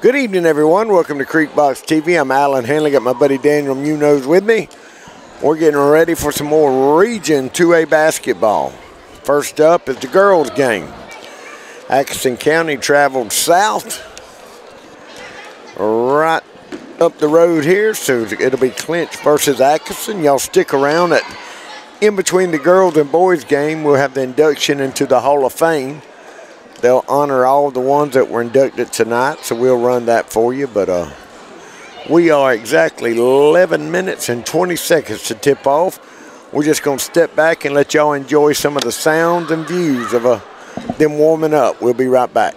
Good evening, everyone. Welcome to Creekbox TV. I'm Alan Hanley. Got my buddy Daniel Munoz with me. We're getting ready for some more Region 2A basketball. First up is the girls' game. Atkinson County traveled south, right up the road here, so it'll be Clinch versus Atkinson. Y'all stick around at in between the girls and boys game. We'll have the induction into the Hall of Fame. They'll honor all the ones that were inducted tonight, so we'll run that for you. But uh, we are exactly 11 minutes and 20 seconds to tip off. We're just going to step back and let y'all enjoy some of the sounds and views of uh, them warming up. We'll be right back.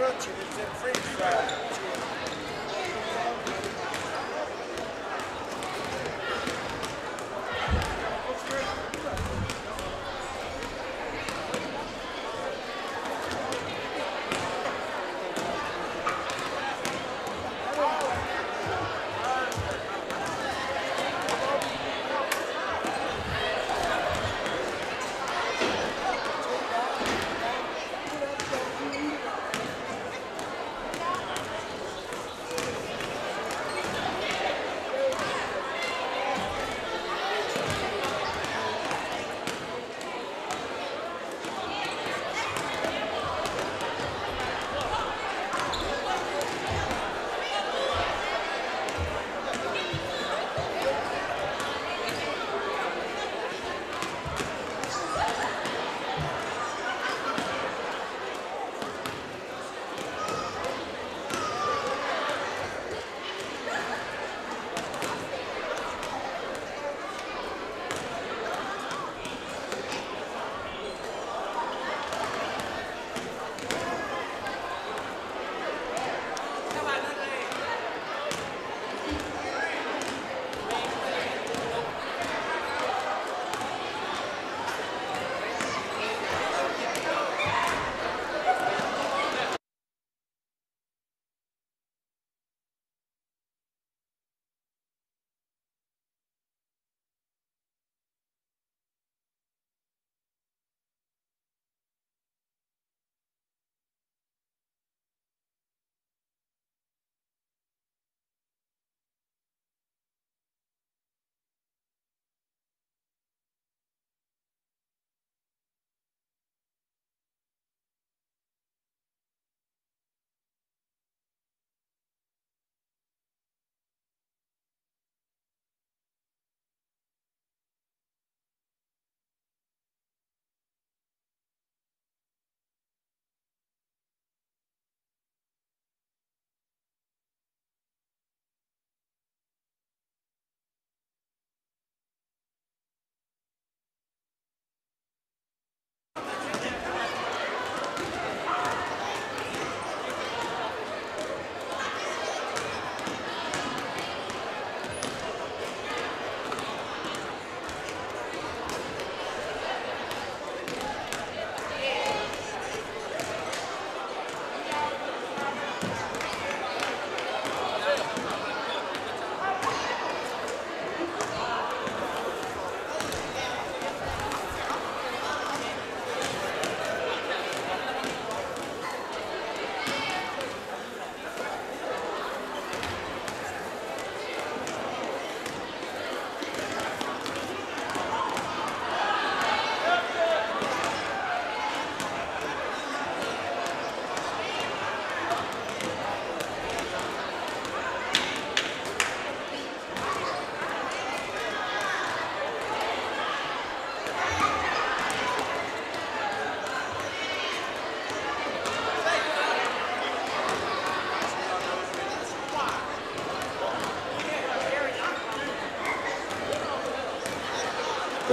The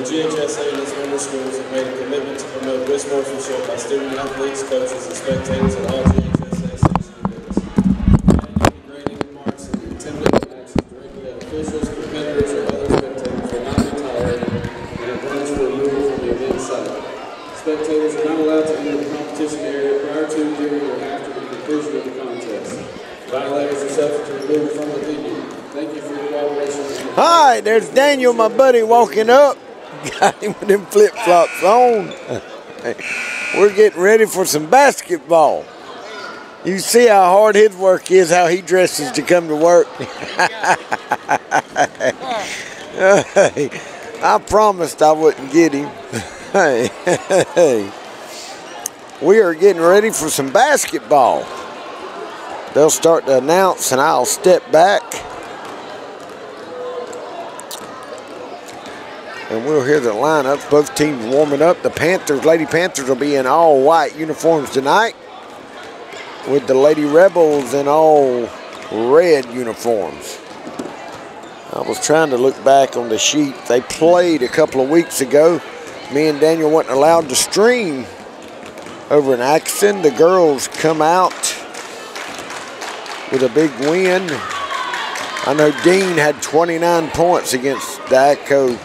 GHSA and its member schools have made a commitment to promote good sportsmanship by student athletes, coaches, and spectators at all GHSA events. And officials, competitors, or other spectators will not be tolerated and are punished for removal from the event site. Spectators are not allowed to enter the competition area prior to, during, or after the conclusion of the contest. Violators are subject to removal from the venue. Thank you for your cooperation. Hi, there's Daniel, my buddy, walking up. Got him with them flip flops on. We're getting ready for some basketball. You see how hard his work is, how he dresses to come to work. I promised I wouldn't get him. we are getting ready for some basketball. They'll start to announce, and I'll step back. And we'll hear the lineup. Both teams warming up. The Panthers, Lady Panthers, will be in all white uniforms tonight, with the Lady Rebels in all red uniforms. I was trying to look back on the sheet. They played a couple of weeks ago. Me and Daniel weren't allowed to stream over in Atkinson. The girls come out with a big win. I know Dean had 29 points against Diaco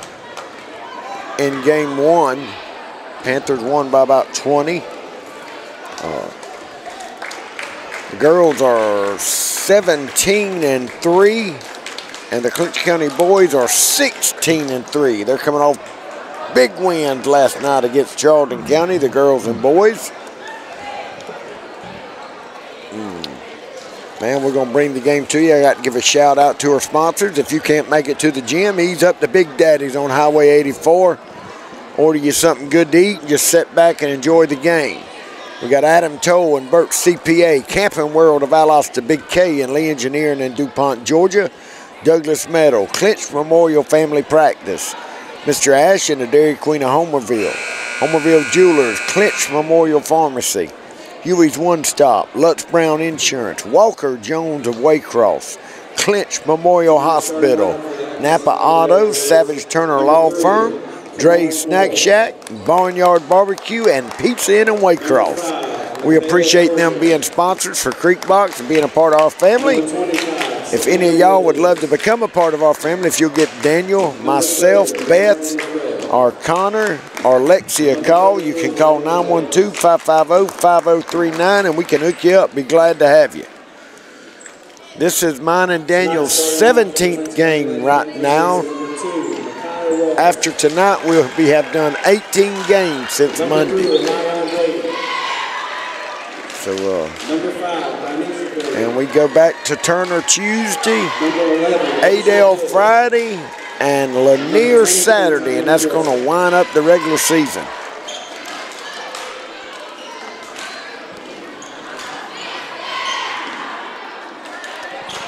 in game one. Panthers won by about 20. Uh, the girls are 17 and 3, and the Clinch County boys are 16 and 3. They're coming off big wins last night against Charlton County, the girls and boys. Man, we're going to bring the game to you. I got to give a shout out to our sponsors. If you can't make it to the gym, ease up to Big Daddy's on Highway 84. Order you something good to eat and just sit back and enjoy the game. We got Adam Toll and Burt CPA, Camping World of Valdosta Big K and Lee Engineering in DuPont, Georgia. Douglas Meadow, Clinch Memorial Family Practice. Mr. Ash and the Dairy Queen of Homerville. Homerville Jewelers, Clinch Memorial Pharmacy. Huey's One Stop, Lutz Brown Insurance, Walker Jones of Waycross, Clinch Memorial Hospital, Napa Auto, Savage Turner Law Firm, Dre's Snack Shack, Barnyard Barbecue, and Pizza Inn in Waycross. We appreciate them being sponsors for Creekbox and being a part of our family. If any of y'all would love to become a part of our family, if you'll get Daniel, myself, Beth, or Connor, or Lexi a call, you can call 912-550-5039 and we can hook you up. Be glad to have you. This is mine and Daniel's 17th game right now. After tonight, we'll be have done 18 games since Monday. So, uh, and we go back to Turner Tuesday, Adel Friday, and Lanier Saturday, and that's going to wind up the regular season.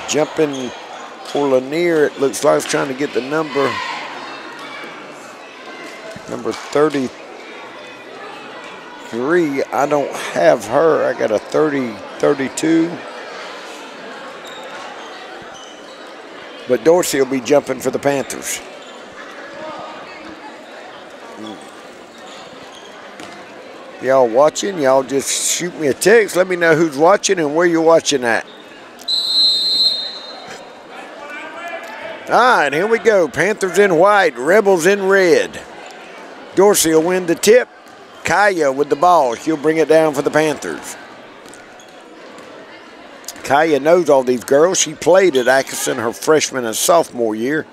Jumping for Lanier, it looks like it's trying to get the number, number 33. I don't have her. I got a 30, 32. But Dorsey will be jumping for the Panthers. Y'all watching? Y'all just shoot me a text. Let me know who's watching and where you're watching at. All right, here we go. Panthers in white, Rebels in red. Dorsey will win the tip. Kaya with the ball. She'll bring it down for the Panthers. Kaya knows all these girls. She played at Atkinson her freshman and sophomore year.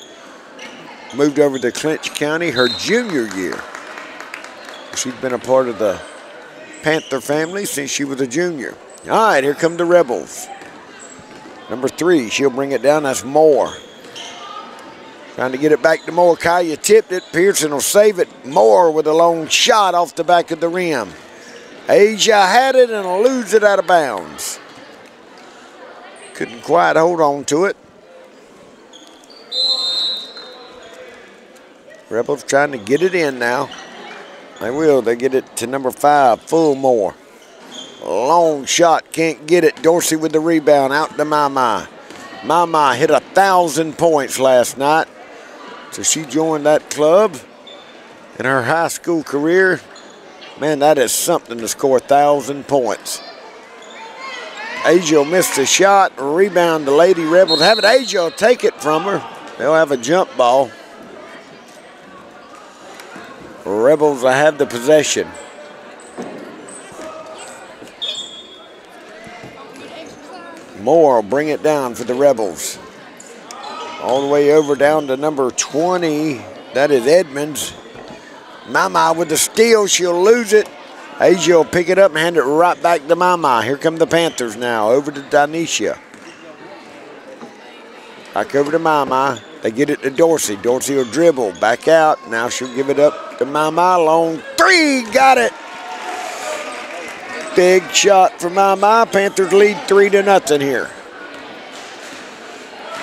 Moved over to Clinch County her junior year. She's been a part of the Panther family since she was a junior. All right, here come the Rebels. Number three, she'll bring it down. That's Moore. Trying to get it back to Moore. Kaya tipped it. Pearson will save it. Moore with a long shot off the back of the rim. Asia had it and will lose it out of bounds. Couldn't quite hold on to it. Rebels trying to get it in now. They will. They get it to number five, Fullmore. Long shot, can't get it. Dorsey with the rebound, out to Mama. Mama hit a thousand points last night. So she joined that club in her high school career. Man, that is something to score a thousand points. Asia missed a shot, rebound the Lady Rebels. Have it, will take it from her. They'll have a jump ball. Rebels will have the possession. Moore will bring it down for the Rebels. All the way over down to number 20. That is Edmonds. Mama with the steal. She'll lose it. Asia will pick it up and hand it right back to Mama. Here come the Panthers now. Over to Danisha. Back over to Mama. They get it to Dorsey. Dorsey will dribble. Back out. Now she'll give it up to Mama. Long three. Got it. Big shot for Mama. Panthers lead three to nothing here.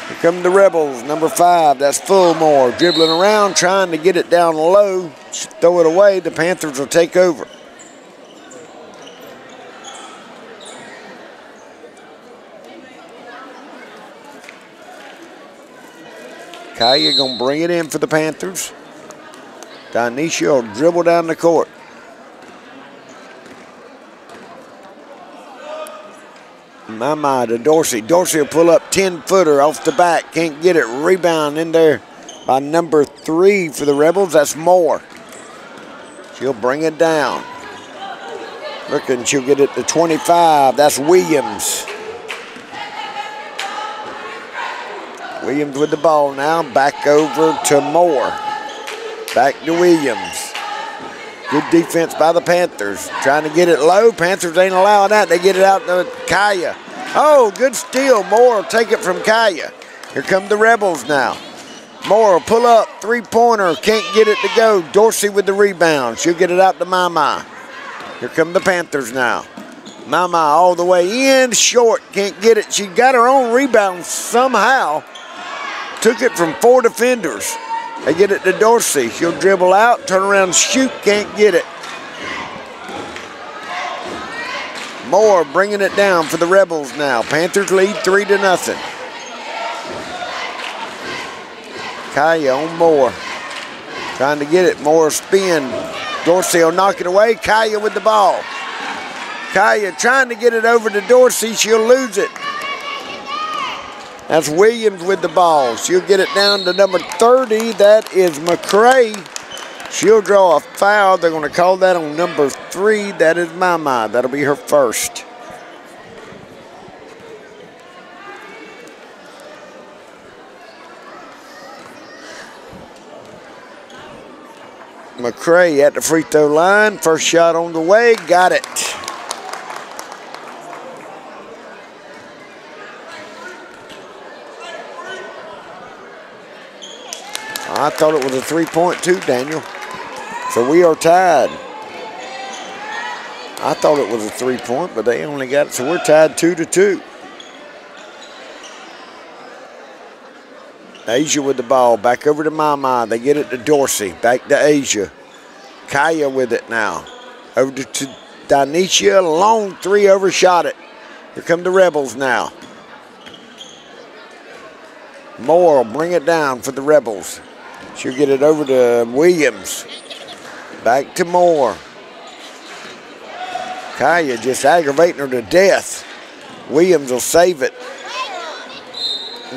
Here come the Rebels, number five. That's Fullmore dribbling around, trying to get it down low. Throw it away. The Panthers will take over. Kaya gonna bring it in for the Panthers. Danisha will dribble down the court. My, my, to Dorsey. Dorsey will pull up 10 footer off the back. Can't get it. Rebound in there by number three for the Rebels. That's Moore. She'll bring it down. Looking, she'll get it to 25. That's Williams. Williams with the ball now. Back over to Moore. Back to Williams. Good defense by the Panthers. Trying to get it low. Panthers ain't allowing that. They get it out to Kaya. Oh, good steal. Moore will take it from Kaya. Here come the Rebels now. Moore pull up. Three-pointer. Can't get it to go. Dorsey with the rebound. She'll get it out to Mama. Here come the Panthers now. Mama all the way in. Short. Can't get it. She got her own rebound somehow. Took it from four defenders. They get it to Dorsey. She'll dribble out, turn around, shoot, can't get it. Moore bringing it down for the Rebels now. Panthers lead three to nothing. Kaya on Moore. Trying to get it. Moore spin. Dorsey will knock it away. Kaya with the ball. Kaya trying to get it over to Dorsey. She'll lose it. That's Williams with the ball. She'll get it down to number 30. That is McCray. She'll draw a foul. They're going to call that on number three. That is Mama. That'll be her first. McCray at the free throw line. First shot on the way. Got it. I thought it was a three-point too, Daniel. So we are tied. I thought it was a three-point, but they only got it. So we're tied two to two. Asia with the ball. Back over to Mama. They get it to Dorsey. Back to Asia. Kaya with it now. Over to, to Donicia. Long three overshot it. Here come the Rebels now. Moore will bring it down for the Rebels. She'll get it over to Williams. Back to Moore. Kaya just aggravating her to death. Williams will save it.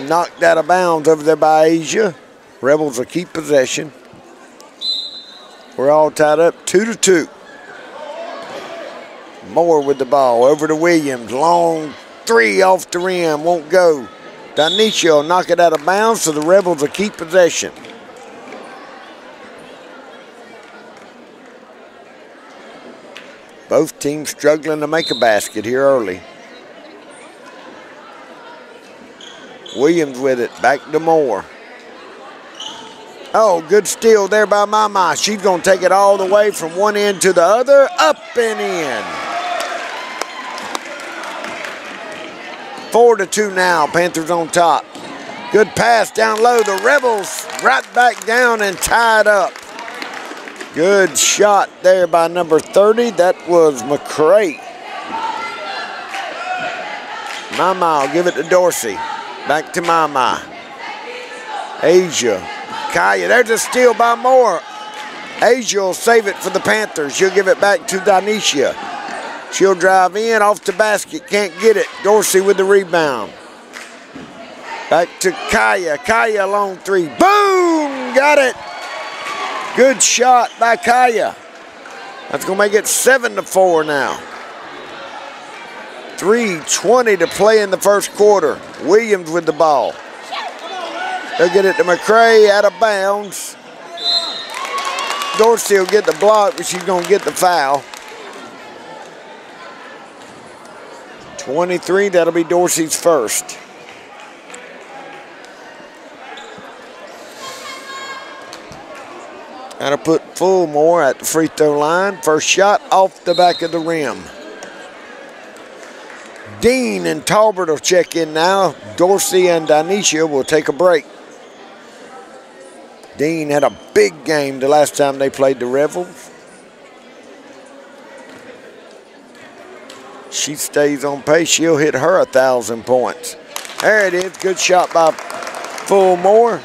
Knocked out of bounds over there by Asia. Rebels will keep possession. We're all tied up two to two. Moore with the ball over to Williams. Long three off the rim. Won't go. Will knock it out of bounds so the Rebels will keep possession. Both teams struggling to make a basket here early. Williams with it, back to Moore. Oh, good steal there by Mama. She's to take it all the way from one end to the other, up and in. Four to two now, Panthers on top. Good pass down low. The Rebels right back down and tied up. Good shot there by number 30. That was McCray. Mama give it to Dorsey. Back to Mama. Asia. Kaya. There's a steal by Moore. Asia will save it for the Panthers. She'll give it back to Donicia. She'll drive in off the basket. Can't get it. Dorsey with the rebound. Back to Kaya. Kaya long three. Boom! Got it. Good shot by Kaya. That's going to make it 7 to 4 now. 3.20 to play in the first quarter. Williams with the ball. They'll get it to McCray out of bounds. Dorsey will get the block, but she's to get the foul. 23, that'll be Dorsey's first. I put Fullmore at the free throw line. First shot off the back of the rim. Dean and Talbert will check in now. Dorsey and Donicia will take a break. Dean had a big game the last time they played the Rebels. She stays on pace. She'll hit her a thousand points. There it is. Good shot by Fullmore.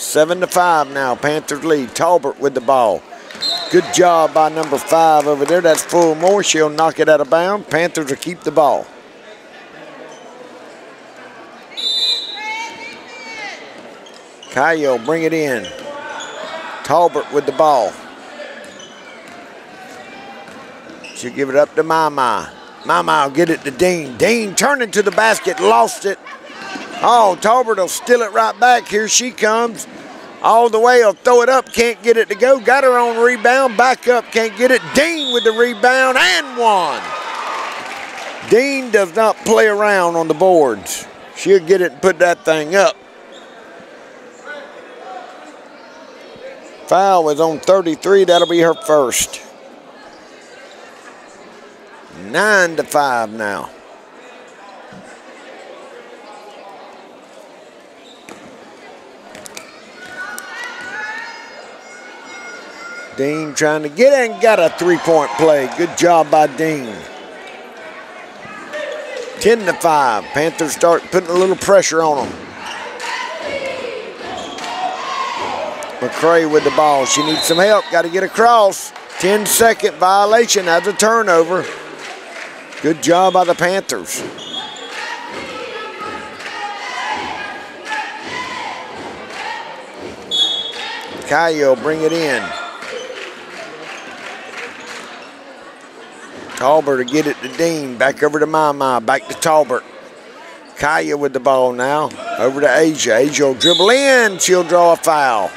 Seven to five now. Panthers lead. Talbert with the ball. Good job by number five over there. That's Fullmore. She'll knock it out of bounds. Panthers will keep the ball. Kaya, bring it in. Talbert with the ball. She'll give it up to Mama. Mama will get it to Dean. Dean turning to the basket, lost it. Oh, Talbert will steal it right back. Here she comes. All the way, he'll throw it up, can't get it to go. Got her on rebound, back up, can't get it. Dean with the rebound and one. Dean does not play around on the boards. She'll get it and put that thing up. Foul was on 33. That'll be her first. Nine to five now. Dean trying to get in, got a three-point play. Good job by Dean. 10 to 5. Panthers start putting a little pressure on them. McCray with the ball. She needs some help. Got to get across. 10 second violation as a turnover. Good job by the Panthers. Kaya bring it in. Talbert to get it to Dean. Back over to Mama. Back to Talbert. Kaya with the ball now. Over to Asia. Asia will dribble in. She'll draw a foul.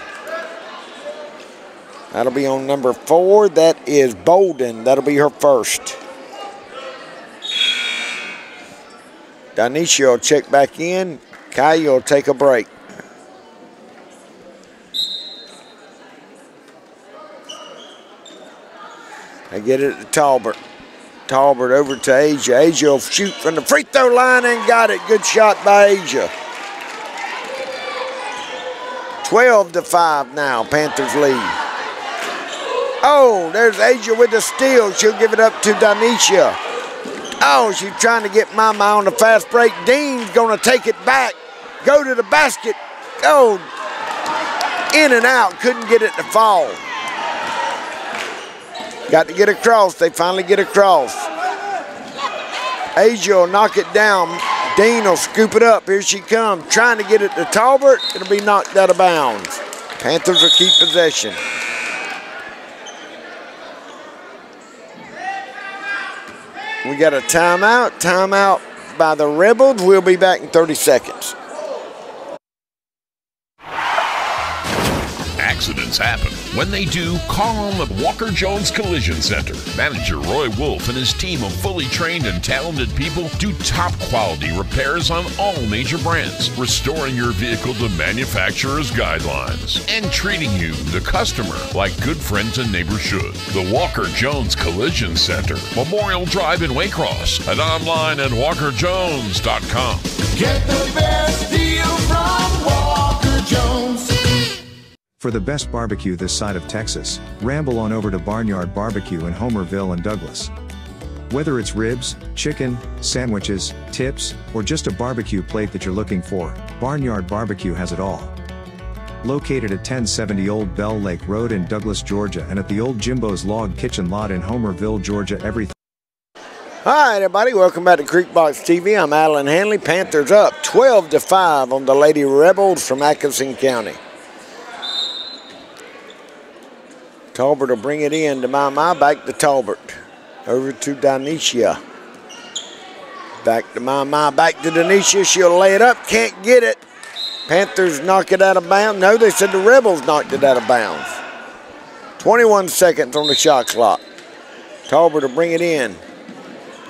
That'll be on number four. That is Bolden. That'll be her first. Danisha will check back in. Kaya will take a break. I get it to Talbert. Talbert over to Asia. Asia will shoot from the free throw line and got it. Good shot by Asia. 12 to 5 now, Panthers lead. Oh, there's Asia with the steal. She'll give it up to Danisha. Oh, she's trying to get Mama on the fast break. Dean's to take it back. Go to the basket. Go in and out. Couldn't get it to fall. Got to get across. They finally get across. Asia will knock it down. Dean will scoop it up. Here she comes. Trying to get it to Talbert. It'll be knocked out of bounds. Panthers will keep possession. We got a timeout. Timeout by the Rebels. We'll be back in 30 seconds. Accidents happen. When they do, call on the Walker Jones Collision Center. Manager Roy Wolf and his team of fully trained and talented people do top quality repairs on all major brands, restoring your vehicle to manufacturer's guidelines and treating you, the customer, like good friends and neighbors should. The Walker Jones Collision Center, Memorial Drive in Waycross, and online at walkerjones.com. Get the best deal from. For the best barbecue this side of Texas, ramble on over to Barnyard Barbecue in Homerville and Douglas. Whether it's ribs, chicken, sandwiches, tips, or just a barbecue plate that you're looking for, Barnyard Barbecue has it all. Located at 1070 Old Bell Lake Road in Douglas, Georgia, and at the Old Jimbo's Log Kitchen Lot in Homerville, Georgia, every Hi, everybody. Welcome back to Creekbox TV. I'm Alan Hanley. Panthers up 12 to 5 on the Lady Rebels from Atkinson County. Talbert will bring it in to my, my Back to Talbert. Over to Danisha. Back to my, my Back to Danisha. She'll lay it up. Can't get it. Panthers knock it out of bounds. No, they said the Rebels knocked it out of bounds. 21 seconds on the shot clock. Talbert will bring it in.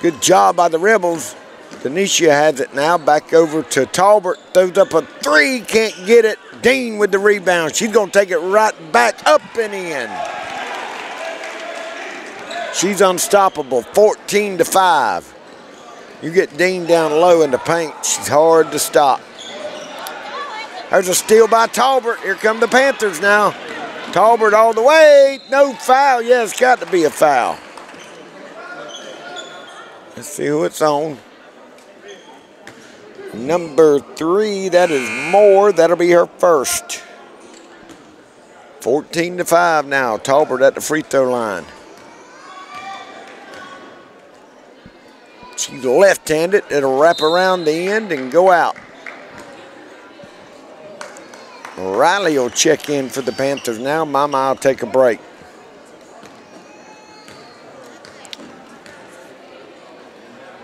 Good job by the Rebels. Danisha has it now. Back over to Talbert. Throws up a three. Can't get it. Dean with the rebound. She's going to take it right back up and in. She's unstoppable. 14 to 5. You get Dean down low in the paint. She's hard to stop. There's a steal by Talbert. Here come the Panthers now. Talbert all the way. No foul. Yeah, it's got to be a foul. Let's see who it's on. Number three, that is Moore. That'll be her first. 14 to 5 now. Talbert at the free throw line. She's left handed. It'll wrap around the end and go out. Riley will check in for the Panthers now. Mama I'll take a break.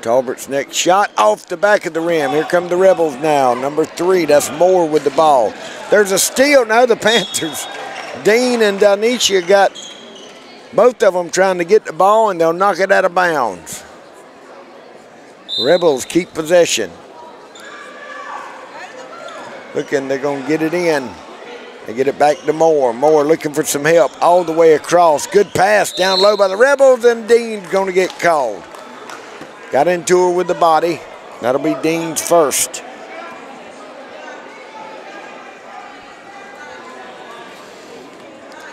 Talbert's next shot off the back of the rim. Here come the Rebels now. Number three, that's Moore with the ball. There's a steal. Now the Panthers, Dean and Donicia got both of them trying to get the ball and they'll knock it out of bounds. Rebels keep possession. Looking, they're going to get it in. They get it back to Moore. Moore looking for some help all the way across. Good pass down low by the Rebels, and Dean's going to get called. Got into her with the body. That'll be Dean's first.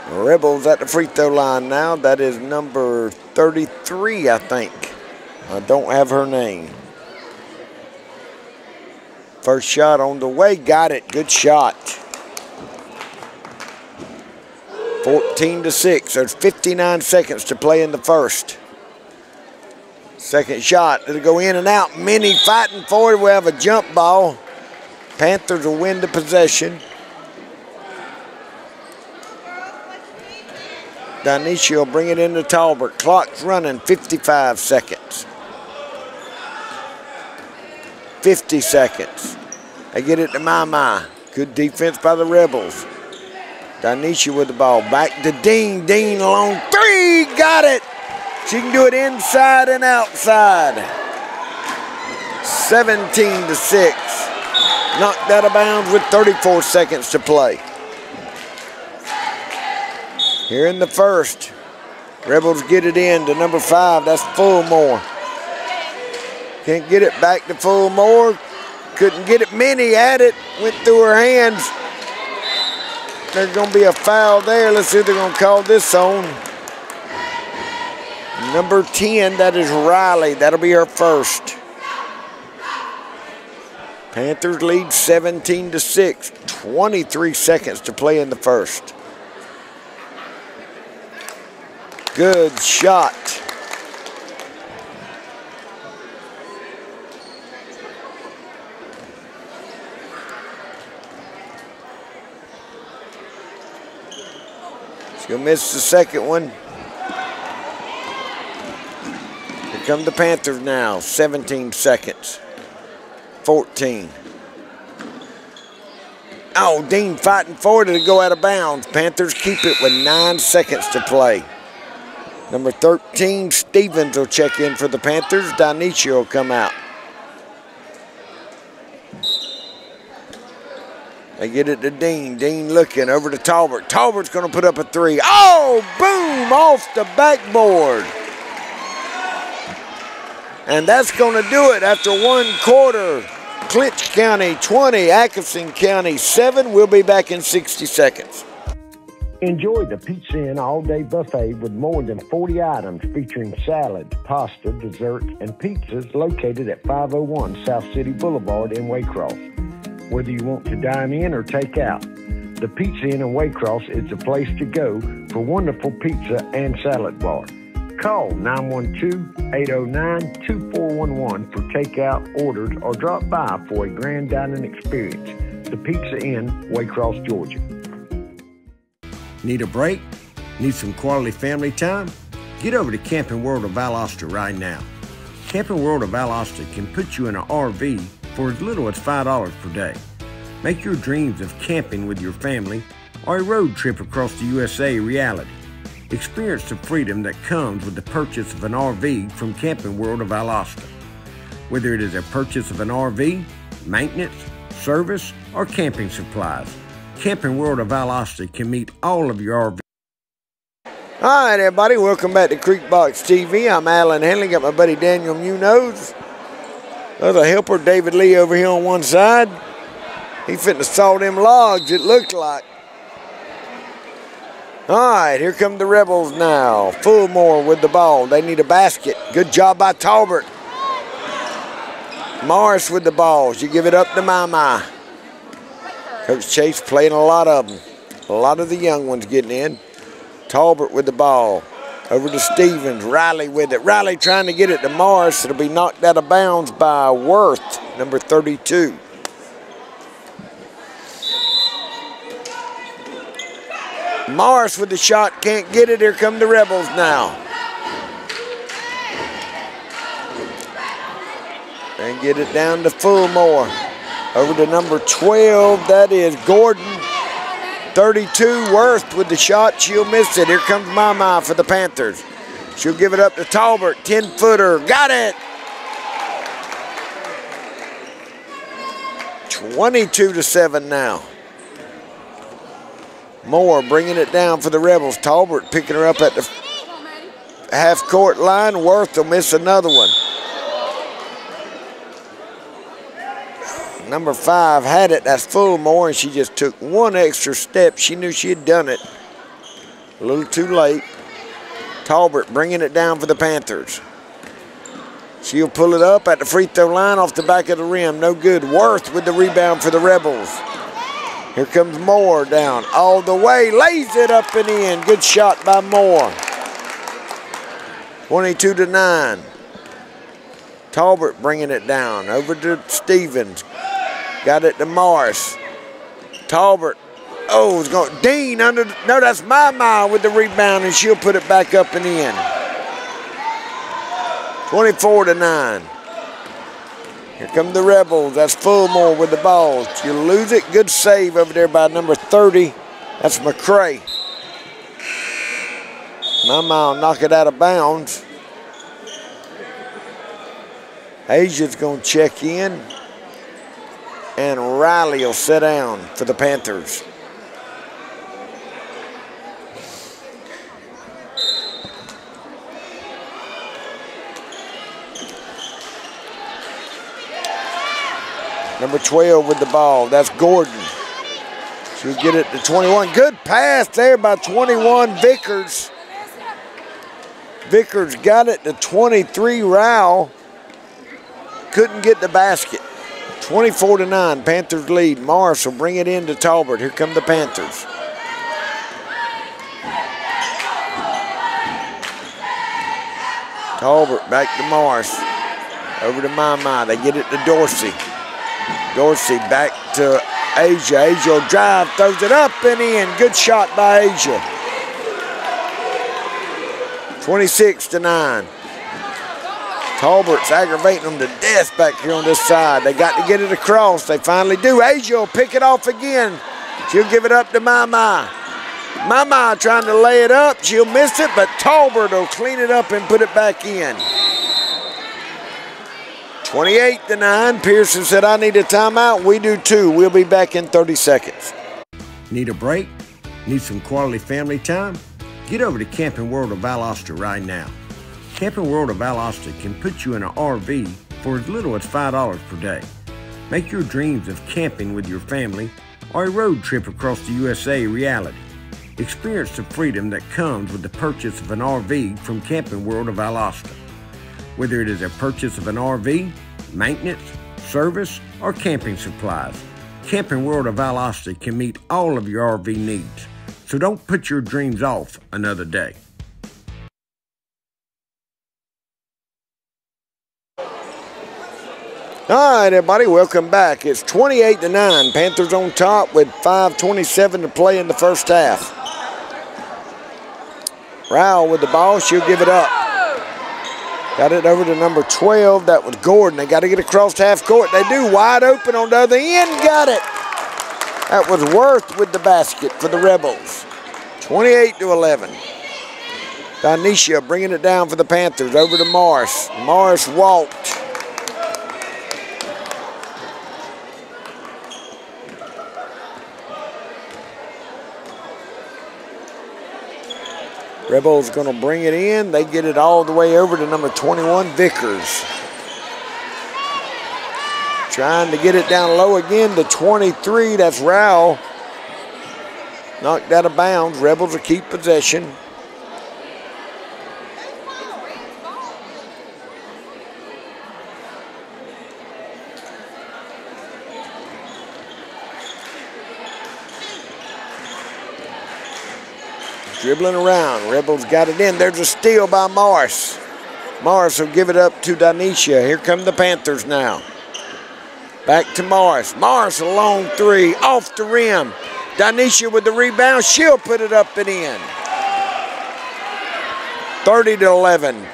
Rebels at the free throw line now. That is number 33, I think. I don't have her name. First shot on the way. Got it. Good shot. 14 to 6. There's 59 seconds to play in the first. Second shot. It'll go in and out. Minnie fighting for it. We have a jump ball. Panthers will win the possession. Donicia will bring it into Talbert. Clock's running 55 seconds. 50 seconds. They get it to my Mama. Good defense by the Rebels. Donicia with the ball. Back to Dean. Dean along three. Got it. She can do it inside and outside. 17 to 6. Knocked out of bounds with 34 seconds to play. Here in the first. Rebels get it in to number five. That's Fullmore. Can't get it back to Fullmore. Couldn't get it. Minnie at it. Went through her hands. There's going to be a foul there. Let's see if they're going to call this on. Number 10, that is Riley. That'll be her first. Panthers lead 17 to 6. 23 seconds to play in the first. Good shot. She'll miss the second one. Here come the Panthers now. 17 seconds. 14. Oh, Dean fighting for it to go out of bounds. Panthers keep it with nine seconds to play. Number 13, Stevens will check in for the Panthers. Donicia will come out. They get it to Dean. Dean looking over to Talbert. Talbert's going to put up a three. Oh, boom, off the backboard. And that's going to do it after one quarter. Clinch County 20, Atkinson County 7. We'll be back in 60 seconds. Enjoy the Pizza Inn all day buffet with more than 40 items featuring salads, pasta, desserts, and pizzas located at 501 South City Boulevard in Waycross. Whether you want to dine in or take out, the Pizza Inn in Waycross is the place to go for wonderful pizza and salad bar. Call 912-809-2411 for takeout orders or drop by for a grand dining experience. The Pizza Inn, Waycross, Georgia. Need a break? Need some quality family time? Get over to Camping World of Valdosta right now. Camping World of Valdosta can put you in an RV for as little as $5 per day. Make your dreams of camping with your family or a road trip across the USA reality. Experience the freedom that comes with the purchase of an RV from Camping World of Valdosta. Whether it is a purchase of an RV, maintenance, service, or camping supplies, Camping World of Valdosta can meet all of your RV. All right, everybody, welcome back to Creekbox TV. I'm Alan Henley, got my buddy Daniel Munoz. Other helper, David Lee, over here on one side. He fitting to saw them logs, it looked like. All right, here come the Rebels now. Fullmore with the ball. They need a basket. Good job by Talbert. Morris with the ball. You give it up to Mama. Coach Chase playing a lot of them. A lot of the young ones getting in. Talbert with the ball. Over to Stevens. Riley with it. Riley trying to get it to Morris. It'll be knocked out of bounds by Worth, number 32. Morris with the shot. Can't get it. Here come the Rebels now. And get it down to Fullmore. Over to number 12. That is Gordon. 32 Worth with the shot. She'll miss it. Here comes Mama for the Panthers. She'll give it up to Talbert. 10 footer. Got it. 22 to 7 now. Moore bringing it down for the Rebels. Talbert picking her up at the half court line. Worth will miss another one. Number five had it. That's Fullmore, and she just took one extra step. She knew she had done it. A little too late. Talbert bringing it down for the Panthers. She'll pull it up at the free throw line off the back of the rim. No good. Worth with the rebound for the Rebels. Here comes Moore down all the way. Lays it up and in. Good shot by Moore. 22 to 9. Talbert bringing it down. Over to Stevens. Got it to Morris. Talbert. Oh, it's going. Dean under. No, that's my mile with the rebound, and she'll put it back up and in. 24 to 9. Here come the Rebels. That's Fullmore with the ball. You lose it. Good save over there by number 30. That's McCray. Mama will knock it out of bounds. Asia's going to check in. And Riley will sit down for the Panthers. Number 12 with the ball. That's Gordon. She'll get it to 21. Good pass there by 21 Vickers. Vickers got it to 23 Rao. Couldn't get the basket. 24 to 9. Panthers lead. Morris will bring it in to Talbert. Here come the Panthers. Talbert back to Morris. Over to Mama. They get it to Dorsey. Dorsey back to Asia. Asia will drive, throws it up and in. Good shot by Asia. 26 to 9. Talbert's aggravating them to death back here on this side. They got to get it across. They finally do. Asia will pick it off again. She'll give it up to Mama. Mama trying to lay it up. She'll miss it, but Talbert will clean it up and put it back in. 28 to 9. Pearson said, I need a timeout. We do too. We'll be back in 30 seconds. Need a break? Need some quality family time? Get over to Camping World of Valdosta right now. Camping World of Valdosta can put you in an RV for as little as $5 per day. Make your dreams of camping with your family or a road trip across the USA reality. Experience the freedom that comes with the purchase of an RV from Camping World of Valdosta. Whether it is a purchase of an RV, maintenance, service, or camping supplies, Camping World of Valdosta can meet all of your RV needs. So don't put your dreams off another day. All right, everybody, welcome back. It's 28 to 9. Panthers on top with 5.27 to play in the first half. Rao with the ball. She'll give it up. Got it over to number 12. That was Gordon. They got to get across half court. They do. Wide open on the other end. Got it. That was Worth with the basket for the Rebels. 28 to 11. Danisha bringing it down for the Panthers. Over to Morris. Morris walked. Rebels going to bring it in. They get it all the way over to number 21, Vickers. Trying to get it down low again to 23. That's Rao. Knocked out of bounds. Rebels will keep possession. Dribbling around. Rebels got it in. There's a steal by Morris. Morris will give it up to Danisha. Here come the Panthers now. Back to Morris. Morris a long three off the rim. Danisha with the rebound. She'll put it up and in. 30 to 11.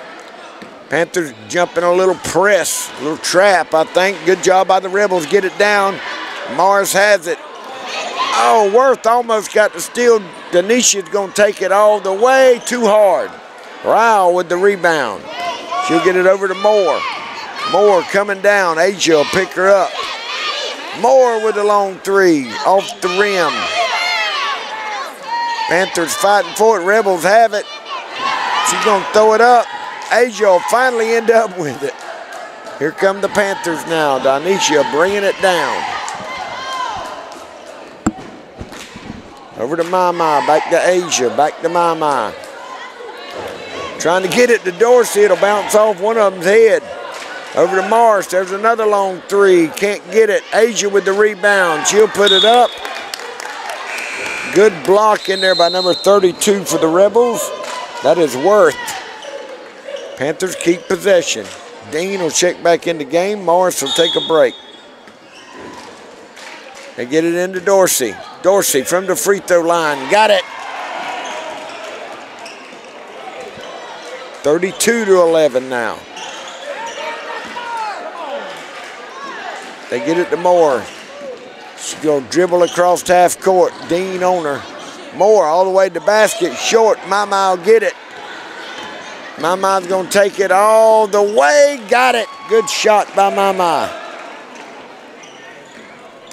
Panthers jumping a little press, a little trap, I think. Good job by the Rebels. Get it down. Morris has it. Oh, Worth almost got the steal. Denisha's going to take it all the way. Too hard. Ryle with the rebound. She'll get it over to Moore. Moore coming down. Asia will pick her up. Moore with the long three off the rim. Panthers fighting for it. Rebels have it. She's going to throw it up. Asia will finally end up with it. Here come the Panthers now. Donisha bringing it down. Over to Mama, back to Asia, back to Mama. Trying to get it to Dorsey. It'll bounce off one of them's head. Over to Morris. There's another long three. Can't get it. Asia with the rebound. She'll put it up. Good block in there by number 32 for the Rebels. That is Worth. Panthers keep possession. Dean will check back in the game. Morris will take a break. They get it into Dorsey. Dorsey from the free throw line. Got it. 32 to 11 now. They get it to Moore. She go dribble across half court. Dean on her. Moore all the way to the basket. Short. Mama will get it. Mama's going to take it all the way. Got it. Good shot by Mama.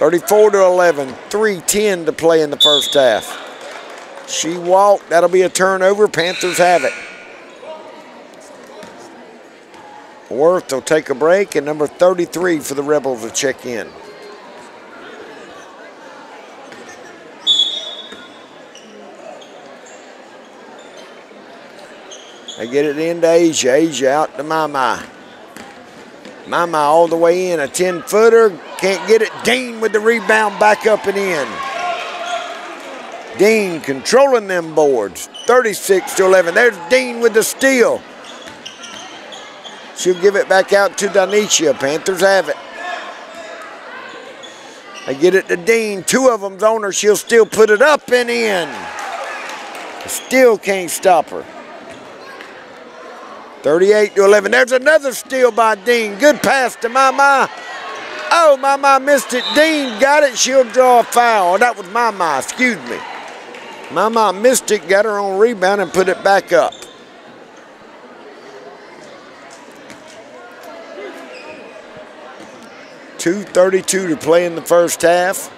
34 to 11. 3-10 to play in the first half. She walked. That'll be a turnover. Panthers have it. Worth will take a break, and number 33 for the Rebels to check in. They get it into Asia. Asia out to Mama. Mama all the way in. A 10 footer. Can't get it. Dean with the rebound back up and in. Dean controlling them boards. 36 to 11. There's Dean with the steal. She'll give it back out to Donicia. Panthers have it. They get it to Dean. Two of them's on her. She'll still put it up and in. Still can't stop her. 38 to 11. There's another steal by Dean. Good pass to Mama. Oh, Mama missed it. Dean got it. She'll draw a foul. Oh, that was Mama. Excuse me. Mama missed it, got her on rebound, and put it back up. Two thirty-two to play in the first half.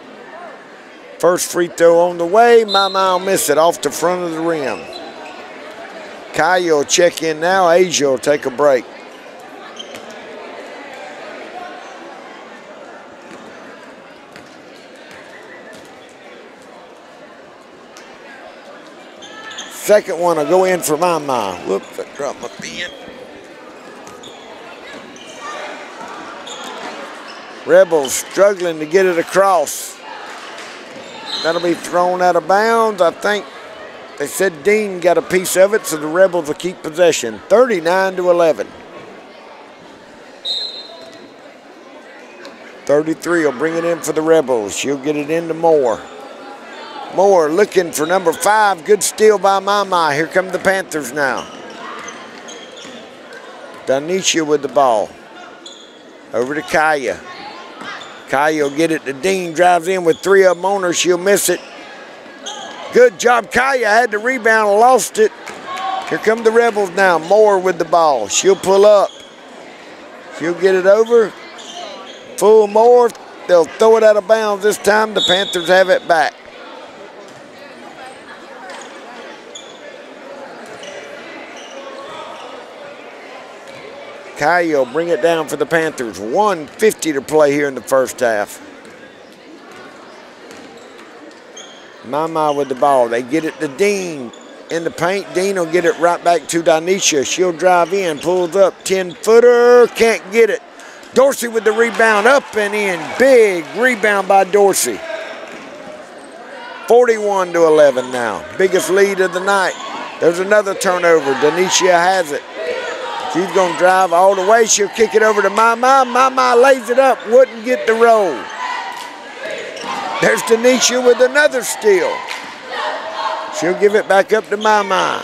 First free throw on the way. Mama will miss it off the front of the rim. Kaya will check in now. Asia will take a break. Second one will go in for Mama. Whoops, I dropped my pen. Rebels struggling to get it across. That'll be thrown out of bounds. I think they said Dean got a piece of it, so the Rebels will keep possession. 39 to 11. 33 will bring it in for the Rebels. She'll get it into Moore. Moore looking for number five. Good steal by Mama. Here come the Panthers now. Danisha with the ball. Over to Kaya. Kaya will get it to Dean. Drives in with three of them on her. She'll miss it. Good job. Kaya had the rebound, lost it. Here come the Rebels now. Moore with the ball. She'll pull up. She'll get it over. Fullmore. They'll throw it out of bounds this time. The Panthers have it back. Kyle bring it down for the Panthers. 150 to play here in the first half. Mama with the ball. They get it to Dean in the paint. Dean will get it right back to Danisha. She'll drive in, pulls up, 10 footer, can't get it. Dorsey with the rebound, up and in. Big rebound by Dorsey. 41 to 11 now. Biggest lead of the night. There's another turnover. Denisha has it. She's going to drive all the way. She'll kick it over to Mama. Mama lays it up. Wouldn't get the roll. There's Denisha with another steal. She'll give it back up to Mama.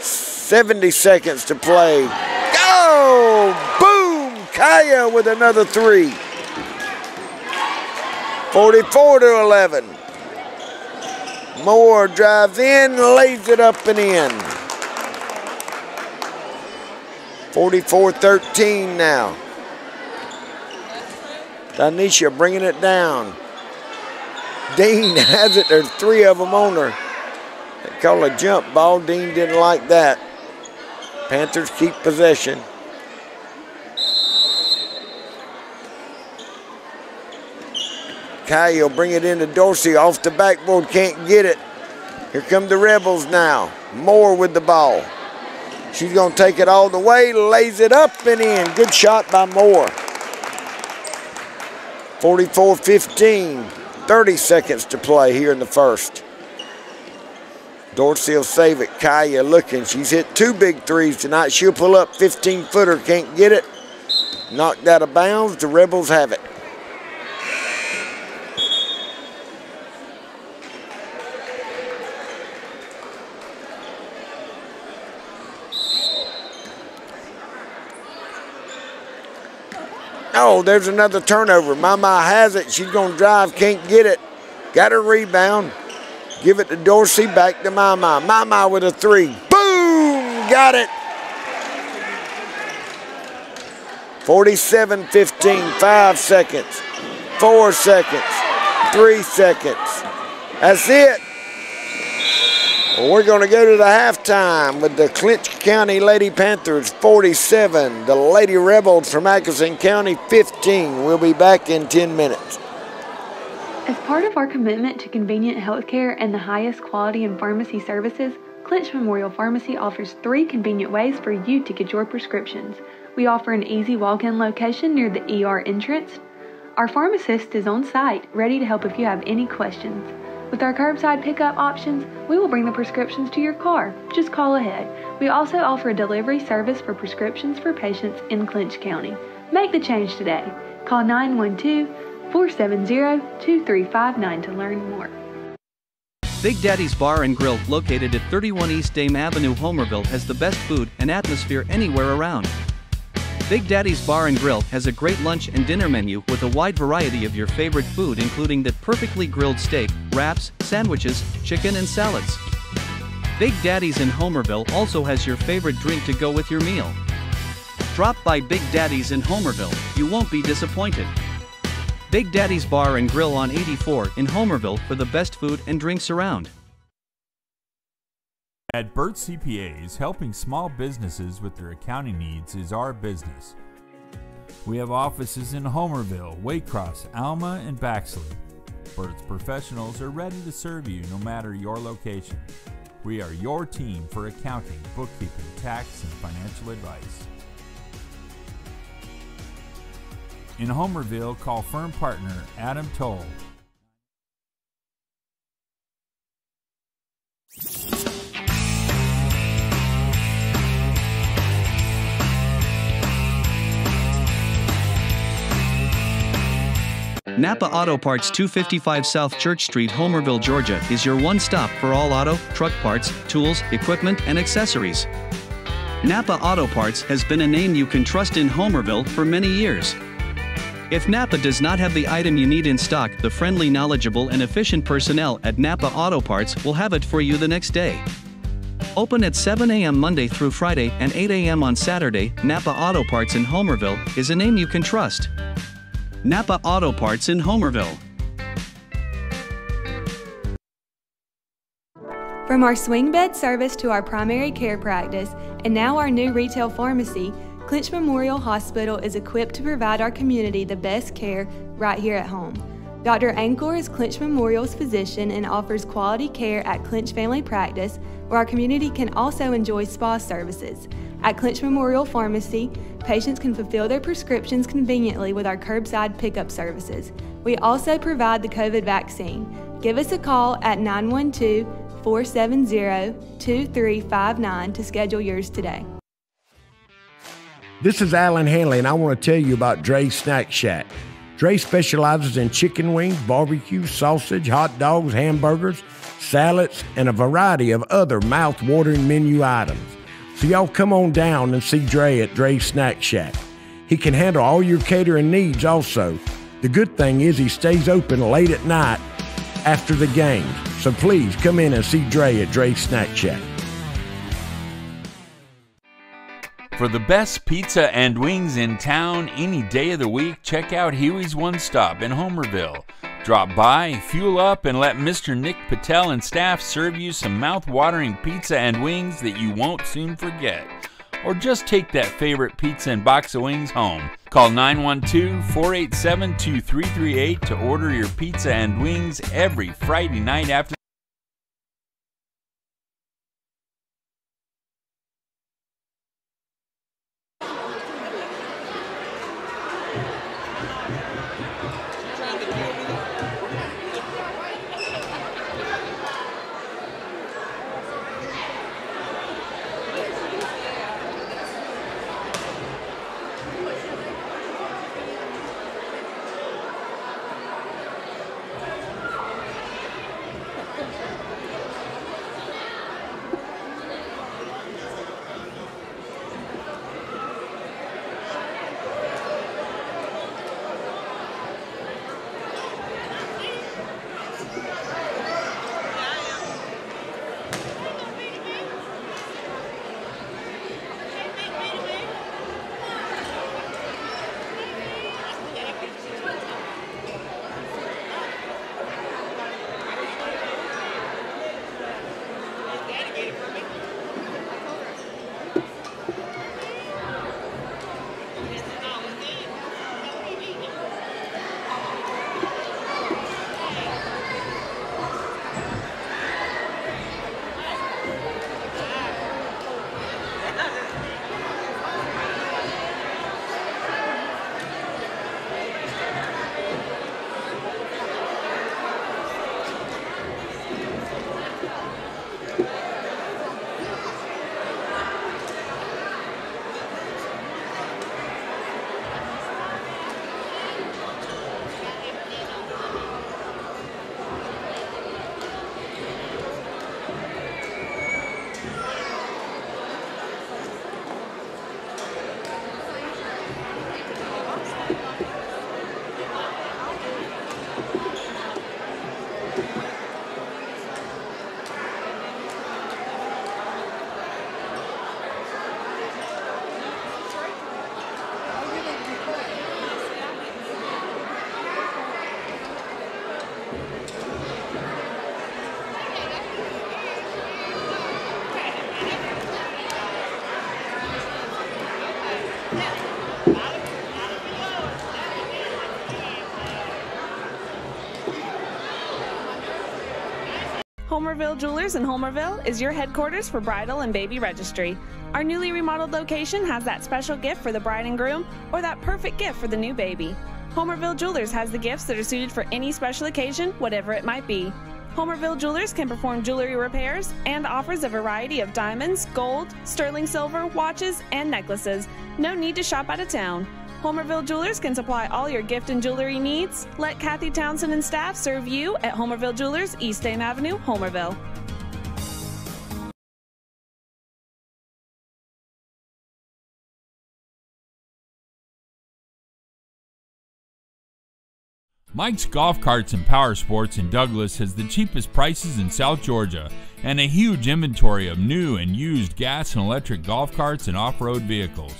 70 seconds to play. Go! Boom! Kaya with another three. 44 to 11. Moore drives in, lays it up and in. 44-13 now. Danisha bringing it down. Dean has it. There's three of them on her. They call a jump ball. Dean didn't like that. Panthers keep possession. Will bring it into Dorsey off the backboard, can't get it. Here come the Rebels now. Moore with the ball. She's going to take it all the way, lays it up and in. Good shot by Moore. 44-15, 30 seconds to play here in the first. Dorsey will save it. Kaya looking. She's hit two big threes tonight. She'll pull up 15-footer, can't get it. Knocked out of bounds. The Rebels have it. Oh, there's another turnover. Mama has it. She's going to drive, can't get it. Got a rebound. Give it to Dorsey, back to Mama. Mama with a three. Boom! Got it. 47 15, five seconds, four seconds, three seconds. That's it. Well, we're going to go to the halftime with the Clinch County Lady Panthers 47, the Lady Rebels from Atkinson County 15. We'll be back in 10 minutes. As part of our commitment to convenient healthcare and the highest quality in pharmacy services, Clinch Memorial Pharmacy offers three convenient ways for you to get your prescriptions. We offer an easy walk in location near the ER entrance. Our pharmacist is on site, ready to help if you have any questions. With our curbside pickup options, we will bring the prescriptions to your car. Just call ahead. We also offer a delivery service for prescriptions for patients in Clinch County. Make the change today. Call 912 470 2359 to learn more. Big Daddy's Bar and Grill, located at 31 East Dame Avenue, Homerville, has the best food and atmosphere anywhere around. Big Daddy's Bar and Grill has a great lunch and dinner menu with a wide variety of your favorite food, including the perfectly grilled steak, wraps, sandwiches, chicken, and salads. Big Daddy's in Homerville also has your favorite drink to go with your meal. Drop by Big Daddy's in Homerville, you won't be disappointed. Big Daddy's Bar and Grill on 84 in Homerville for the best food and drinks around. At Burt CPAs, helping small businesses with their accounting needs is our business. We have offices in Homerville, Waycross, Alma, and Baxley. Burt's professionals are ready to serve you no matter your location. We are your team for accounting, bookkeeping, tax, and financial advice. In Homerville, call firm partner Adam Toll Napa Auto Parts 255 South Church Street, Homerville, Georgia is your one stop for all auto, truck parts, tools, equipment, and accessories. Napa Auto Parts has been a name you can trust in Homerville for many years. If Napa does not have the item you need in stock, the friendly, knowledgeable, and efficient personnel at Napa Auto Parts will have it for you the next day. Open at 7 a.m. Monday through Friday and 8 a.m. on Saturday, Napa Auto Parts in Homerville is a name you can trust. Napa Auto Parts in Homerville. From our swing bed service to our primary care practice, and now our new retail pharmacy, Clinch Memorial Hospital is equipped to provide our community the best care right here at home. Dr. Ankor is Clinch Memorial's physician and offers quality care at Clinch Family Practice, where our community can also enjoy spa services. At Clinch Memorial Pharmacy, patients can fulfill their prescriptions conveniently with our curbside pickup services. We also provide the COVID vaccine. Give us a call at 912 470 2359 to schedule yours today. This is Alan Hanley, and I want to tell you about Dre's Snack Shack. Dre specializes in chicken wings, barbecue, sausage, hot dogs, hamburgers, salads, and a variety of other mouth-watering menu items. So y'all come on down and see Dre at Dre's Snack Shack. He can handle all your catering needs also. The good thing is he stays open late at night after the games. So please come in and see Dre at Dre's Snack Shack. For the best pizza and wings in town any day of the week, check out Huey's One Stop in Homerville. Drop by, fuel up, and let Mr. Nick Patel and staff serve you some mouth-watering pizza and wings that you won't soon forget. Or just take that favorite pizza and box of wings home. Call 912-487-2338 to order your pizza and wings every Friday night after Homerville Jewelers in Homerville is your headquarters for bridal and baby registry. Our newly remodeled location has that special gift for the bride and groom or that perfect gift for the new baby. Homerville Jewelers has the gifts that are suited for any special occasion, whatever it might be. Homerville Jewelers can perform jewelry repairs and offers a variety of diamonds, gold, sterling silver, watches, and necklaces. No need to shop out of town. Homerville Jewelers can supply all your gift and jewelry needs. Let Kathy Townsend and staff serve you at Homerville Jewelers, East Dame Avenue, Homerville. Mike's Golf Carts and Power Sports in Douglas has the cheapest prices in South Georgia and a huge inventory of new and used gas and electric golf carts and off road vehicles.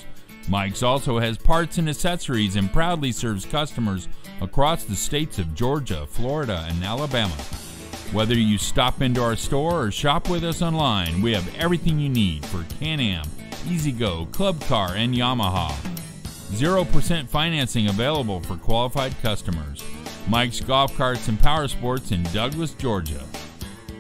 Mike's also has parts and accessories and proudly serves customers across the states of Georgia, Florida, and Alabama. Whether you stop into our store or shop with us online, we have everything you need for Can Am, E-Z-GO, Club Car, and Yamaha. 0% financing available for qualified customers. Mike's Golf Carts and Power Sports in Douglas, Georgia.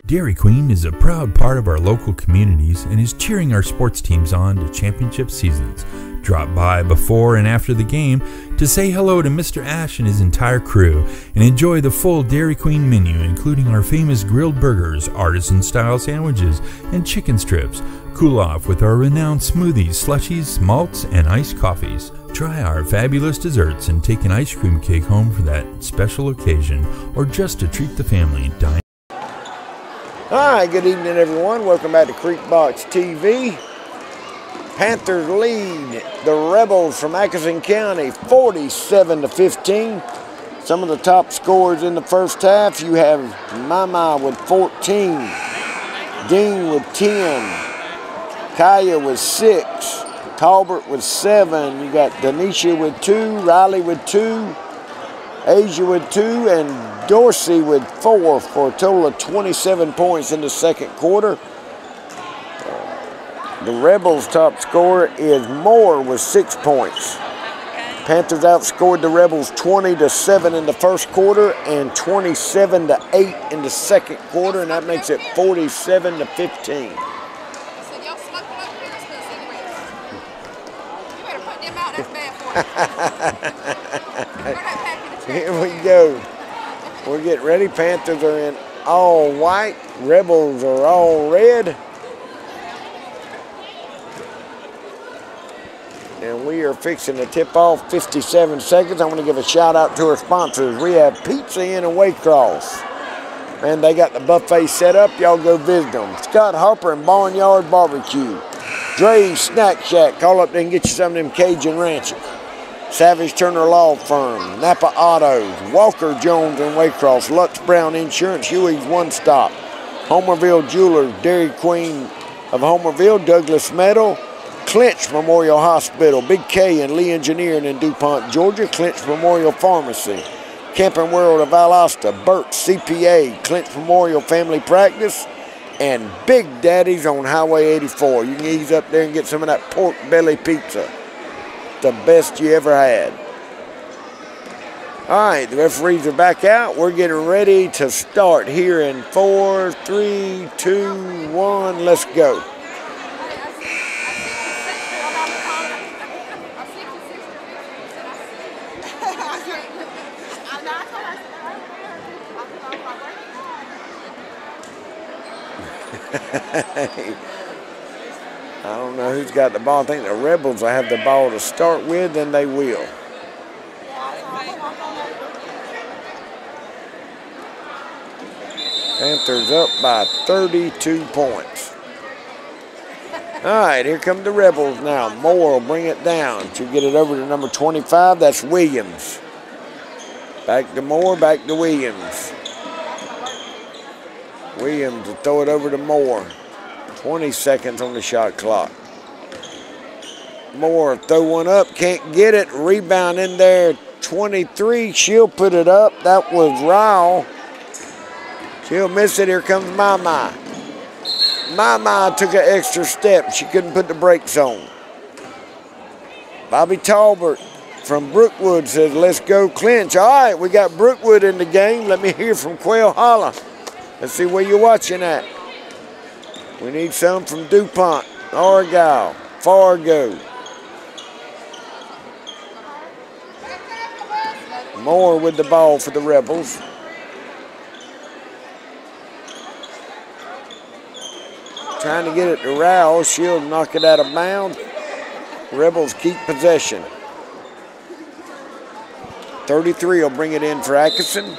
Dairy Queen is a proud part of our local communities and is cheering our sports teams on to championship seasons. Drop by before and after the game to say hello to Mr. Ash and his entire crew and enjoy the full Dairy Queen menu, including our famous grilled burgers, artisan style sandwiches, and chicken strips. Cool off with our renowned smoothies, slushies, malts, and iced coffees. Try our fabulous desserts and take an ice cream cake home for that special occasion or just to treat the family. Dine Hi, good evening, everyone. Welcome back to Creek Box TV. Panthers lead the Rebels from Atkinson County 47 to 15. Some of the top scorers in the first half, you have Mama with 14, Dean with 10, Kaya with 6, Talbert with 7, you got Denisha with 2, Riley with 2, Asia with 2, and Dorsey with four for a total of 27 points in the second quarter. The Rebels' top scorer is Moore with six points. Panthers outscored the Rebels 20 to 7 in the first quarter and 27 to 8 in the second quarter, and that makes it 47 to 15. Here we go. We're getting ready. Panthers are in all white. Rebels are all red. And we are fixing to tip off 57 seconds. I want to give a shout out to our sponsors. We have Pizza Inn and Waycross. Man, they got the buffet set up. Y'all go visit them. Scott Harper and Barnyard Barbecue. Dre's Snack Shack. Call up there and get you some of them Cajun ranches. Savage Turner Law Firm, Napa Autos, Walker Jones and Waycross, Lux Brown Insurance, Huey's One Stop, Homerville Jewelers, Dairy Queen of Homerville, Douglas Metal, Clinch Memorial Hospital, Big K and Lee Engineering in DuPont, Georgia, Clinch Memorial Pharmacy, Camping World of Valdosta, Burt CPA, Clinch Memorial Family Practice, and Big Daddy's on Highway 84. You can ease up there and get some of that pork belly pizza the best you ever had. All right, the referees are back out. We're getting ready to start here in four, three, two, one. Let's go. I don't know who's got the ball. I think the Rebels will have the ball to start with, and they will. Panthers up by 32 points. All right, here come the Rebels now. Moore will bring it down to get it over to number 25. That's Williams. Back to Moore, back to Williams. Williams to throw it over to Moore. 20 seconds on the shot clock. Moore throw one up, can't get it. Rebound in there, 23. She'll put it up. That was Ryle. She'll miss it. Here comes Mama. Mama took an extra step. She couldn't put the brakes on. Bobby Talbert from Brookwood says, let's go clinch. All right, we got Brookwood in the game. Let me hear from Quail Hollow. Let's see where you're watching at. We need some from DuPont, Argyle, Fargo. Moore with the ball for the Rebels. Trying to get it to Rouse. She'll knock it out of bounds. Rebels keep possession. 33 will bring it in for Atkinson.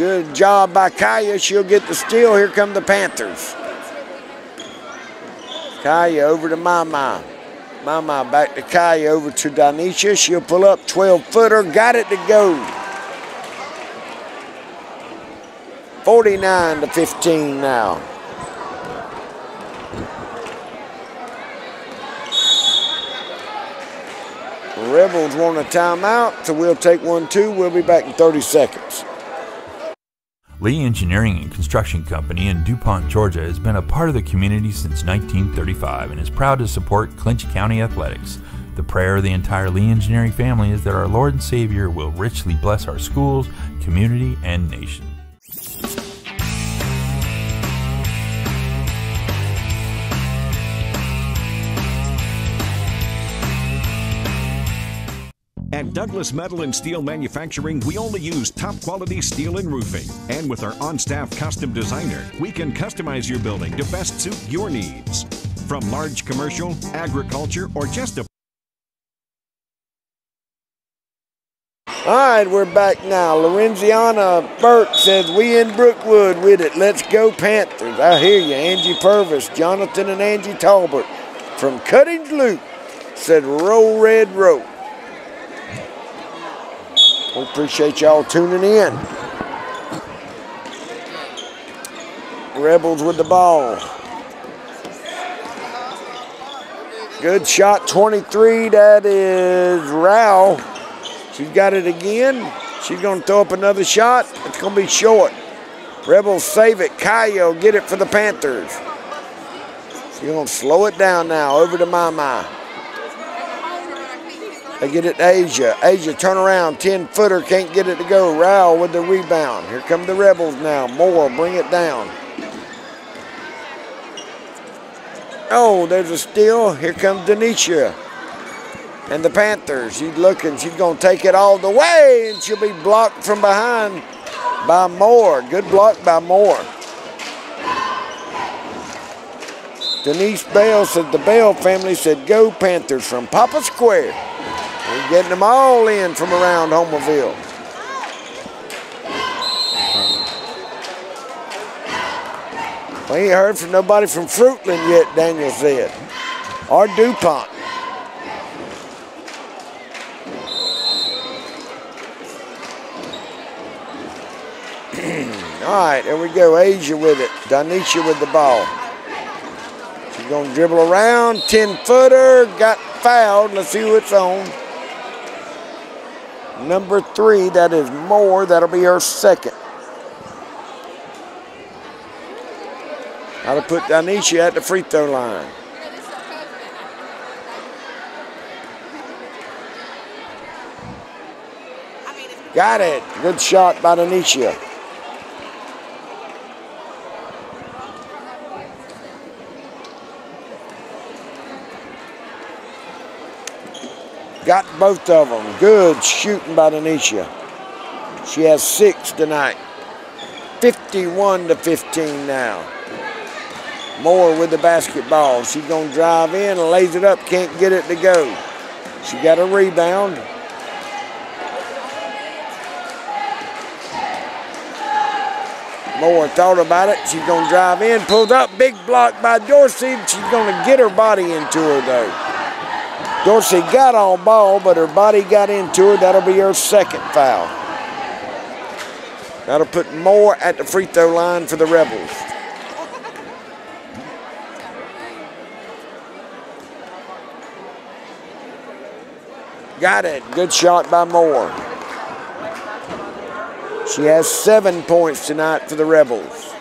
Good job by Kaya. She'll get the steal. Here come the Panthers. Kaya over to Mama. Mama back to Kaya over to Danisha. She'll pull up 12 footer. Got it to go. 49 to 15 now. Rebels want a timeout, so we'll take one too. We'll be back in 30 seconds. Lee Engineering and Construction Company in DuPont, Georgia has been a part of the community since 1935 and is proud to support Clinch County athletics. The prayer of the entire Lee Engineering family is that our Lord and Savior will richly bless our schools, community, and nation. At Douglas Metal and Steel Manufacturing, we only use top quality steel and roofing. And with our on staff custom designer, we can customize your building to best suit your needs. From large commercial, agriculture, or just a All right, we're back now. Lorenziana Burke says, We in Brookwood with it. Let's go, Panthers. I hear you. Angie Purvis, Jonathan and Angie Talbert from Cuttings Loop said, Roll Red Roll. We appreciate y'all tuning in. Rebels with the ball. Good shot, 23. That is Rao. She's got it again. She's going to throw up another shot. It's going to be short. Rebels save it. Kyle get it for the Panthers. She's going to slow it down now. Over to Mama. They get it to Asia. Asia turn around. 10 footer. Can't get it to go. Rao with the rebound. Here come the Rebels now. Moore bring it down. Oh, there's a steal. Here comes Denisha. And the Panthers. She's looking. She's going to take it all the way. And she'll be blocked from behind by Moore. Good block by Moore. Denise Bell said the Bell family said go Panthers from Papa Square. We're getting them all in from around Homerville. We ain't heard from nobody from Fruitland yet, Daniel said. Or DuPont. All right, there we go. Asia with it. Danisha with the ball. She's going to dribble around. 10 footer. Got fouled. Let's see who it's on. Number three, that is Moore. That'll be her second. How to put Danisha at the free throw line. Got it. Good shot by Danisha. Got both of them. Good shooting by Denisha. She has six tonight. 51 to 15 now. Moore with the basketball. She's going to drive in lays it up. Can't get it to go. She got a rebound. Moore thought about it. She's going to drive in. Pulled up. Big block by Dorsey. She's going to get her body into her, though. Dorsey got on ball, but her body got into her. That'll be her second foul. That'll put Moore at the free throw line for the Rebels. Got it. Good shot by Moore. She has seven points tonight for the Rebels.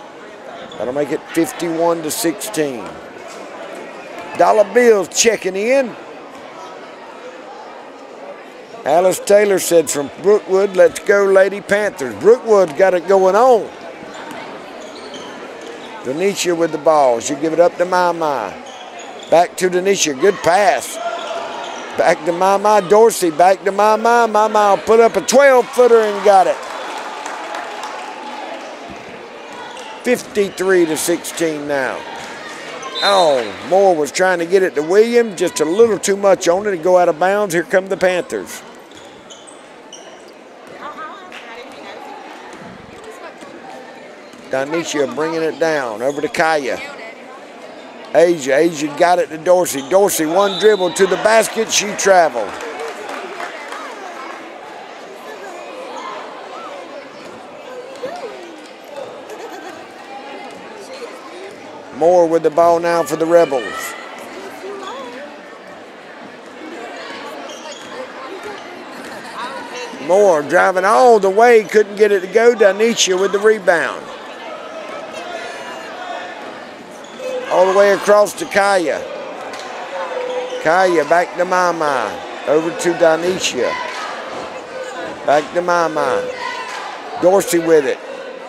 That'll make it 51 to 16. Dollar Bills checking in. Alice Taylor said from Brookwood, let's go Lady Panthers. Brookwood got it going on. Denisha with the ball. She give it up to Mama. Back to Denisha. Good pass. Back to Mama. Dorsey. Back to. Mama will put up a 12-footer and got it. 53 to 16 now. Oh, Moore was trying to get it to Williams. Just a little too much on it to go out of bounds. Here come the Panthers. Danisha bringing it down over to Kaya. Asia, Asia got it to Dorsey. Dorsey, one dribble to the basket. She traveled. Moore with the ball now for the Rebels. Moore driving all the way, couldn't get it to go. Danisha with the rebound. All the way across to Kaya. Kaya back to Mama. Over to Danisha. Back to Mama. Dorsey with it.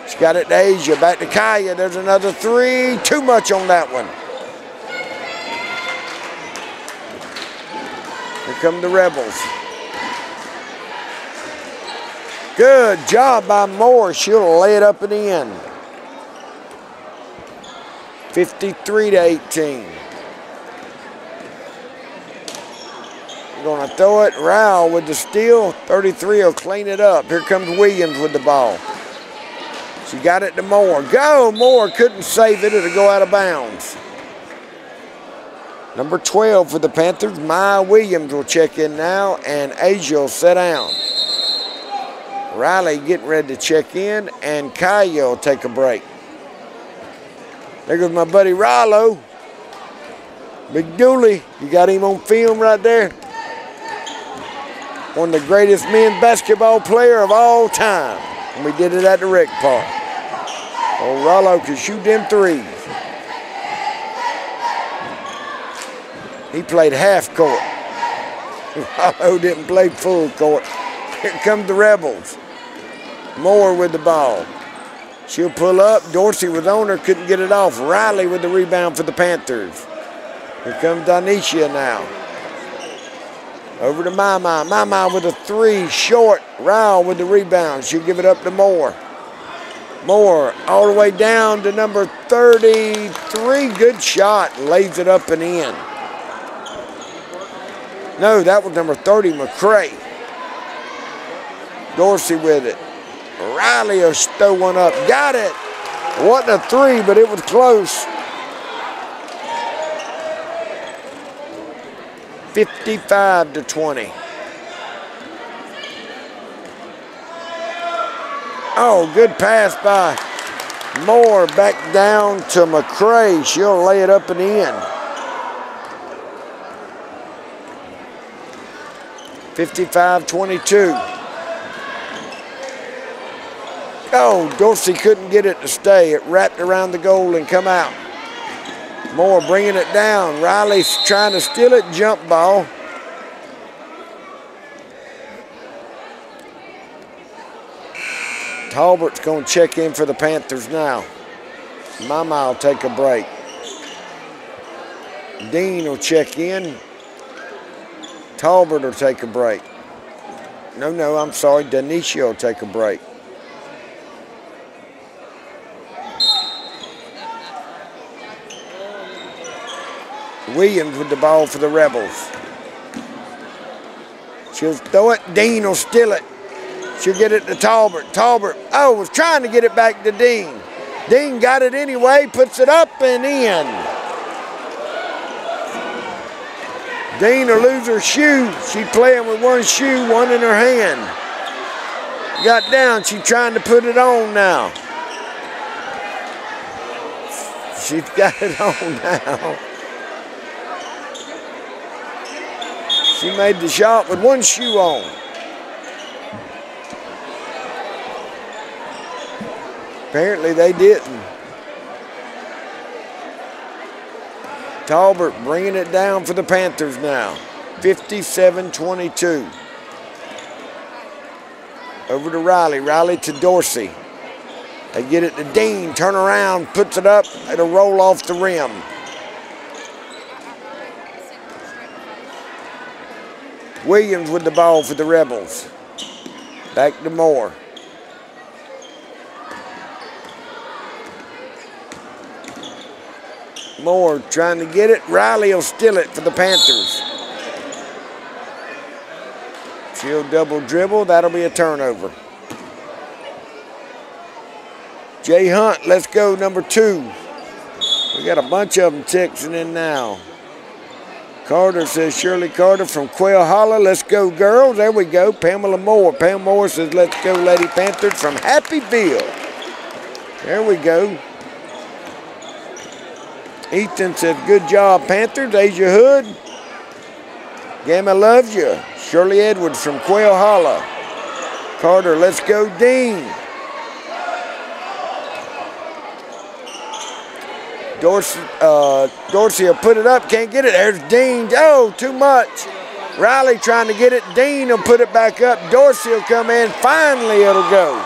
She's got it to Asia. Back to Kaya. There's another three. Too much on that one. Here come the Rebels. Good job by Moore. She'll lay it up in. 53 to 18. We're going to throw it. Rao with the steal. 33 will clean it up. Here comes Williams with the ball. She got it to Moore. Go! Moore couldn't save it. It'll go out of bounds. Number 12 for the Panthers, Maya Williams will check in now, and Asia will sit down. Riley getting ready to check in, and Kaya will take a break. There goes my buddy Rilo. Big Dooley, you got him on film right there. One of the greatest men basketball player of all time. And we did it at the rec park. Oh, Rollo can shoot them threes. He played half court. Rollo didn't play full court. Here come the Rebels. Moore with the ball. She'll pull up. Dorsey was on her, couldn't get it off. Riley with the rebound for the Panthers. Here comes Donisha now. Over to Mama. Mama with a three, short. Rao with the rebound. She'll give it up to Moore. Moore all the way down to number 33. Good shot. Lays it up and in. No, that was number 30, McCray. Dorsey with it. Riley will throw one up. Got it. Wasn't a three, but it was close. 55 to 20. Oh, good pass by Moore back down to McCray. She'll lay it up and in. 55-22. Oh, Dorsey couldn't get it to stay. It wrapped around the goal and come out. Moore bringing it down. Riley's trying to steal it. Jump ball. Talbert's going to check in for the Panthers now. Mama will take a break. Dean will check in. Talbert will take a break. No, no, I'm sorry. Denisha will take a break. Williams with the ball for the Rebels. She'll throw it. Dean will steal it. She'll get it to Talbert. Talbert, oh, was trying to get it back to Dean. Dean got it anyway, puts it up and in. Dean will lose her shoe. She's playing with one shoe, one in her hand. Got down, she's trying to put it on now. She's got it on now. She made the shot with one shoe on. Apparently they didn't. Talbert bringing it down for the Panthers now. 57-22. Over to Riley. Riley to Dorsey. They get it to Dean. Turn around, puts it up. It'll roll off the rim. Williams with the ball for the Rebels. Back to Moore. Moore trying to get it. Riley will steal it for the Panthers. She'll double dribble. That'll be a turnover. Jay Hunt, let's go, number two. We got a bunch of them texting in now. Carter says Shirley Carter from Quail Hollow. Let's go, girls. There we go. Pamela Moore. Pam Moore says, let's go, Lady Panthers from Happyville. There we go. Ethan says, good job, Panthers. Asia Hood. Gamma loves you. Shirley Edwards from Quail Hollow. Carter, let's go, Dean. Dorsey, uh, Dorsey will put it up, can't get it. There's Dean. Oh, too much. Riley trying to get it. Dean will put it back up. Dorsey will come in. Finally, it'll go.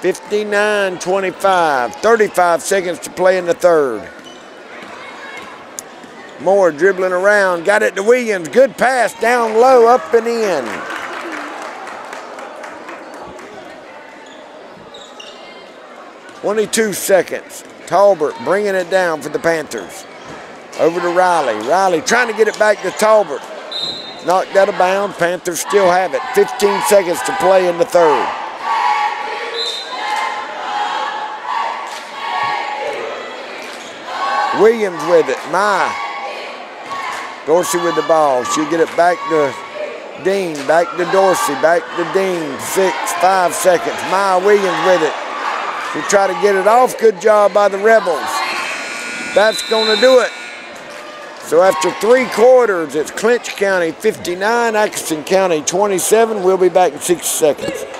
59 25. 35 seconds to play in the third. Moore dribbling around. Got it to Williams. Good pass down low, up and in. Twenty-two seconds. Talbert bringing it down for the Panthers. Over to Riley. Riley trying to get it back to Talbert. Knocked out of bounds. Panthers still have it. 15 seconds to play in the third. Williams with it. My. Dorsey with the ball. She'll get it back to Dean. Back to Dorsey. Back to Dean. Six, five seconds. My Williams with it. She'll try to get it off. Good job by the Rebels. That's going to do it. So after three quarters, it's Clinch County 59, Atkinson County 27. We'll be back in 60 seconds.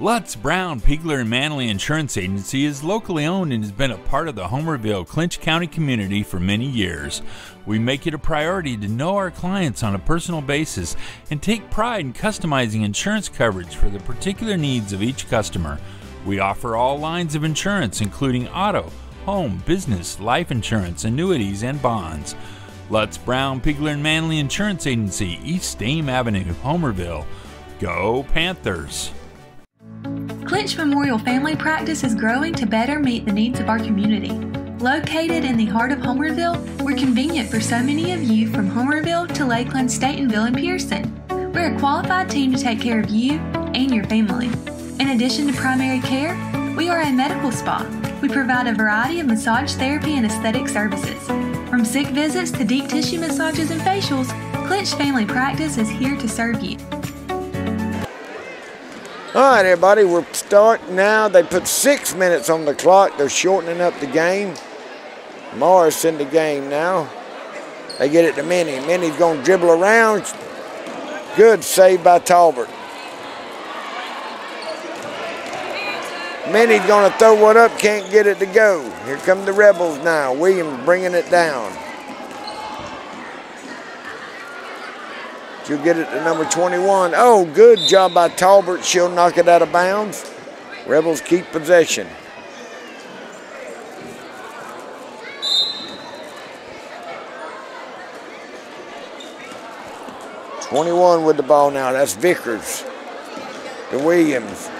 Lutz Brown Pigler and Manley Insurance Agency is locally owned and has been a part of the Homerville Clinch County community for many years. We make it a priority to know our clients on a personal basis and take pride in customizing insurance coverage for the particular needs of each customer. We offer all lines of insurance, including auto, home, business, life insurance, annuities, and bonds. Lutz Brown Pigler and Manley Insurance Agency, East Dame Avenue, Homerville. Go Panthers! Clinch Memorial Family Practice is growing to better meet the needs of our community. Located in the heart of Homerville, we're convenient for so many of you from Homerville to Lakeland, Statenville, and Pearson. We're a qualified team to take care of you and your family. In addition to primary care, we are a medical spa. We provide a variety of massage therapy and aesthetic services. From sick visits to deep tissue massages and facials, Clinch Family Practice is here to serve you. All right, everybody, we're starting now. They put six minutes on the clock. They're shortening up the game. Morris in the game now. They get it to Minnie. Minnie's going to dribble around. Good save by Talbert. Minnie's going to throw one up, can't get it to go. Here come the Rebels now. Williams bringing it down. She'll get it to number 21. Oh, good job by Talbert. She'll knock it out of bounds. Rebels keep possession. Twenty-one with the ball now. That's Vickers. To Williams.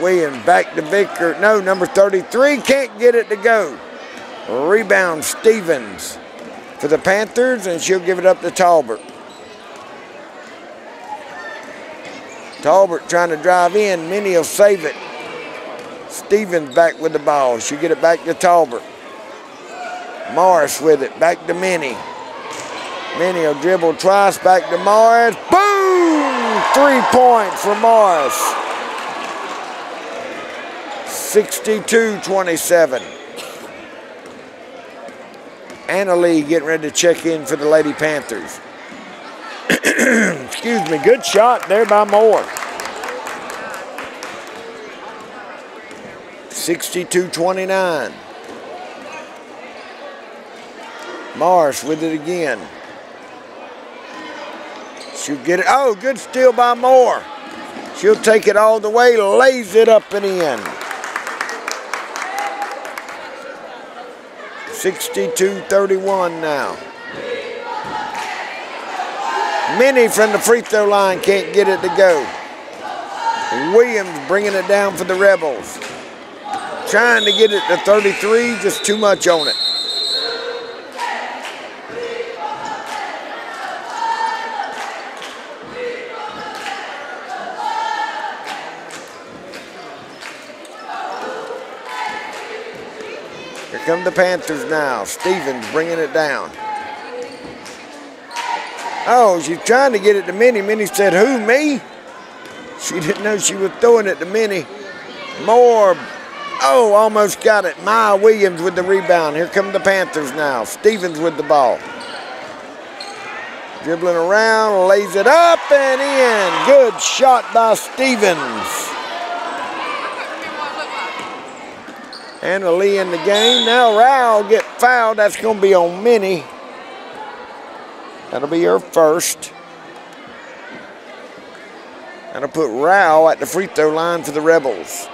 Williams back to Vickers. No, number 33 can't get it to go. Rebound Stevens for the Panthers, and she'll give it up to Talbert. Talbert trying to drive in. Minnie will save it. Stevens back with the ball. She'll get it back to Talbert. Morris with it. Back to Minnie. Minnie will dribble twice. Back to Morris. Boom! Three points for Morris. 62-27. Anna Lee getting ready to check in for the Lady Panthers. Excuse me, good shot there by Moore. 62-29. Morris with it again. She'll get it. Oh, good steal by Moore. She'll take it all the way, lays it up and in. 62-31 now. Minnie from the free throw line can't get it to go. Williams bringing it down for the Rebels. Trying to get it to 33, just too much on it. Here come the Panthers now. Stevens bringing it down. Oh, she's trying to get it to Minnie. Minnie said, who, me? She didn't know she was throwing it to Minnie. More. oh, almost got it. Maya Williams with the rebound. Here come the Panthers now. Stevens with the ball. Dribbling around, lays it up and in. Good shot by Stevens. Anna Lee in the game. Now Rao get fouled. That's going to be on Minnie. That'll be her first. That'll put Rao at the free throw line for the Rebels.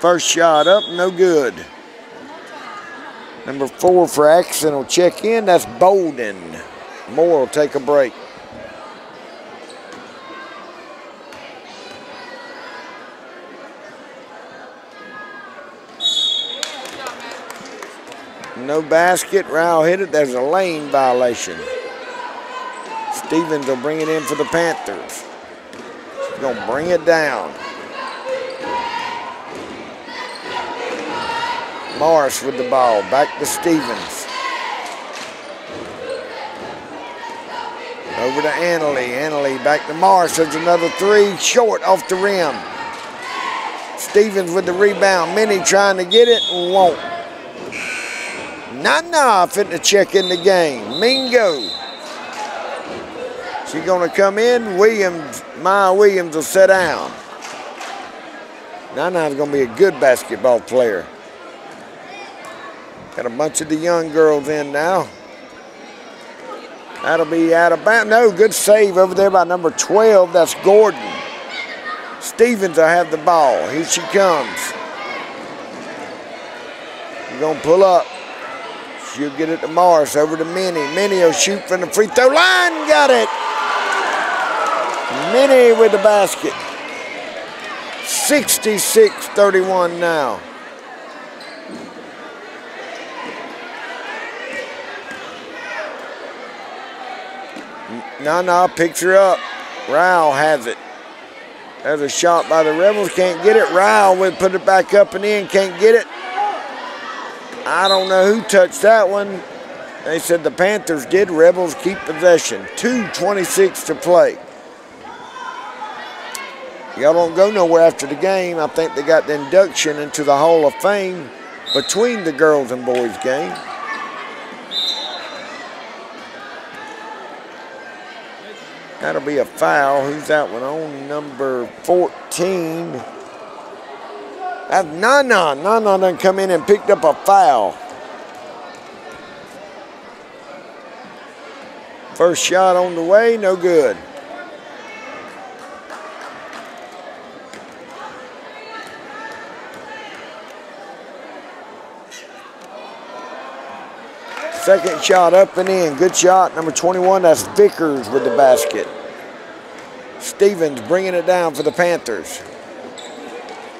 First shot up, no good. Number four for Atkinson will check in. That's Bolden. Moore will take a break. No basket. Rao hit it. There's a lane violation. Stevens will bring it in for the Panthers. He's going to bring it down. Morris with the ball. Back to Stevens. Over to Annalee. Annalee back to Morris. There's another three. Short off the rim. Stevens with the rebound. Minnie trying to get it. Won't. Nana fitting to check in the game. Mingo. She's going to come in. Williams, Maya Williams will sit down. Nana's going to be a good basketball player. Got a bunch of the young girls in now. That'll be out of bounds. No, good save over there by number 12. That's Gordon. Stevens will have the ball. Here she comes. You're going to pull up. She'll get it to Morris. Over to Minnie. Minnie will shoot from the free throw line. Got it. Minnie with the basket. 66-31 now. Nana picks her up. Rao has it. There's a shot by the Rebels. Can't get it. Rao will put it back up and in. Can't get it. I don't know who touched that one. They said the Panthers did. Rebels keep possession. 2.26 to play. Y'all don't go nowhere after the game. I think they got the induction into the Hall of Fame between the girls and boys game. That'll be a foul. Who's that one on? Number 14. That's Nana. Nana done come in and picked up a foul. First shot on the way, no good. Second shot up and in. Good shot. Number 21, that's Vickers with the basket. Stevens bringing it down for the Panthers.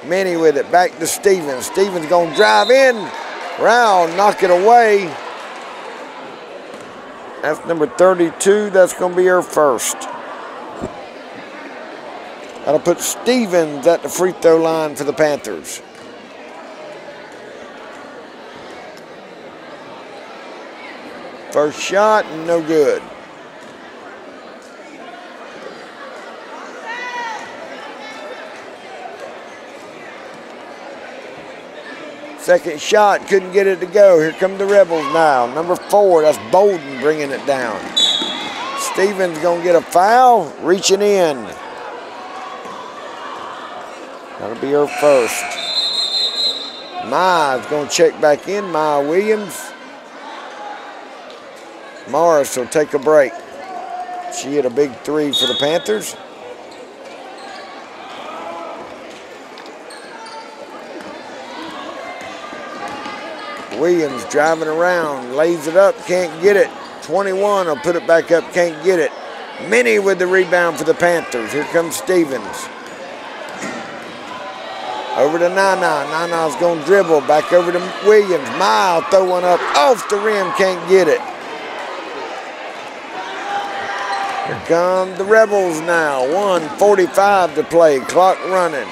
Minnie with it. Back to Stevens. Stevens to drive in. Round, knock it away. That's number 32. That's to be her first. That'll put Stevens at the free throw line for the Panthers. First shot, no good. Second shot, couldn't get it to go. Here come the Rebels now. Number four, that's Bolden bringing it down. Stevens gonna get a foul, reaching in. That'll be her first. Maya's gonna check back in, Maya Williams. Morris will take a break. She hit a big three for the Panthers. Williams driving around, lays it up, can't get it. 21 will put it back up, can't get it. Minnie with the rebound for the Panthers. Here comes Stevens. Over to Nana. Nana's going to dribble. Back over to Williams. Mile throwing up off the rim, can't get it. Here come the Rebels now. 145 to play. Clock running.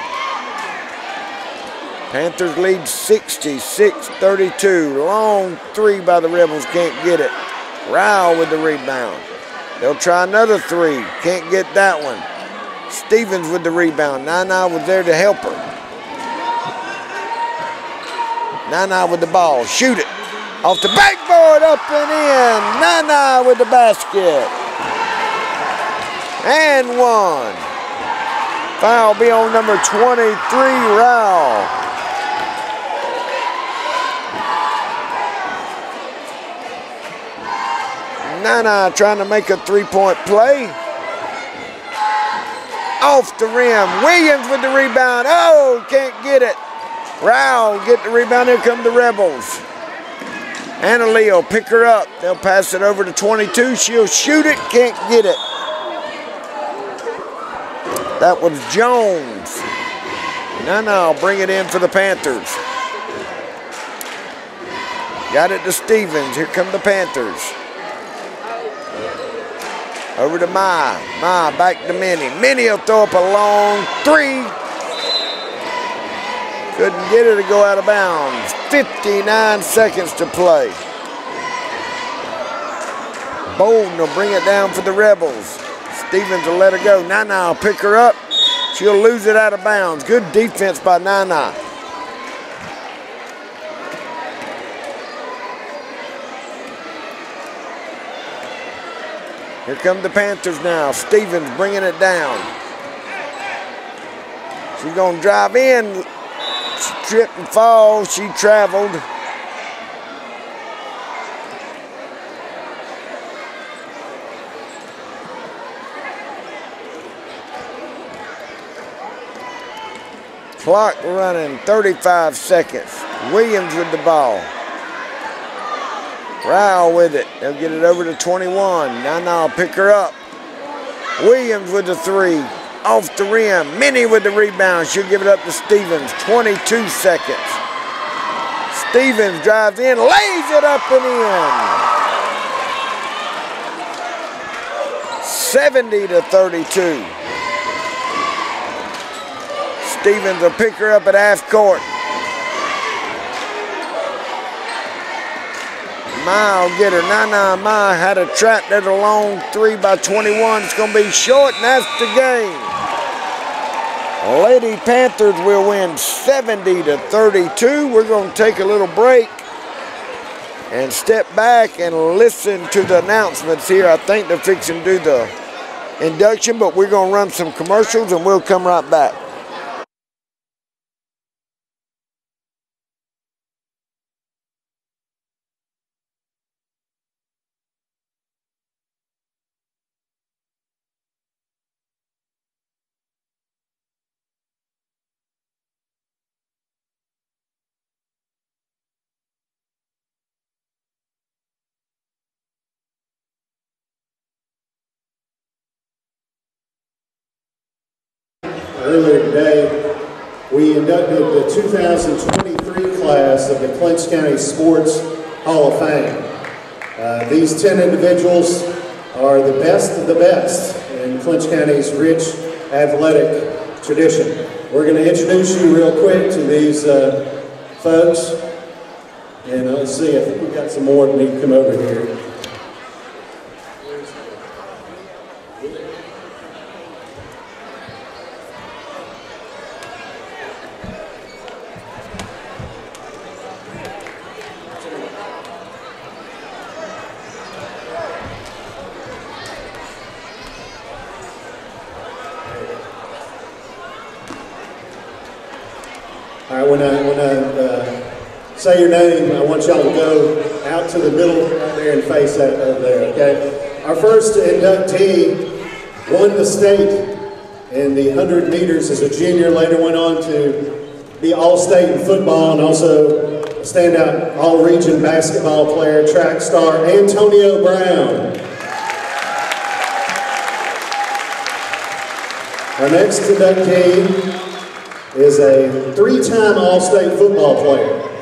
Panthers lead 66-32. Long three by the Rebels. Can't get it. Rao with the rebound. They'll try another three. Can't get that one. Stevens with the rebound. Nana was there to help her. Nana with the ball. Shoot it. Off the backboard, up and in. Nana with the basket. And one. Foul be on number 23, Rao. Nana trying to make a three-point play. Off the rim. Williams with the rebound. Oh, can't get it. Rao get the rebound. Here come the Rebels. Anna Leo pick her up. They'll pass it over to 22. She'll shoot it. Can't get it. That was Jones. Nana will bring it in for the Panthers. Got it to Stevens. Here come the Panthers. Over to Ma. Ma back to Minnie. Minnie will throw up a long three. Couldn't get her to go out of bounds. 59 seconds to play. Bolden will bring it down for the Rebels. Stevens will let her go. Nana will pick her up. She'll lose it out of bounds. Good defense by Nana. Here come the Panthers now. Stevens bringing it down. She's going to drive in. She tripped and fall. She traveled. Clock running 35 seconds. Williams with the ball. Rao with it. They'll get it over to 21. Now, now, pick her up. Williams with the three. Off the rim. Minnie with the rebound. She'll give it up to Stevens. 22 seconds. Stevens drives in, lays it up and in. 70 to 32. Stevens will pick her up at half court. Ma will get her. Nana Ma had a trap. There's a long three by 21. It's going to be short, and that's the game. Lady Panthers will win 70 to 32. We're going to take a little break and step back and listen to the announcements here. I think they're fixing to do the induction, but we're going to run some commercials and we'll come right back. Earlier today, we inducted the 2023 class of the Clinch County Sports Hall of Fame. Uh, these 10 individuals are the best of the best in Clinch County's rich athletic tradition. We're going to introduce you real quick to these uh, folks. And uh, let's see, I think we've got some more that need to come over here. All right, when I, when I uh, say your name, I want y'all to go out to the middle there and face that over there, okay? Our first inductee won the state in the 100 meters as a junior, later went on to be all-state in football and also standout all-region basketball player, track star, Antonio Brown. Our next inductee is a three-time All-State football player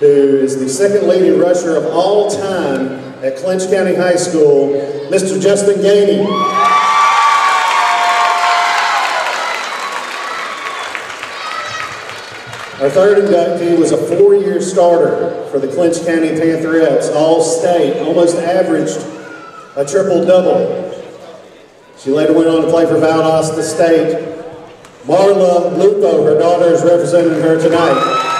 who is the second leading rusher of all time at Clinch County High School, Mr. Justin Gainey. Our third inductee was a four-year starter for the Clinch County Pantherettes, all-state, almost averaged a triple-double. She later went on to play for Valdosta State. Marla Lupo, her daughter, is representing her tonight.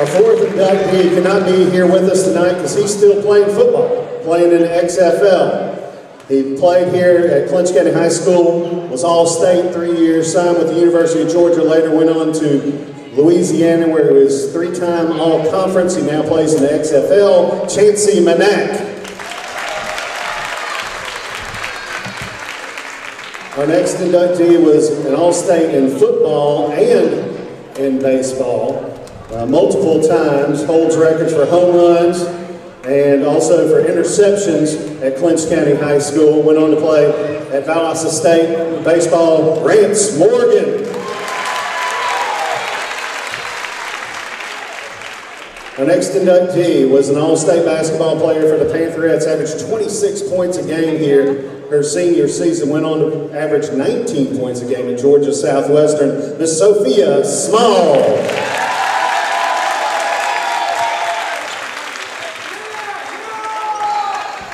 Our fourth inductee cannot be here with us tonight because he's still playing football, playing in XFL. He played here at Clinch County High School, was All-State three years, signed with the University of Georgia, later went on to Louisiana where he was three-time All-Conference. He now plays in the XFL. Chauncey Manac. Our next inductee was an All-State in football and in baseball. Uh, multiple times, holds records for home runs and also for interceptions at Clinch County High School. Went on to play at Valdosta State baseball. Rance Morgan. Our next inductee was an all-state basketball player for the Pantherettes, averaged 26 points a game here. Her senior season went on to average 19 points a game at Georgia Southwestern. Miss Sophia Small.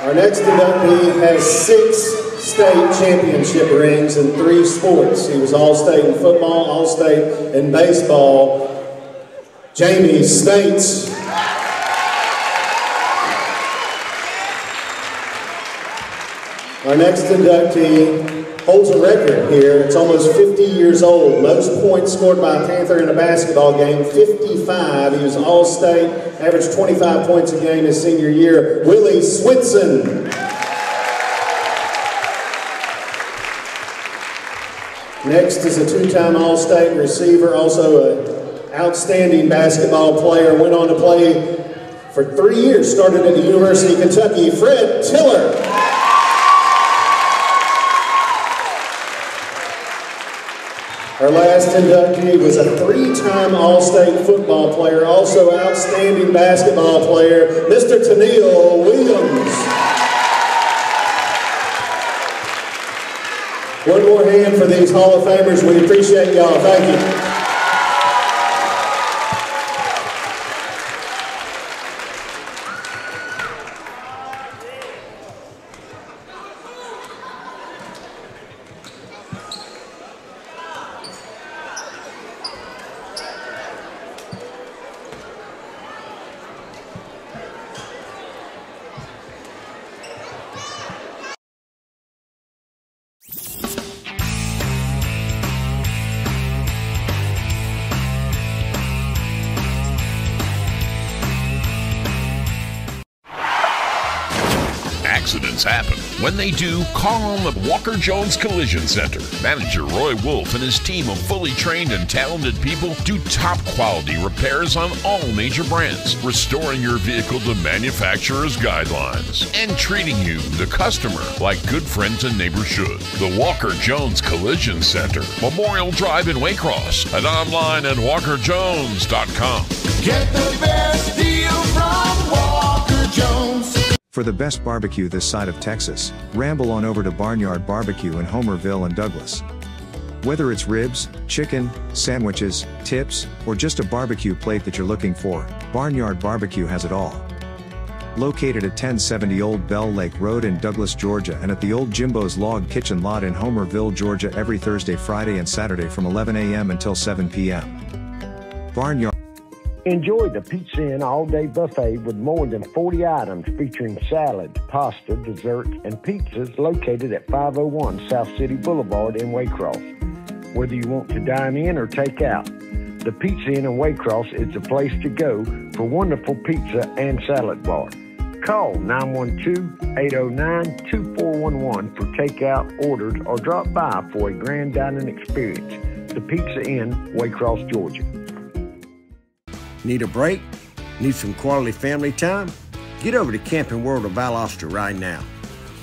Our next inductee has six state championship rings in three sports. He was All-State in football, All-State in baseball. Jamie States. Our next inductee holds a record here. It's almost 50 years old. Most points scored by a Panther in a basketball game, 55. He was All-State, averaged 25 points a game his senior year. Willie Switson. Next is a two-time All-State receiver, also an outstanding basketball player. Went on to play for three years, started at the University of Kentucky, Fred Tiller. Our last inductee was a three-time All-State football player, also outstanding basketball player, Mr. Tennille Williams. One more hand for these Hall of Famers. We appreciate y'all. Thank you. When they do, call them at Walker Jones Collision Center. Manager Roy Wolf and his team of fully trained and talented people do top quality repairs on all major brands, restoring your vehicle to manufacturer's guidelines and treating you, the customer, like good friends and neighbors should. The Walker Jones Collision Center, Memorial Drive in Waycross, and online at walkerjones.com. Get the best deal from Walker. For the best barbecue this side of Texas, ramble on over to Barnyard Barbecue in Homerville and Douglas. Whether it's ribs, chicken, sandwiches, tips, or just a barbecue plate that you're looking for, Barnyard Barbecue has it all. Located at 1070 Old Bell Lake Road in Douglas, Georgia and at the Old Jimbo's Log Kitchen Lot in Homerville, Georgia every Thursday, Friday and Saturday from 11 a.m. until 7 p.m. Barnyard Enjoy the Pizza Inn all day buffet with more than 40 items featuring salads, pasta, desserts, and pizzas located at 501 South City Boulevard in Waycross. Whether you want to dine in or take out, the Pizza Inn in Waycross is the place to go for wonderful pizza and salad bar. Call 912-809-2411 for takeout orders or drop by for a grand dining experience. The Pizza Inn, Waycross, Georgia. Need a break? Need some quality family time? Get over to Camping World of Valdosta right now.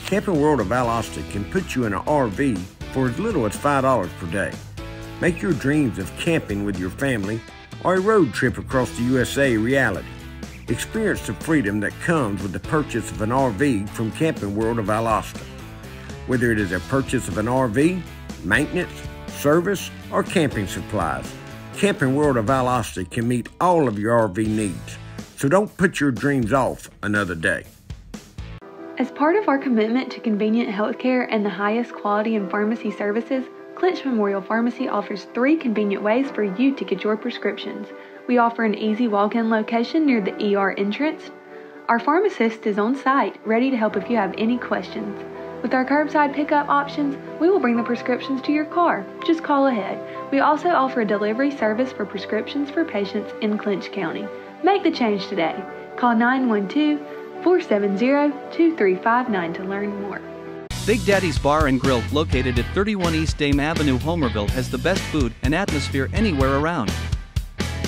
Camping World of Valdosta can put you in an RV for as little as $5 per day. Make your dreams of camping with your family or a road trip across the USA reality. Experience the freedom that comes with the purchase of an RV from Camping World of Valdosta. Whether it is a purchase of an RV, maintenance, service, or camping supplies, Camping World of Valdosta can meet all of your RV needs. So don't put your dreams off another day. As part of our commitment to convenient healthcare and the highest quality in pharmacy services, Clinch Memorial Pharmacy offers three convenient ways for you to get your prescriptions. We offer an easy walk in location near the ER entrance. Our pharmacist is on site, ready to help if you have any questions. With our curbside pickup options, we will bring the prescriptions to your car. Just call ahead. We also offer a delivery service for prescriptions for patients in Clinch County. Make the change today. Call 912 470 2359 to learn more. Big Daddy's Bar and Grill, located at 31 East Dame Avenue, Homerville, has the best food and atmosphere anywhere around.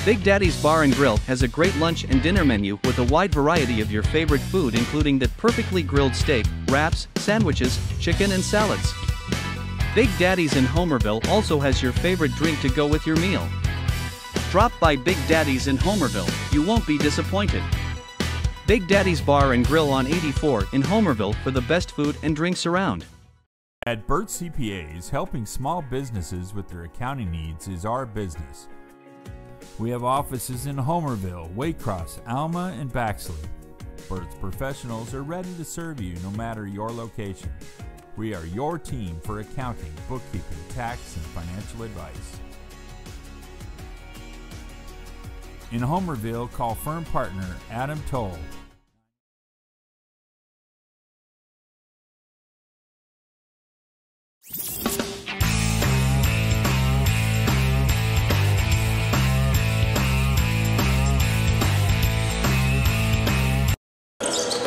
Big Daddy's Bar and Grill has a great lunch and dinner menu with a wide variety of your favorite food, including the perfectly grilled steak, wraps, sandwiches, chicken, and salads. Big Daddy's in Homerville also has your favorite drink to go with your meal. Drop by Big Daddy's in Homerville, you won't be disappointed. Big Daddy's Bar and Grill on 84 in Homerville for the best food and drinks around. At Burt CPAs, helping small businesses with their accounting needs is our business. We have offices in Homerville, Waycross, Alma, and Baxley. Burt's professionals are ready to serve you no matter your location. We are your team for accounting, bookkeeping, tax, and financial advice. In Homerville, call firm partner Adam Toll That's all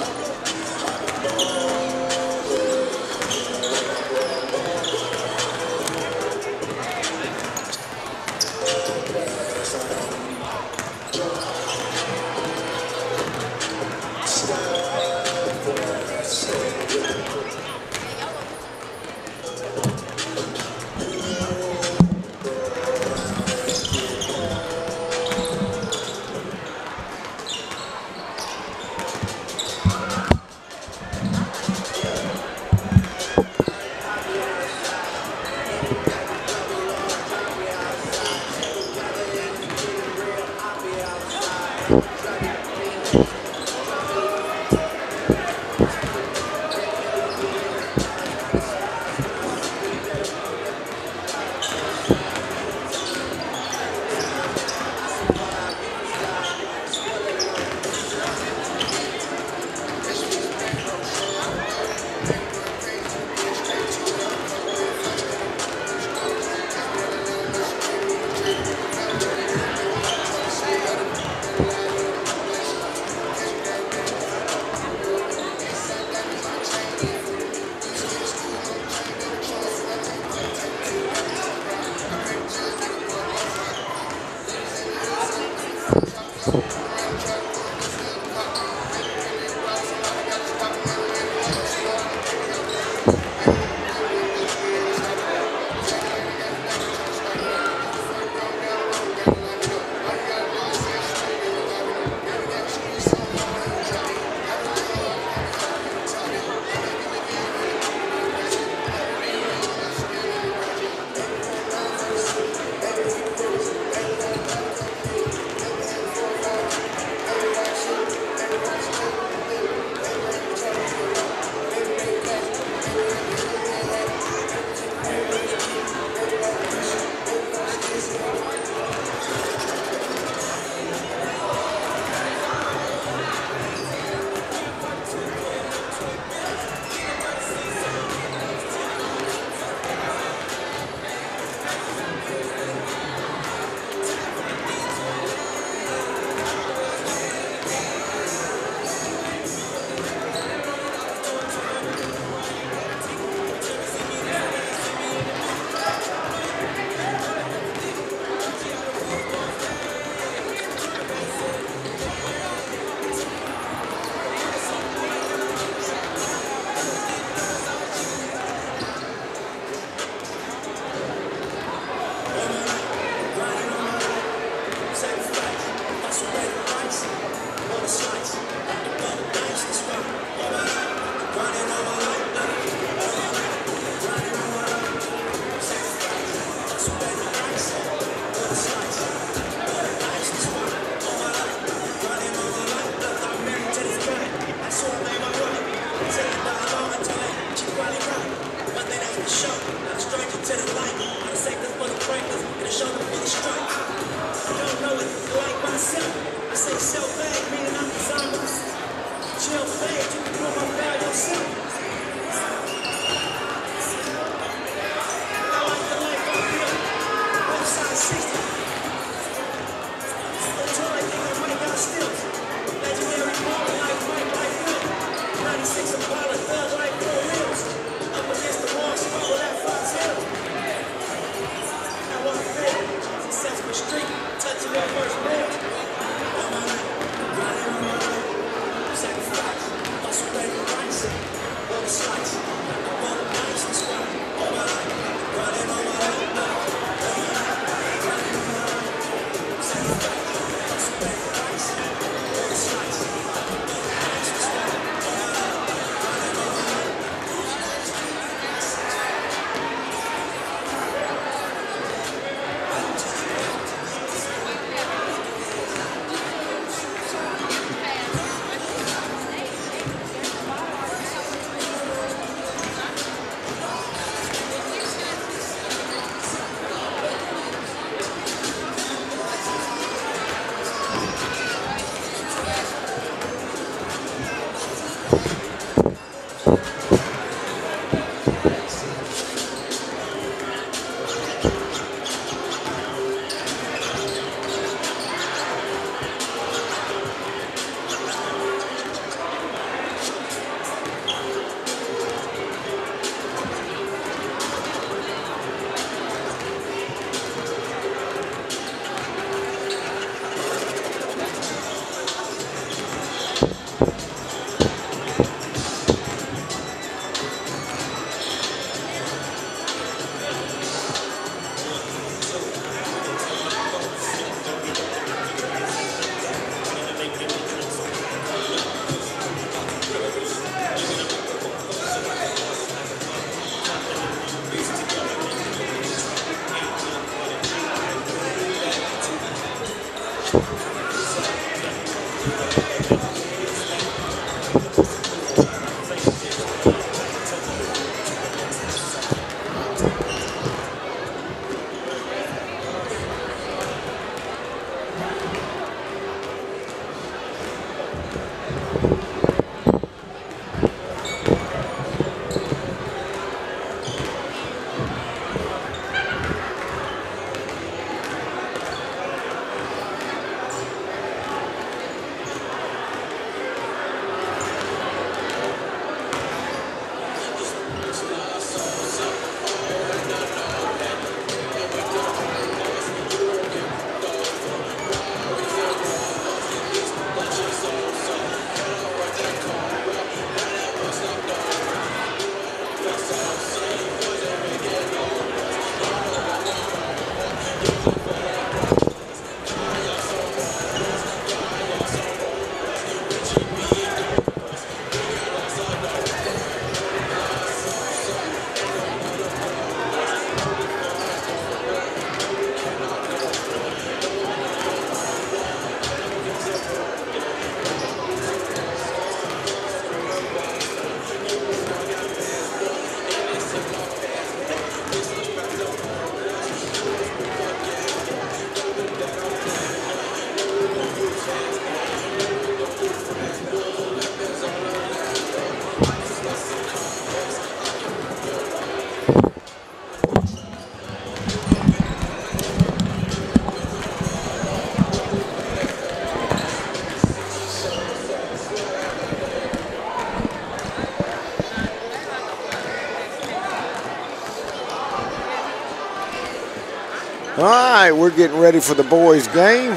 right, we're getting ready for the boys' game.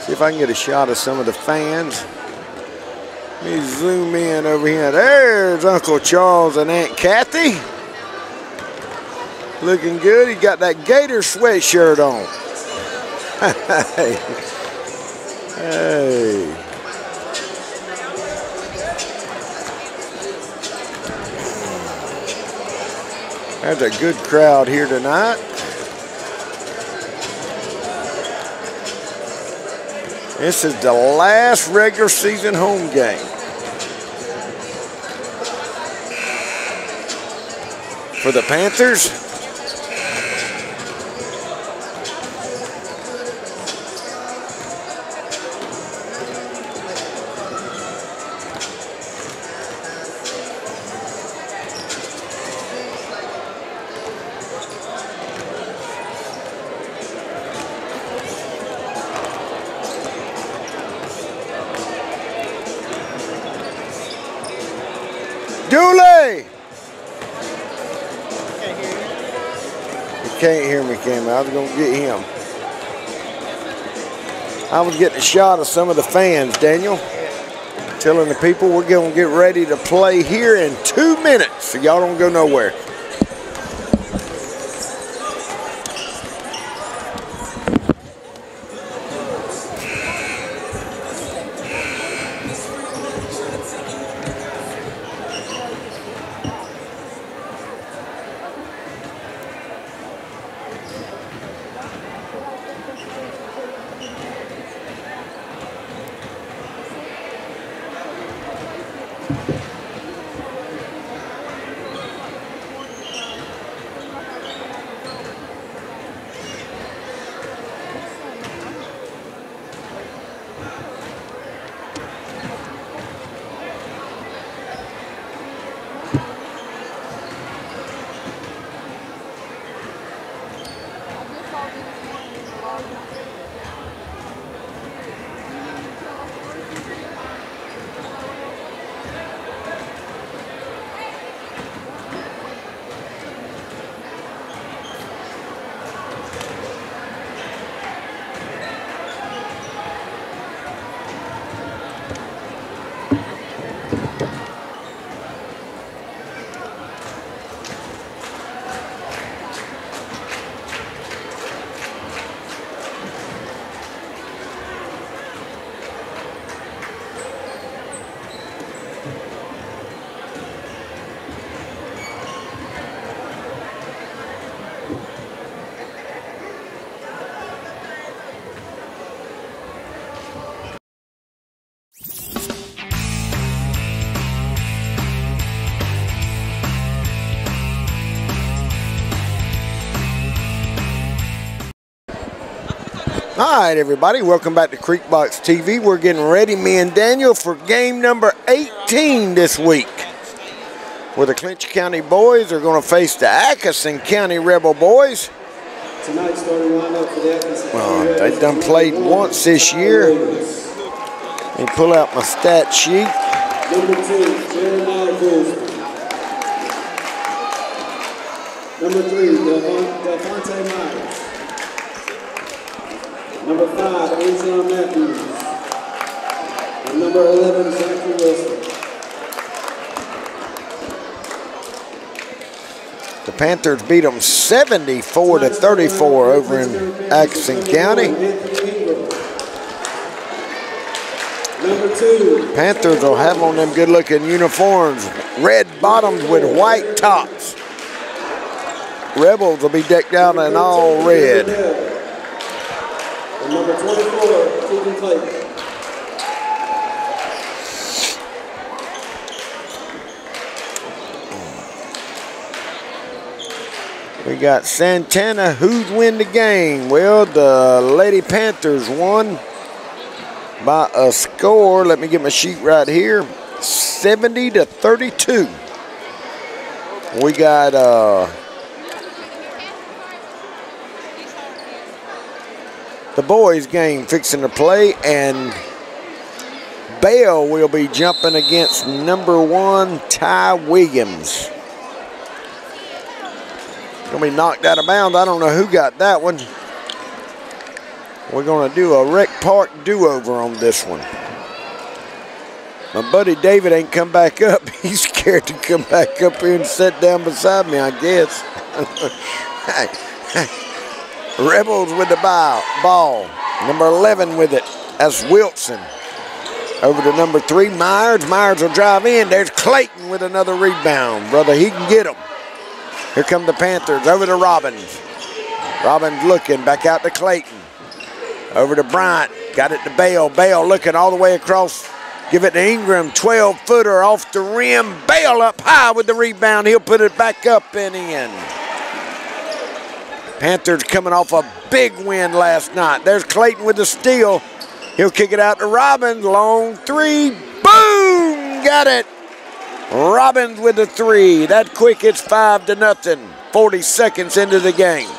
See if I can get a shot of some of the fans. Let me zoom in over here. There's Uncle Charles and Aunt Kathy. Looking good. He got that Gator sweatshirt on. hey. hey. There's a good crowd here tonight. This is the last regular season home game. For the Panthers. I was going to get him. I was getting a shot of some of the fans, Daniel. telling the people we're going to get ready to play here in two minutes. So y'all don't go nowhere. Right, everybody, welcome back to Creekbox TV. We're getting ready, me and Daniel, for game number 18 this week. Where the Clinch County boys are going to face the Atkinson County Rebel boys. Tonight's starting lineup for the Atkinson Well, they've done played once this year. Let me pull out my stat sheet. Number two, Jeremiah Number three, Panthers beat them 74 to 34 over in Atkinson County. Panthers will have on them good-looking uniforms, red bottoms with white tops. Rebels will be decked out in all red. and number 24, Keegan Clayton. We got Santana. Who's win the game? Well, the Lady Panthers won by a score. Let me get my sheet right here. 70 to 32. We got uh, the boys game fixing to play and Bale will be jumping against number one Ty Williams. Gonna be knocked out of bounds. I don't know who got that one. We're gonna do a Rec Park do-over on this one. My buddy David ain't come back up. He's scared to come back up here and sit down beside me, I guess. Rebels with the ball. Number 11 with it. That's Wilson. Over to number three, Myers. Myers will drive in. There's Clayton with another rebound. Brother, he can get them. Here come the Panthers. Over to Robbins. Robbins looking. Back out to Clayton. Over to Bryant. Got it to Bale. Bale looking all the way across. Give it to Ingram. 12 footer off the rim. Bale up high with the rebound. He'll put it back up and in. Panthers coming off a big win last night. There's Clayton with the steal. He'll kick it out to Robbins. Long three. Boom! Got it. Robbins with the three. That quick, it's five to nothing. 40 seconds into the game.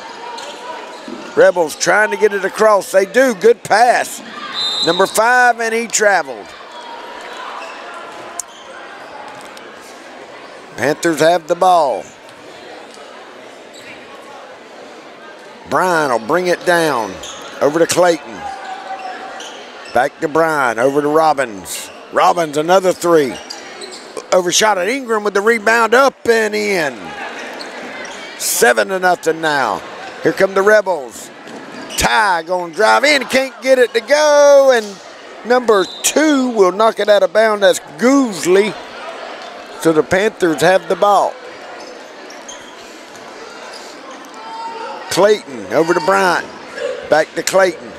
Rebels trying to get it across. They do. Good pass. Number five, and he traveled. Panthers have the ball. Bryant will bring it down. Over to Clayton. Back to Bryant. Over to Robbins. Robbins, another three. Overshot at Ingram with the rebound up and in. Seven to nothing now. Here come the Rebels. Ty going to drive in, can't get it to go, and number two will knock it out of bounds. That's Goosley. So the Panthers have the ball. Clayton over to Bryant. Back to Clayton.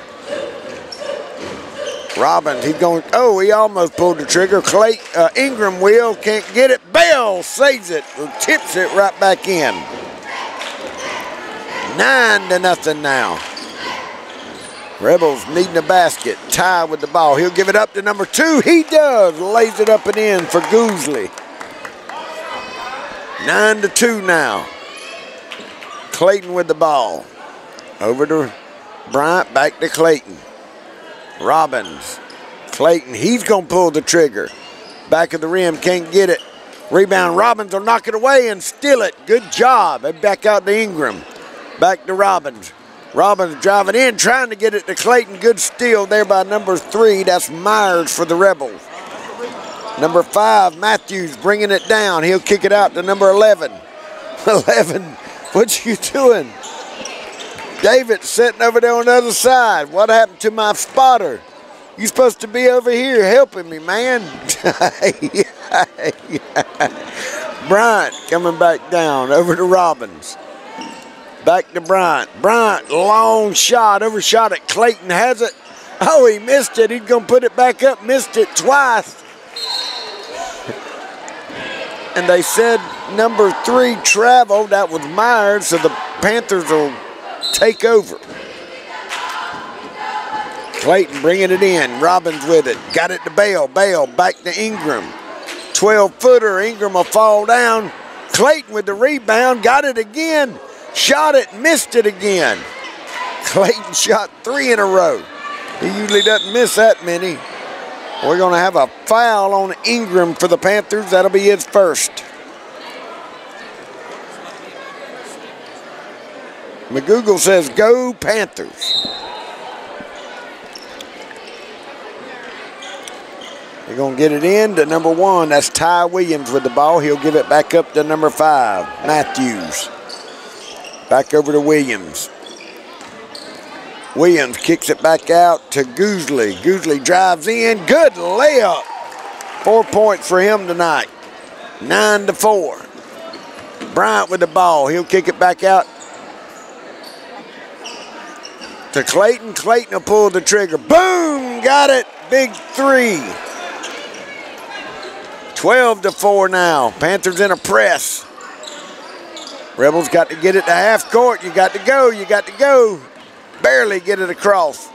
Robbins, he's going, oh, he almost pulled the trigger. Clay, uh, Ingram will, can't get it. Bell saves it, tips it right back in. Nine to nothing now. Rebels needing a basket. Ty with the ball. He'll give it up to number two. He does. Lays it up and in for Goosley. Nine to two now. Clayton with the ball. Over to Bryant, back to Clayton. Robbins. Clayton, he's going to pull the trigger. Back of the rim, can't get it. Rebound, Robbins will knock it away and steal it. Good job. And back out to Ingram. Back to Robbins. Robbins driving in, trying to get it to Clayton. Good steal there by number three. That's Myers for the Rebels. Number five, Matthews bringing it down. He'll kick it out to number 11. 11, what you doing? David sitting over there on the other side. What happened to my spotter? You supposed to be over here helping me, man. Bryant coming back down over to Robbins. Back to Bryant. Bryant, long shot, overshot it. Clayton has it. Oh, he missed it. He's going to put it back up. Missed it twice. And they said number three traveled. That was Myers, so the Panthers will take over. Clayton bringing it in. Robbins with it. Got it to Bale. Bale back to Ingram. 12 footer. Ingram will fall down. Clayton with the rebound. Got it again. Shot it. Missed it again. Clayton shot three in a row. He usually doesn't miss that many. We're going to have a foul on Ingram for the Panthers. That'll be his first. McGoogle says, go Panthers. They're going to get it in to number one. That's Ty Williams with the ball. He'll give it back up to number five, Matthews. Back over to Williams. Williams kicks it back out to Goosley. Goosley drives in. Good layup. Four points for him tonight. Nine to four. Bryant with the ball. He'll kick it back out to Clayton. Clayton will pull the trigger. Boom! Got it. Big three. 12 to 4 now. Panthers in a press. Rebels got to get it to half court. You got to go. You got to go. Barely get it across.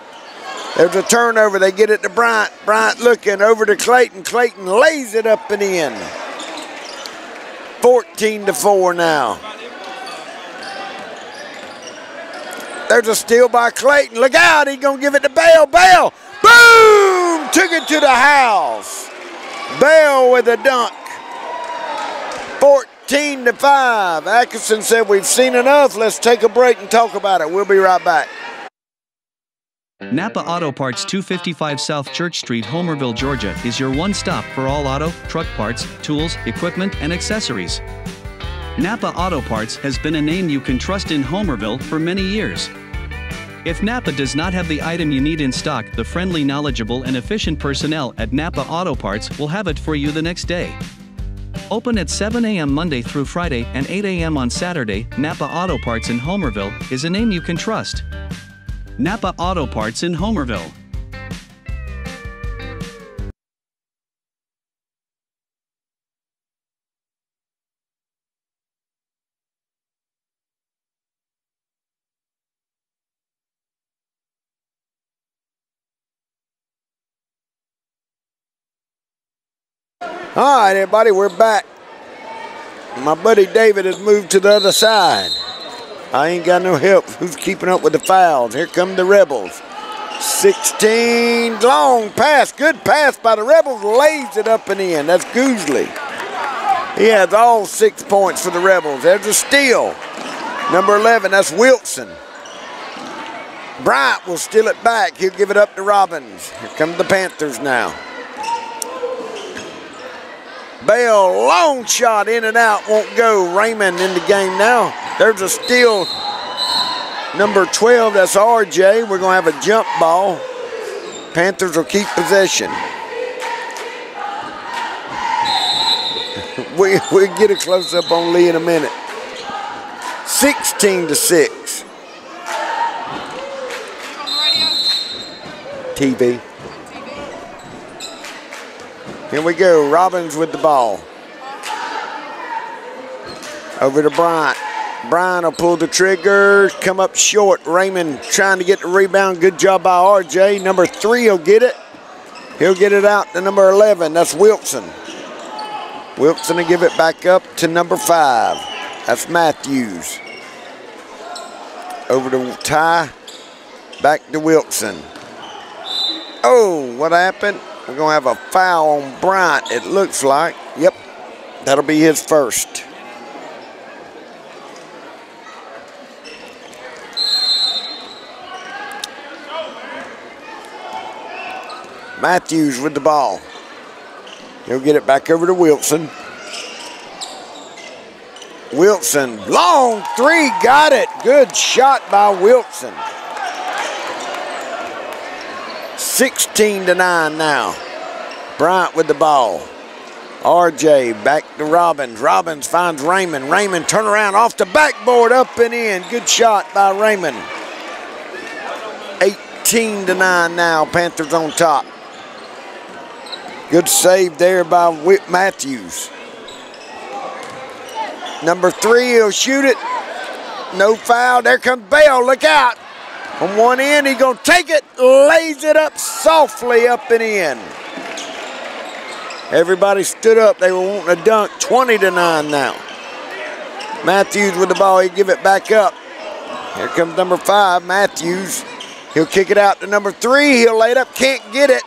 There's a turnover. They get it to Bryant. Bryant looking over to Clayton. Clayton lays it up and in. 14 to 4 now. There's a steal by Clayton. Look out. He's going to give it to Bale. Bale. Boom! Took it to the house. Bale with a dunk. 14 to 5. Atkinson said, We've seen enough. Let's take a break and talk about it. We'll be right back. Napa Auto Parts 255 South Church Street, Homerville, Georgia is your one stop for all auto, truck parts, tools, equipment, and accessories. Napa Auto Parts has been a name you can trust in Homerville for many years. If Napa does not have the item you need in stock, the friendly, knowledgeable, and efficient personnel at Napa Auto Parts will have it for you the next day. Open at 7 a.m. Monday through Friday and 8 a.m. on Saturday, Napa Auto Parts in Homerville is a name you can trust. Napa Auto Parts in Homerville. All right, everybody, we're back. My buddy David has moved to the other side. I ain't got no help. Who's keeping up with the fouls? Here come the Rebels. 16, long pass. Good pass by the Rebels. Lays it up and in. That's Goosley. He has all six points for the Rebels. There's a steal. Number 11, that's Wilson. Bryant will steal it back. He'll give it up to Robbins. Here come the Panthers now. Bell, long shot in and out, won't go. Raymond in the game now. There's a steal. Number 12, that's RJ. We're going to have a jump ball. Panthers will keep possession. we we get a close up on Lee in a minute. 16 to 6. TV. Here we go. Robbins with the ball. Over to Bryant. Bryant will pull the trigger, come up short. Raymond trying to get the rebound. Good job by RJ. Number three will get it. He'll get it out to number 11. That's Wilson. Wilson will give it back up to number five. That's Matthews. Over to Ty. Back to Wilson. Oh, what happened? We're going to have a foul on Bryant, it looks like. Yep, that'll be his first. Matthews with the ball. He'll get it back over to Wilson. Wilson, long three, got it. Good shot by Wilson. 16 to 9 now. Bryant with the ball. RJ back to Robbins. Robbins finds Raymond. Raymond turn around off the backboard, up and in. Good shot by Raymond. 18 to 9 now. Panthers on top. Good save there by Whit Matthews. Number three, he'll shoot it. No foul. There comes Bell. Look out. From one end, he's going to take it, lays it up softly up and in. Everybody stood up. They were wanting a dunk. 20 to 9 now. Matthews with the ball. He give it back up. Here comes number five, Matthews. He'll kick it out to number three. He'll lay it up. Can't get it.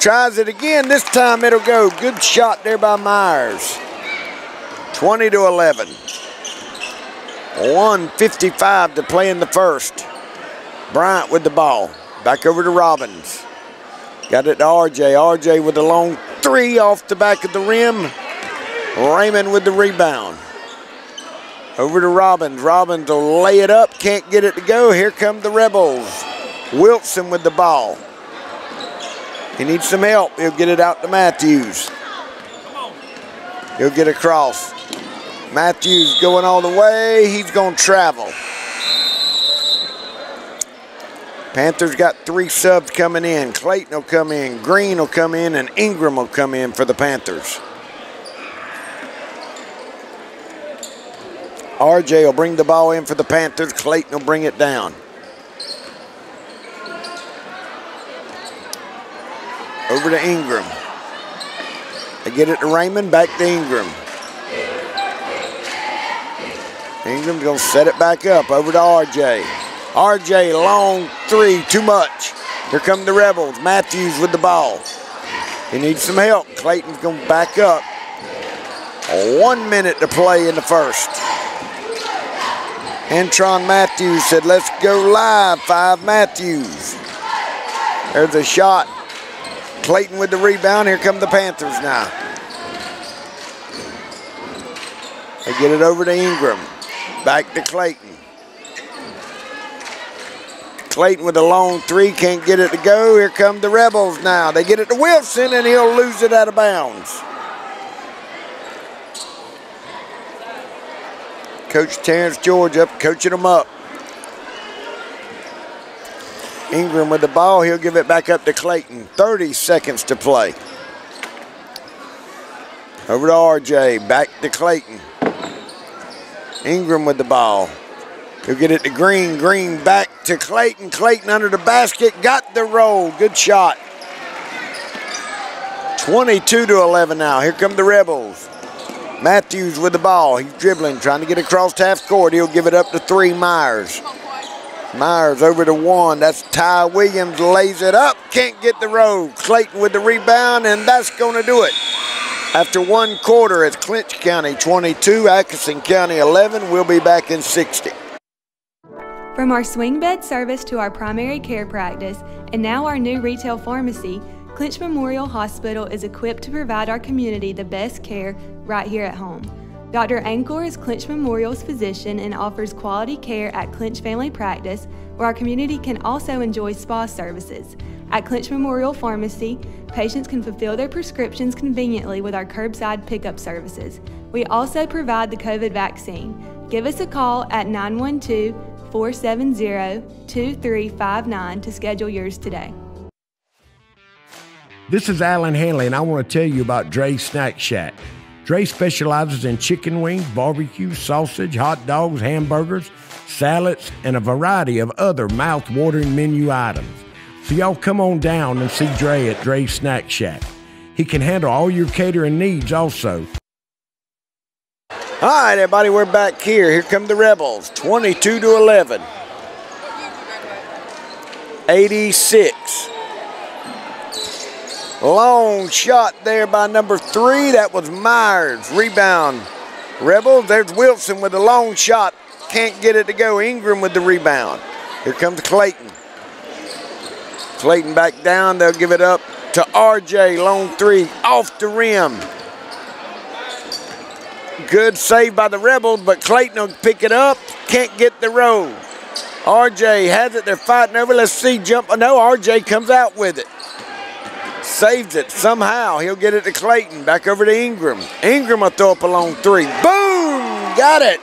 Tries it again. This time it'll go. Good shot there by Myers. 20 to 11. 155 to play in the first. Bryant with the ball. Back over to Robbins. Got it to RJ. RJ with a long three off the back of the rim. Raymond with the rebound. Over to Robbins. Robbins will lay it up. Can't get it to go. Here come the Rebels. Wilson with the ball. He needs some help. He'll get it out to Matthews. He'll get across. Matthews going all the way. He's going to travel. Panthers got three subs coming in. Clayton will come in, Green will come in, and Ingram will come in for the Panthers. RJ will bring the ball in for the Panthers. Clayton will bring it down. Over to Ingram. They get it to Raymond, back to Ingram. Ingram's to set it back up over to RJ. RJ, long three, too much. Here come the Rebels. Matthews with the ball. He needs some help. Clayton's going to back up. One minute to play in the first. Antron Matthews said, let's go live, five Matthews. There's a shot. Clayton with the rebound. Here come the Panthers now. They get it over to Ingram. Back to Clayton. Clayton with a long three, can't get it to go. Here come the Rebels now. They get it to Wilson, and he'll lose it out of bounds. Coach Terrence George up, coaching them up. Ingram with the ball. He'll give it back up to Clayton. 30 seconds to play. Over to RJ. Back to Clayton. Ingram with the ball. He'll get it to Green. Green back to Clayton. Clayton under the basket. Got the roll. Good shot. 22 to 11 now. Here come the Rebels. Matthews with the ball. He's dribbling, trying to get across half court. He'll give it up to three Myers. Myers over to one. That's Ty Williams. Lays it up. Can't get the roll. Clayton with the rebound, and that's going to do it. After one quarter, it's Clinch County 22, Atkinson County 11. We'll be back in 60. From our swing bed service to our primary care practice, and now our new retail pharmacy, Clinch Memorial Hospital is equipped to provide our community the best care right here at home. Dr. Ankor is Clinch Memorial's physician and offers quality care at Clinch Family Practice, where our community can also enjoy spa services. At Clinch Memorial Pharmacy, patients can fulfill their prescriptions conveniently with our curbside pickup services. We also provide the COVID vaccine. Give us a call at 912 470 2359 to schedule yours today. This is Alan Hanley, and I want to tell you about Dre's Snack Shack. Dre specializes in chicken wings, barbecue, sausage, hot dogs, hamburgers, salads, and a variety of other mouth-watering menu items. So y'all come on down and see Dre at Dre's Snack Shack. He can handle all your catering needs also. All right, everybody, we're back here. Here come the Rebels, 22 to 11. 86. Long shot there by number three. That was Myers. Rebound. Rebels. There's Wilson with a long shot. Can't get it to go. Ingram with the rebound. Here comes Clayton. Clayton back down. They'll give it up to RJ. Long three off the rim. Good save by the Rebels, but Clayton will pick it up. Can't get the roll. RJ has it. They're fighting over. Let's see. Jump. Oh, no, RJ comes out with it. Saves it somehow. He'll get it to Clayton. Back over to Ingram. Ingram will throw up a long three. Boom! Got it.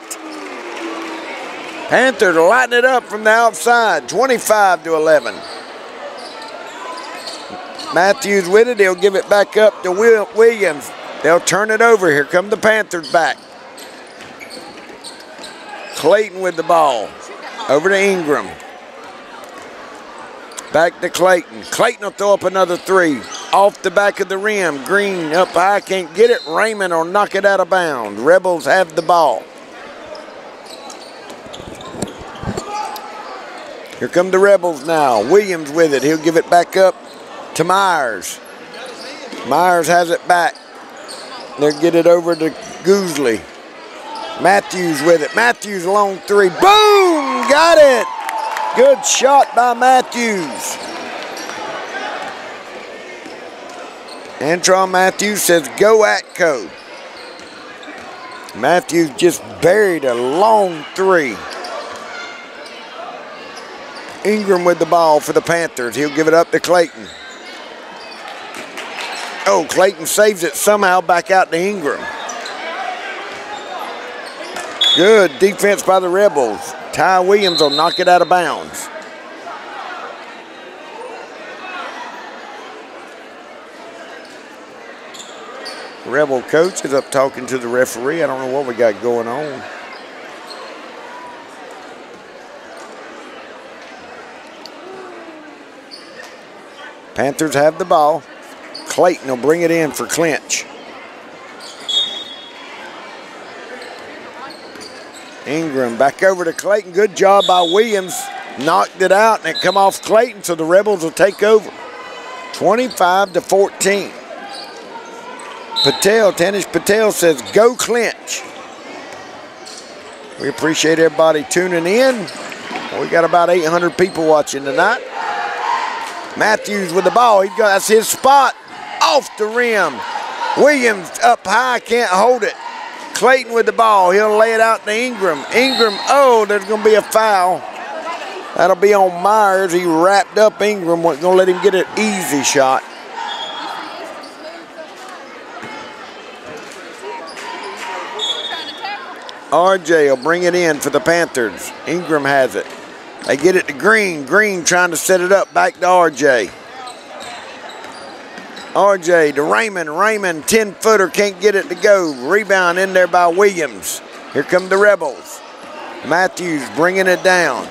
Panthers lighting it up from the outside. 25 to 11. Matthews with it. He'll give it back up to Will Williams. They'll turn it over. Here come the Panthers back. Clayton with the ball. Over to Ingram. Back to Clayton. Clayton will throw up another three. Off the back of the rim. Green up high. Can't get it. Raymond will knock it out of bounds. Rebels have the ball. Here come the Rebels now. Williams with it. He'll give it back up to Myers. Myers has it back. They'll get it over to Goosley. Matthews with it. Matthews long three. Boom! Got it! Good shot by Matthews. Antron Matthews says, go Atco. Matthews just buried a long three. Ingram with the ball for the Panthers. He'll give it up to Clayton. Oh, Clayton saves it somehow back out to Ingram. Good defense by the Rebels. Ty Williams will knock it out of bounds. Rebel coach is up talking to the referee. I don't know what we got going on. Panthers have the ball. Clayton will bring it in for clinch. Ingram back over to Clayton. Good job by Williams. Knocked it out and it come off Clayton, so the Rebels will take over. 25 to 14. Patel, Tanish Patel says, go clinch. We appreciate everybody tuning in. We got about 800 people watching tonight. Matthews with the ball. He got that's his spot. Off the rim. Williams up high, can't hold it. Clayton with the ball. He'll lay it out to Ingram. Ingram, oh, there's going to be a foul. That'll be on Myers. He wrapped up Ingram. Wasn't going to let him get an easy shot. RJ will bring it in for the Panthers. Ingram has it. They get it to Green. Green trying to set it up back to RJ. RJ to Raymond. Raymond, 10 footer, can't get it to go. Rebound in there by Williams. Here come the Rebels. Matthews bringing it down.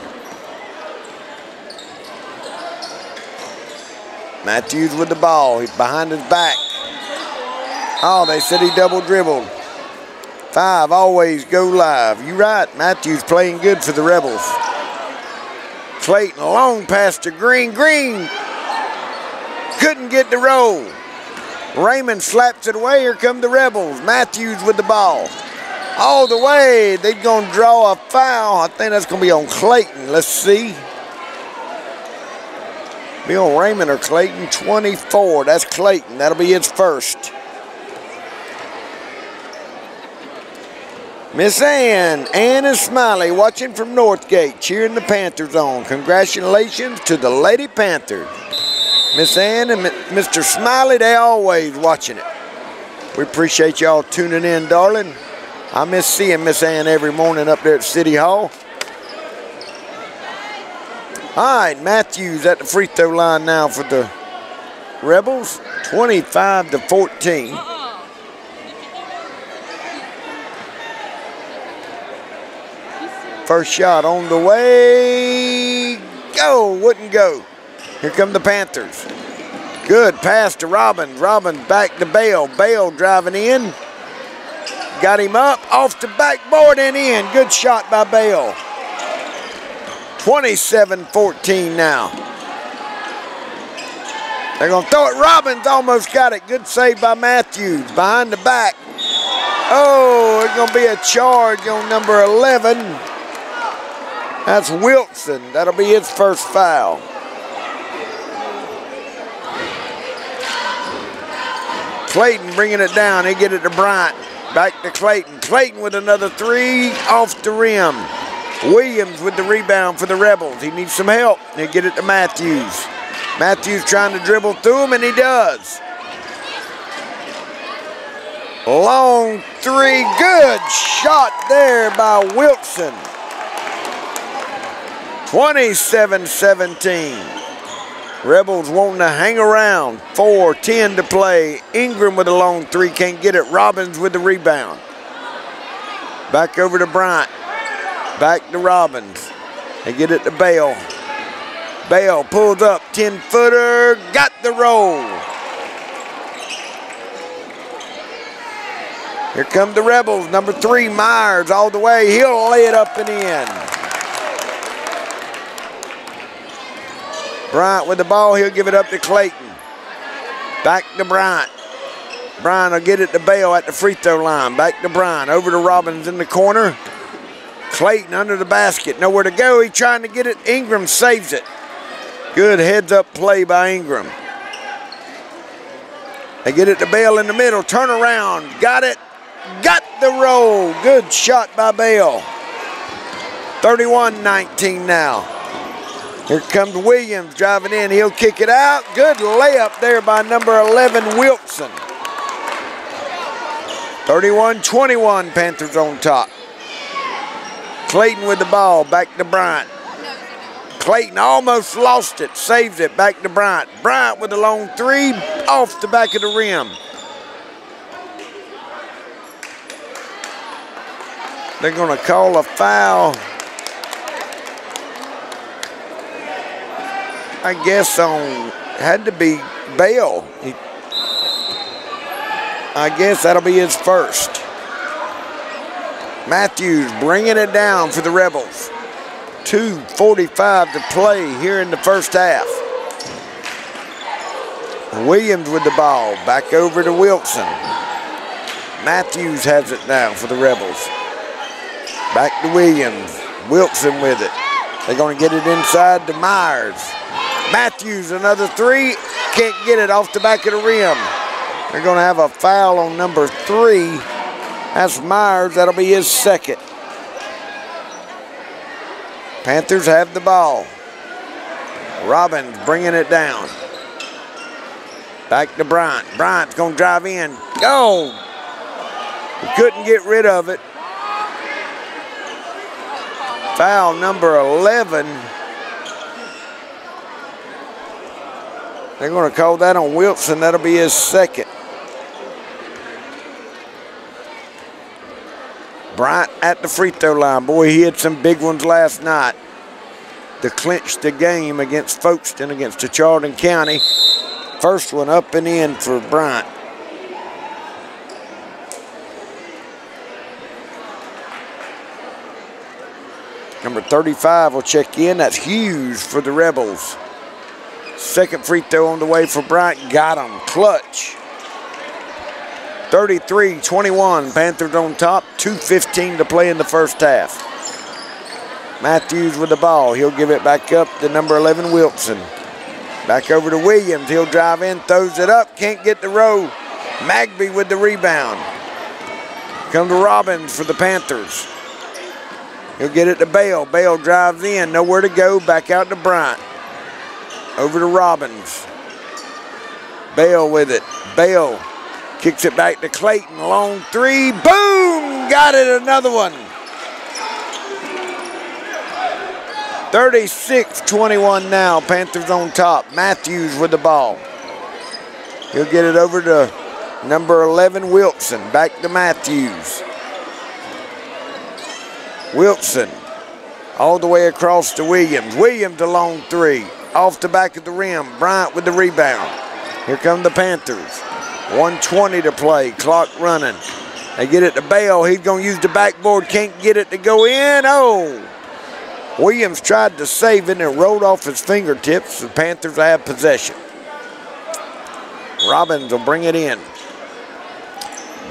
Matthews with the ball. He's behind his back. Oh, they said he double dribbled. Five always go live. You right. Matthews playing good for the Rebels. Clayton long pass to Green. Green get the roll. Raymond slaps it away. Here come the Rebels. Matthews with the ball. All the way. They're going to draw a foul. I think that's going to be on Clayton. Let's see. Bill Raymond or Clayton, 24. That's Clayton. That'll be his first. Miss Ann, Ann and Smiley watching from Northgate, cheering the Panthers on. Congratulations to the Lady Panthers. Miss Ann and Mr. Smiley, they always watching it. We appreciate y'all tuning in, darling. I miss seeing Miss Ann every morning up there at City Hall. All right, Matthews at the free throw line now for the Rebels, 25 to 14. First shot on the way. Go, wouldn't go. Here come the Panthers. Good pass to Robin. Robbins back to Bale. Bale driving in. Got him up, off the backboard and in. Good shot by Bale. 27-14 now. They're going to throw it. Robbins almost got it. Good save by Matthews. Behind the back. Oh, it's to be a charge on number 11. That's Wilson. That'll be his first foul. Clayton bringing it down. They get it to Bryant. Back to Clayton. Clayton with another three off the rim. Williams with the rebound for the Rebels. He needs some help. They get it to Matthews. Matthews trying to dribble through him, and he does. Long three. Good shot there by Wilson. 27 17. Rebels wanting to hang around. 4-10 to play. Ingram with a long three, can't get it. Robbins with the rebound. Back over to Bryant. Back to Robbins. They get it to Bale. Bale pulls up, 10-footer, got the roll. Here come the Rebels, number three, Myers all the way. He'll lay it up and in. Bryant with the ball. He'll give it up to Clayton. Back to Bryant. Bryant will get it to Bale at the free throw line. Back to Bryant. Over to Robbins in the corner. Clayton under the basket. Nowhere to go. He's trying to get it. Ingram saves it. Good heads up play by Ingram. They get it to Bale in the middle. Turn around. Got it. Got the roll. Good shot by Bale. 31 19 now. Here comes Williams driving in. He'll kick it out. Good layup there by number 11, Wilson. 31-21, Panthers on top. Clayton with the ball, back to Bryant. Clayton almost lost it, saves it, back to Bryant. Bryant with a long three, off the back of the rim. They're gonna call a foul. I guess on had to be Bale. He, I guess that'll be his first. Matthews bringing it down for the Rebels. 2.45 to play here in the first half. Williams with the ball. Back over to Wilson. Matthews has it now for the Rebels. Back to Williams. Wilson with it. They're going to get it inside to Myers. Matthews, another three. Can't get it off the back of the rim. They're going to have a foul on number three. That's Myers. That'll be his second. Panthers have the ball. Robbins bringing it down. Back to Bryant. Bryant's going to drive in. Go! He couldn't get rid of it. Foul number 11. They're going to call that on Wilson. That'll be his second. Bryant at the free throw line. Boy, he had some big ones last night to clinch the game against Folkston, against the Charlton County. First one up and in for Bryant. Number 35 will check in. That's Hughes for the Rebels. Second free throw on the way for Bryant. Got him. Clutch. 33-21. Panthers on top. 2.15 to play in the first half. Matthews with the ball. He'll give it back up to number 11, Wilson. Back over to Williams. He'll drive in, throws it up, can't get the row. Magby with the rebound. Come to Robbins for the Panthers. He'll get it to Bale. Bale drives in, nowhere to go. Back out to Bryant. Over to Robbins. Bale with it. Bale kicks it back to Clayton. Long three. Boom! Got it. Another one. 36-21 now. Panthers on top. Matthews with the ball. He'll get it over to number 11, Wilson. Back to Matthews. Wilson all the way across to Williams. Williams a long three. Off the back of the rim. Bryant with the rebound. Here come the Panthers. 120 to play. Clock running. They get it to Bale. He's going to use the backboard. Can't get it to go in. Oh! Williams tried to save it and it rolled off his fingertips. The Panthers have possession. Robbins will bring it in.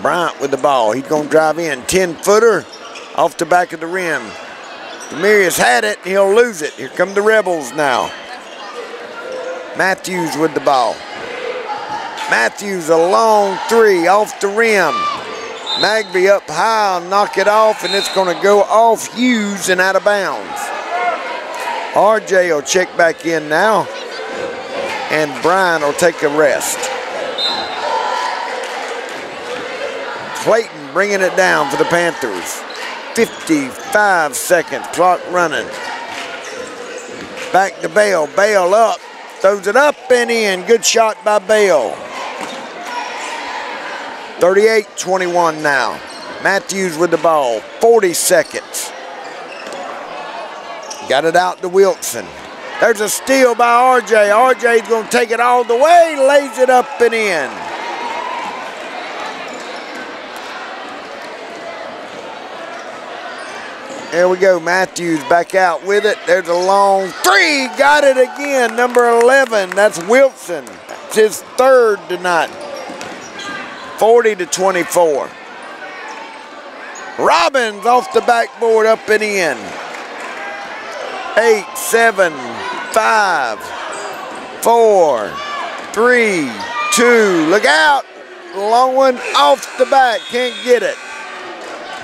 Bryant with the ball. He's going to drive in. 10 footer off the back of the rim. Demarius had it. He'll lose it. Here come the Rebels now. Matthews with the ball. Matthews a long three off the rim. Magby up high, knock it off, and it's going to go off Hughes and out of bounds. RJ will check back in now, and Brian will take a rest. Clayton bringing it down for the Panthers. 55 seconds, clock running. Back to Bale, Bale up, throws it up and in. Good shot by Bale. 38-21 now. Matthews with the ball, 40 seconds. Got it out to Wilson. There's a steal by RJ. RJ's going to take it all the way, lays it up and in. There we go. Matthews back out with it. There's a long three. Got it again. Number 11. That's Wilson. It's his third tonight. 40 to 24. Robbins off the backboard up and in. Eight, seven, five, four, three, two. Look out. Long one off the back. Can't get it.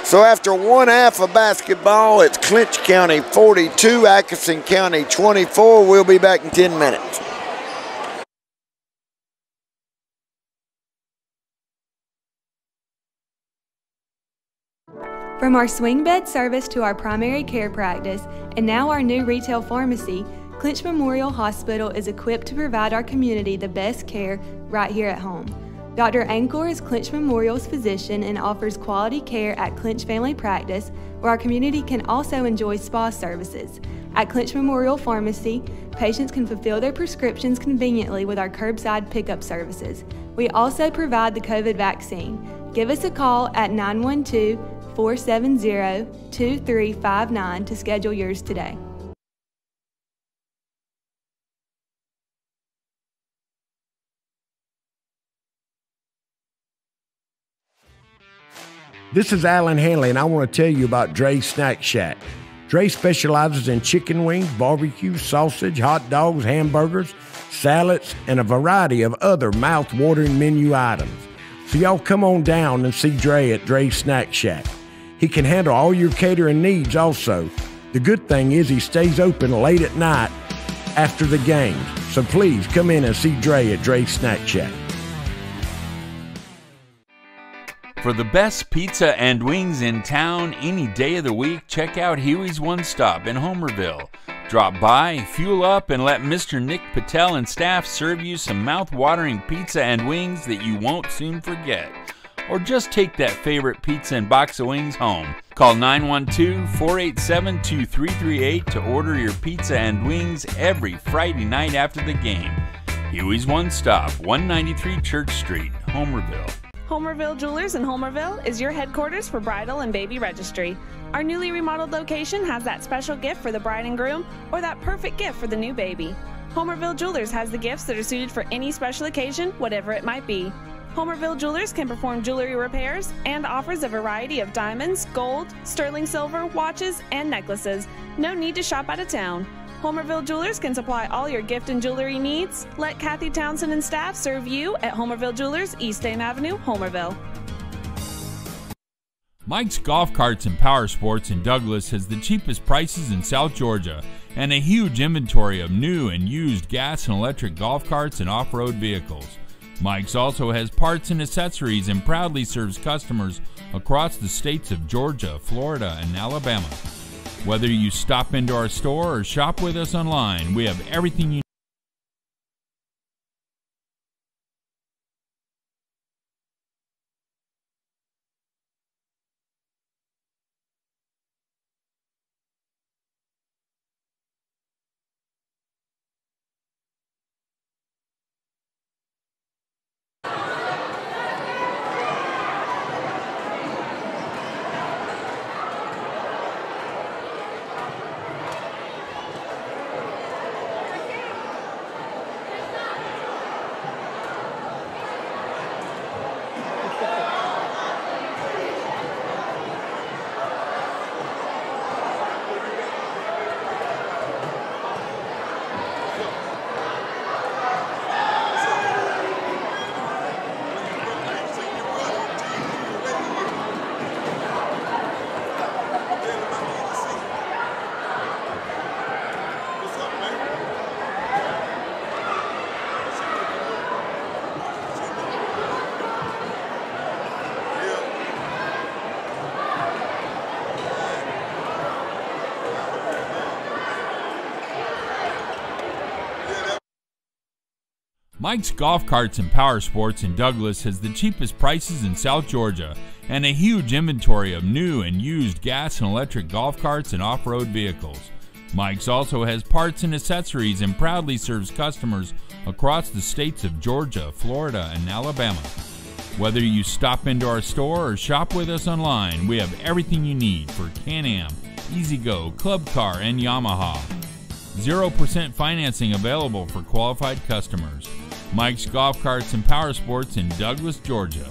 So after one half of basketball, it's Clinch County 42, Atkinson County 24. We'll be back in 10 minutes. From our swing bed service to our primary care practice, and now our new retail pharmacy, Clinch Memorial Hospital is equipped to provide our community the best care right here at home. Dr. Ankor is Clinch Memorial's physician and offers quality care at Clinch Family Practice, where our community can also enjoy spa services. At Clinch Memorial Pharmacy, patients can fulfill their prescriptions conveniently with our curbside pickup services. We also provide the COVID vaccine. Give us a call at 912 470 2359 to schedule yours today. This is Alan Hanley, and I want to tell you about Dre's Snack Shack. Dre specializes in chicken wings, barbecue, sausage, hot dogs, hamburgers, salads, and a variety of other mouth-watering menu items. So y'all come on down and see Dre at Dre's Snack Shack. He can handle all your catering needs also. The good thing is he stays open late at night after the games. So please come in and see Dre at Dre's Snack Shack. For the best pizza and wings in town any day of the week, check out Huey's One Stop in Homerville. Drop by, fuel up, and let Mr. Nick Patel and staff serve you some mouth-watering pizza and wings that you won't soon forget. Or just take that favorite pizza and box of wings home. Call 912-487-2338 to order your pizza and wings every Friday night after the game. Huey's One Stop, 193 Church Street, Homerville. Homerville Jewelers in Homerville is your headquarters for bridal and baby registry. Our newly remodeled location has that special gift for the bride and groom or that perfect gift for the new baby. Homerville Jewelers has the gifts that are suited for any special occasion, whatever it might be. Homerville Jewelers can perform jewelry repairs and offers a variety of diamonds, gold, sterling silver, watches, and necklaces. No need to shop out of town. Homerville Jewelers can supply all your gift and jewelry needs. Let Kathy Townsend and staff serve you at Homerville Jewelers, East Dame Avenue, Homerville. Mike's Golf Carts and Power Sports in Douglas has the cheapest prices in South Georgia and a huge inventory of new and used gas and electric golf carts and off road vehicles. Mike's also has parts and accessories and proudly serves customers across the states of Georgia, Florida, and Alabama. Whether you stop into our store or shop with us online, we have everything you Mike's Golf Carts and Power Sports in Douglas has the cheapest prices in South Georgia and a huge inventory of new and used gas and electric golf carts and off road vehicles. Mike's also has parts and accessories and proudly serves customers across the states of Georgia, Florida, and Alabama. Whether you stop into our store or shop with us online, we have everything you need for Can Am, E-Z-GO, Club Car, and Yamaha. 0% financing available for qualified customers. Mike's Golf Carts and Power Sports in Douglas, Georgia.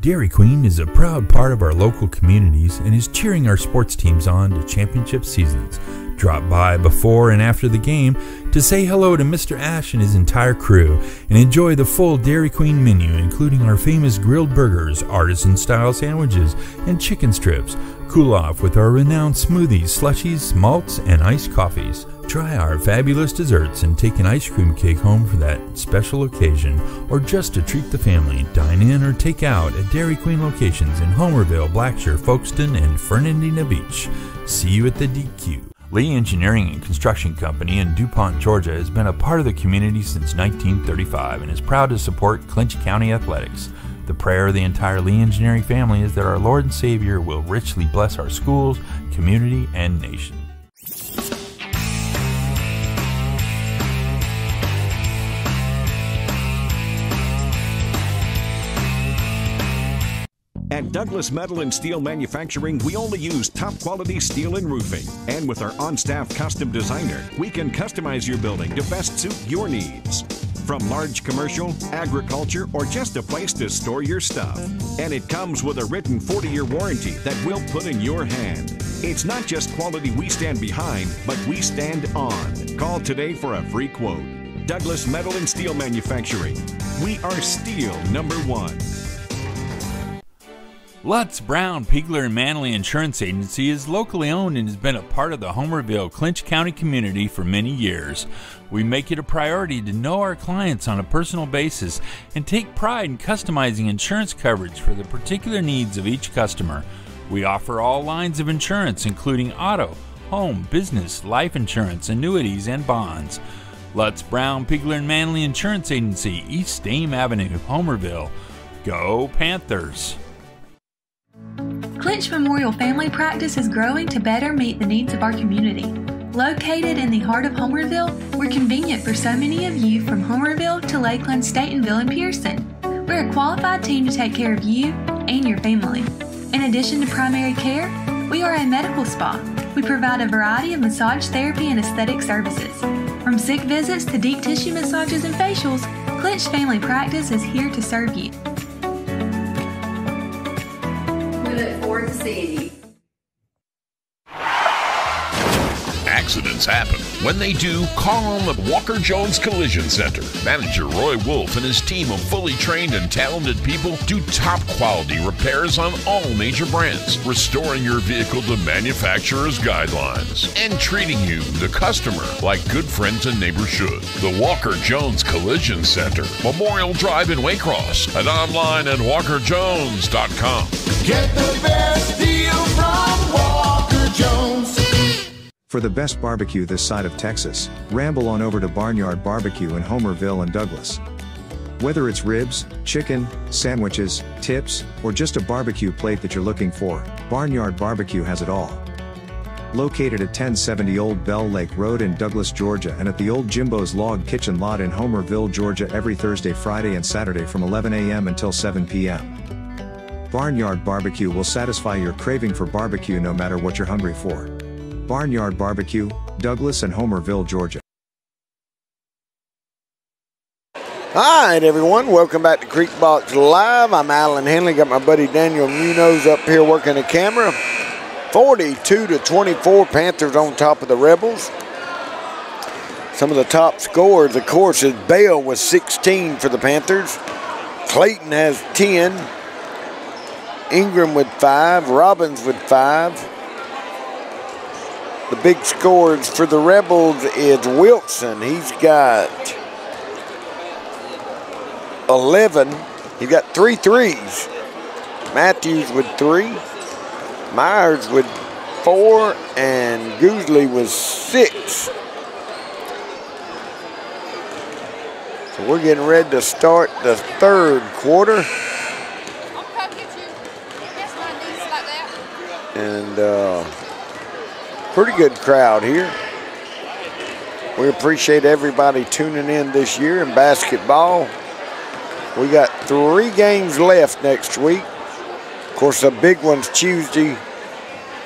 Dairy Queen is a proud part of our local communities and is cheering our sports teams on to championship seasons. Drop by before and after the game to say hello to Mr. Ash and his entire crew and enjoy the full Dairy Queen menu, including our famous grilled burgers, artisan style sandwiches, and chicken strips. Cool off with our renowned smoothies, slushies, malts, and iced coffees. Try our fabulous desserts and take an ice cream cake home for that special occasion, or just to treat the family. Dine in or take out at Dairy Queen locations in Homerville, Blackshear, Folkston, and Fernandina Beach. See you at the DQ. Lee Engineering and Construction Company in DuPont, Georgia has been a part of the community since 1935 and is proud to support Clinch County athletics. The prayer of the entire Lee Engineering family is that our Lord and Savior will richly bless our schools, community, and nation. At Douglas Metal and Steel Manufacturing, we only use top quality steel and roofing. And with our on staff custom designer, we can customize your building to best suit your needs. From large commercial, agriculture, or just a place to store your stuff. And it comes with a written 40 year warranty that we'll put in your hand. It's not just quality we stand behind, but we stand on. Call today for a free quote. Douglas Metal and Steel Manufacturing. We are steel number one. Lutz Brown, Pigler and Manley Insurance Agency is locally owned and has been a part of the Homerville, Clinch County community for many years. We make it a priority to know our clients on a personal basis and take pride in customizing insurance coverage for the particular needs of each customer. We offer all lines of insurance, including auto, home, business, life insurance, annuities, and bonds. Lutz Brown, Pigler and Manley Insurance Agency, East Dame Avenue, Homerville. Go Panthers! Clinch Memorial Family Practice is growing to better meet the needs of our community. Located in the heart of Homerville, we're convenient for so many of you from Homerville to Lakeland, Statenville, and Pearson. We're a qualified team to take care of you and your family. In addition to primary care, we are a medical spa. We provide a variety of massage therapy and aesthetic services. From sick visits to deep tissue massages and facials, Clinch Family Practice is here to serve you. Forward to. Accidents happen. When they do, call them at Walker Jones Collision Center. Manager Roy Wolf and his team of fully trained and talented people do top quality repairs on all major brands, restoring your vehicle to manufacturer's guidelines and treating you, the customer, like good friends and neighbors should. The Walker Jones Collision Center, Memorial Drive in Waycross, and online at walkerjones.com. Get the best deal from Walker Jones. For the best barbecue this side of Texas, ramble on over to Barnyard Barbecue in Homerville and Douglas. Whether it's ribs, chicken, sandwiches, tips, or just a barbecue plate that you're looking for, Barnyard Barbecue has it all. Located at 1070 Old Bell Lake Road in Douglas, Georgia, and at the Old Jimbo's Log Kitchen Lot in Homerville, Georgia, every Thursday, Friday, and Saturday from 11 a.m. until 7 p.m. Barnyard Barbecue will satisfy your craving for barbecue no matter what you're hungry for. Barnyard Barbecue, Douglas and Homerville, Georgia. All right, everyone. Welcome back to Creek Box Live. I'm Alan Henley. Got my buddy Daniel Munoz up here working the camera. 42 to 24, Panthers on top of the Rebels. Some of the top scores, of course, is Bale with 16 for the Panthers. Clayton has 10. Ingram with five. Robbins with five. The big scores for the Rebels is Wilson. He's got 11. He's got three threes. Matthews with three. Myers with four. And Goosley with six. So we're getting ready to start the third quarter. And uh, pretty good crowd here. We appreciate everybody tuning in this year in basketball. We got three games left next week. Of course, the big one's Tuesday.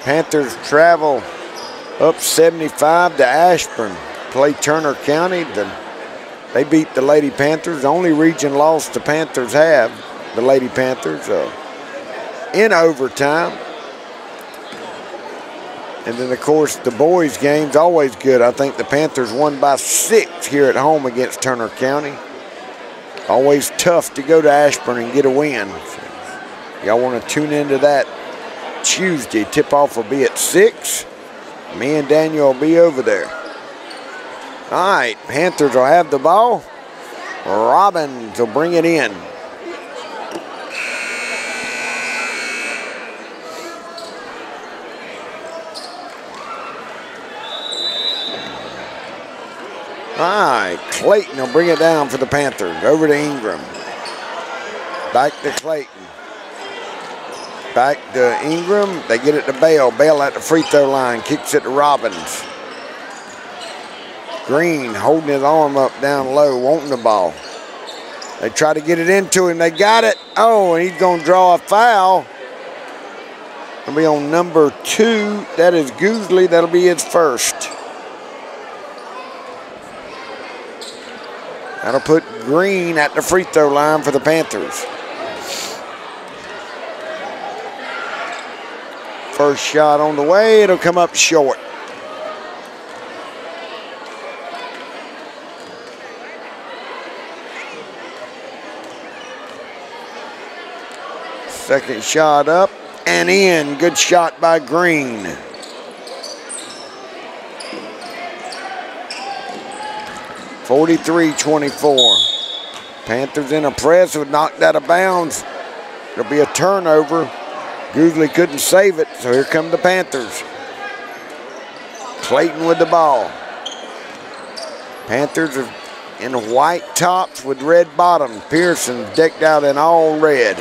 Panthers travel up 75 to Ashburn, play Turner County. The, they beat the Lady Panthers. The only region loss the Panthers have, the Lady Panthers, uh, in overtime. And then, of course, the boys' game's always good. I think the Panthers won by six here at home against Turner County. Always tough to go to Ashburn and get a win. Y'all want to tune into that Tuesday. Tip-off will be at 6. Me and Daniel will be over there. All right, Panthers will have the ball. Robbins will bring it in. All right, Clayton will bring it down for the Panthers. Over to Ingram. Back to Clayton. Back to Ingram. They get it to Bale. Bale at the free throw line. Kicks it to Robbins. Green holding his arm up down low, wanting the ball. They try to get it into him. They got it. Oh, and he's going to draw a foul. It'll be on number two. That is Goosley. That'll be his first. That'll put Green at the free throw line for the Panthers. First shot on the way. It'll come up short. Second shot up and in. Good shot by Green. Forty-three twenty-four. Panthers in a press with knocked out of bounds. It'll be a turnover. Goosley couldn't save it, so here come the Panthers. Clayton with the ball. Panthers are in white tops with red bottoms. Pearson decked out in all red.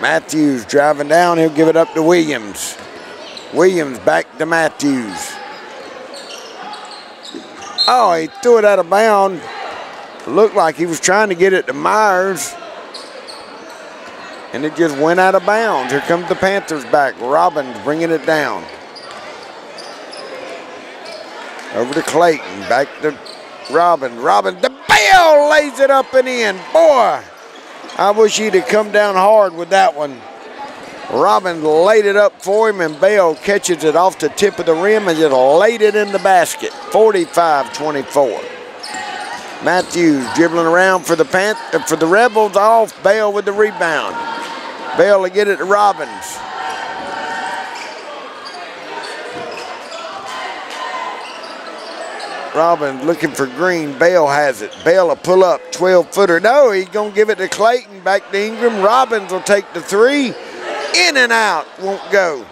Matthews driving down. He'll give it up to Williams. Williams back to Matthews. Oh, he threw it out of bounds. Looked like he was trying to get it to Myers. And it just went out of bounds. Here comes the Panthers back. Robbins bringing it down. Over to Clayton. Back to Robin. Robin. The bell lays it up and in. Boy, I wish he'd have come down hard with that one. Robbins laid it up for him, and Bell catches it off the tip of the rim and just laid it in the basket. 45-24. Matthews dribbling around for the Panth uh, for the Rebels off. Bell with the rebound. Bell to get it to Robbins. Robbins looking for Green. Bell has it. Bell will pull up, 12 footer. No, he's going to give it to Clayton. Back to Ingram. Robbins will take the three. In and out. Won't go.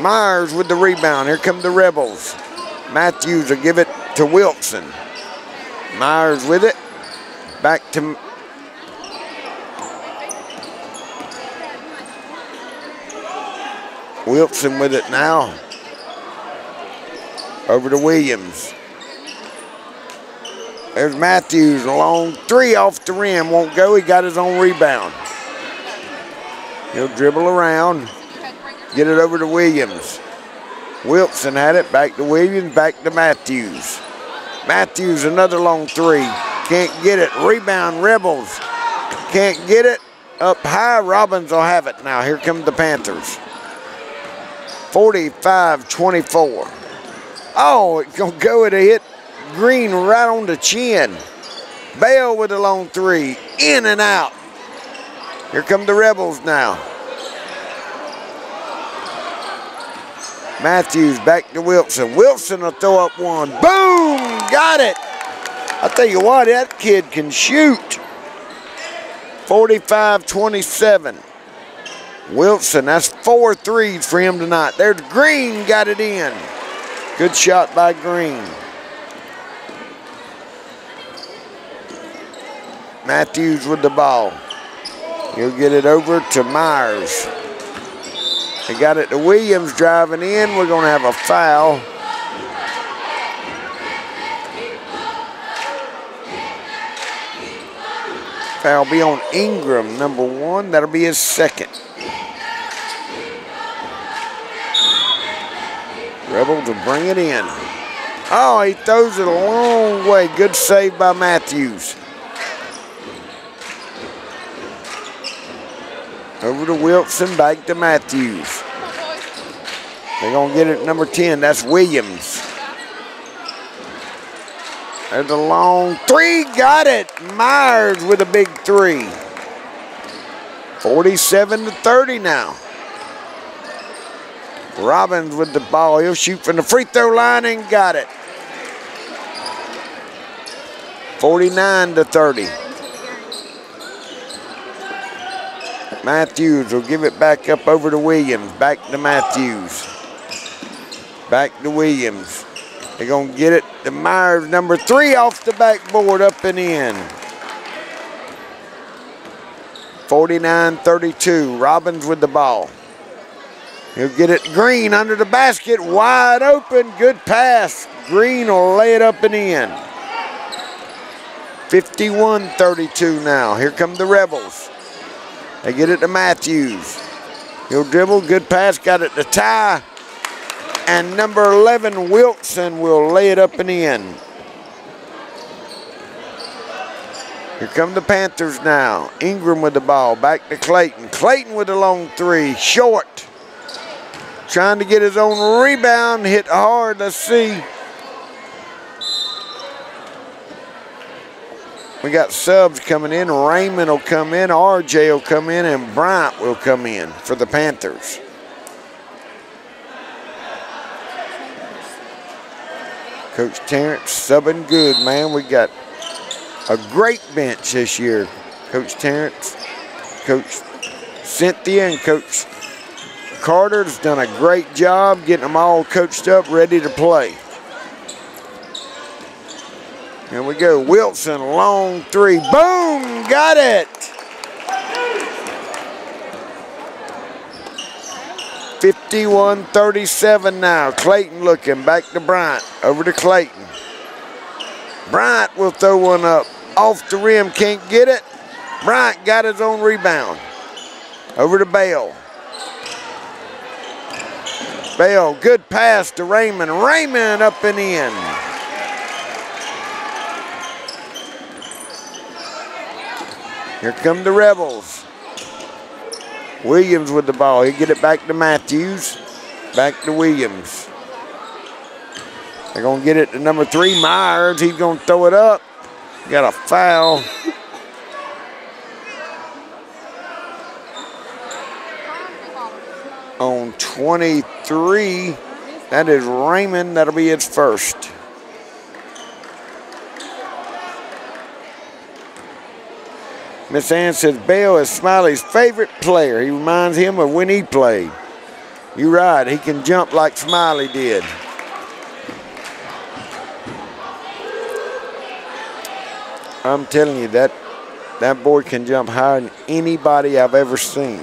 Myers with the rebound. Here come the Rebels. Matthews will give it to Wilson. Myers with it. Back to Wilson with it now. Over to Williams. There's Matthews, long three off the rim. Won't go. He got his own rebound. He'll dribble around, get it over to Williams. Wilson had it. Back to Williams, back to Matthews. Matthews, another long three. Can't get it. Rebound, Rebels. Can't get it. Up high, Robbins will have it now. Here come the Panthers. 45-24. Oh, it's going to go to hit Green right on the chin. Bell with a long three. In and out. Here come the Rebels now. Matthews back to Wilson. Wilson will throw up one. Boom! Got it. I tell you what, that kid can shoot. 45-27. Wilson, that's four threes for him tonight. There's Green, got it in. Good shot by Green. Matthews with the ball. He'll get it over to Myers. They got it to Williams driving in. We're going to have a foul. Foul be on Ingram, number one. That'll be his second. Rebels to bring it in. Oh, he throws it a long way. Good save by Matthews. Over to Wilson, back to Matthews. They're going to get it number 10. That's Williams. There's a long three. Got it. Myers with a big three. 47 to 30 now. Robbins with the ball. He'll shoot from the free throw line and got it. 49 to 30. Matthews will give it back up over to Williams. Back to Matthews. Back to Williams. They're going to get it to Myers, number three off the backboard, up and in. 49-32. Robbins with the ball. He'll get it Green under the basket, wide open, good pass. Green will lay it up and in. 51-32 now. Here come the Rebels. They get it to Matthews. He'll dribble, good pass, got it to Ty. And number 11, Wilson, will lay it up and in. Here come the Panthers now. Ingram with the ball, back to Clayton. Clayton with a long three, short. Trying to get his own rebound, hit hard, let's see. We got subs coming in. Raymond will come in, RJ will come in, and Bryant will come in for the Panthers. Coach Terrence subbing good, man. We got a great bench this year. Coach Terrence, Coach Cynthia, and Coach Carter's done a great job getting them all coached up, ready to play. Here we go. Wilson, long three. Boom! Got it! 51-37 now. Clayton looking back to Bryant. Over to Clayton. Bryant will throw one up. Off the rim, can't get it. Bryant got his own rebound. Over to Bale. Bale, good pass to Raymond. Raymond up and in. Here come the Rebels. Williams with the ball. He'll get it back to Matthews. Back to Williams. They're going to get it to number three, Myers. He's going to throw it up. Got a foul. On 23, that is Raymond. That'll be his first. Miss Ann says Bell is Smiley's favorite player. He reminds him of when he played. You're right, he can jump like Smiley did. I'm telling you that that boy can jump higher than anybody I've ever seen.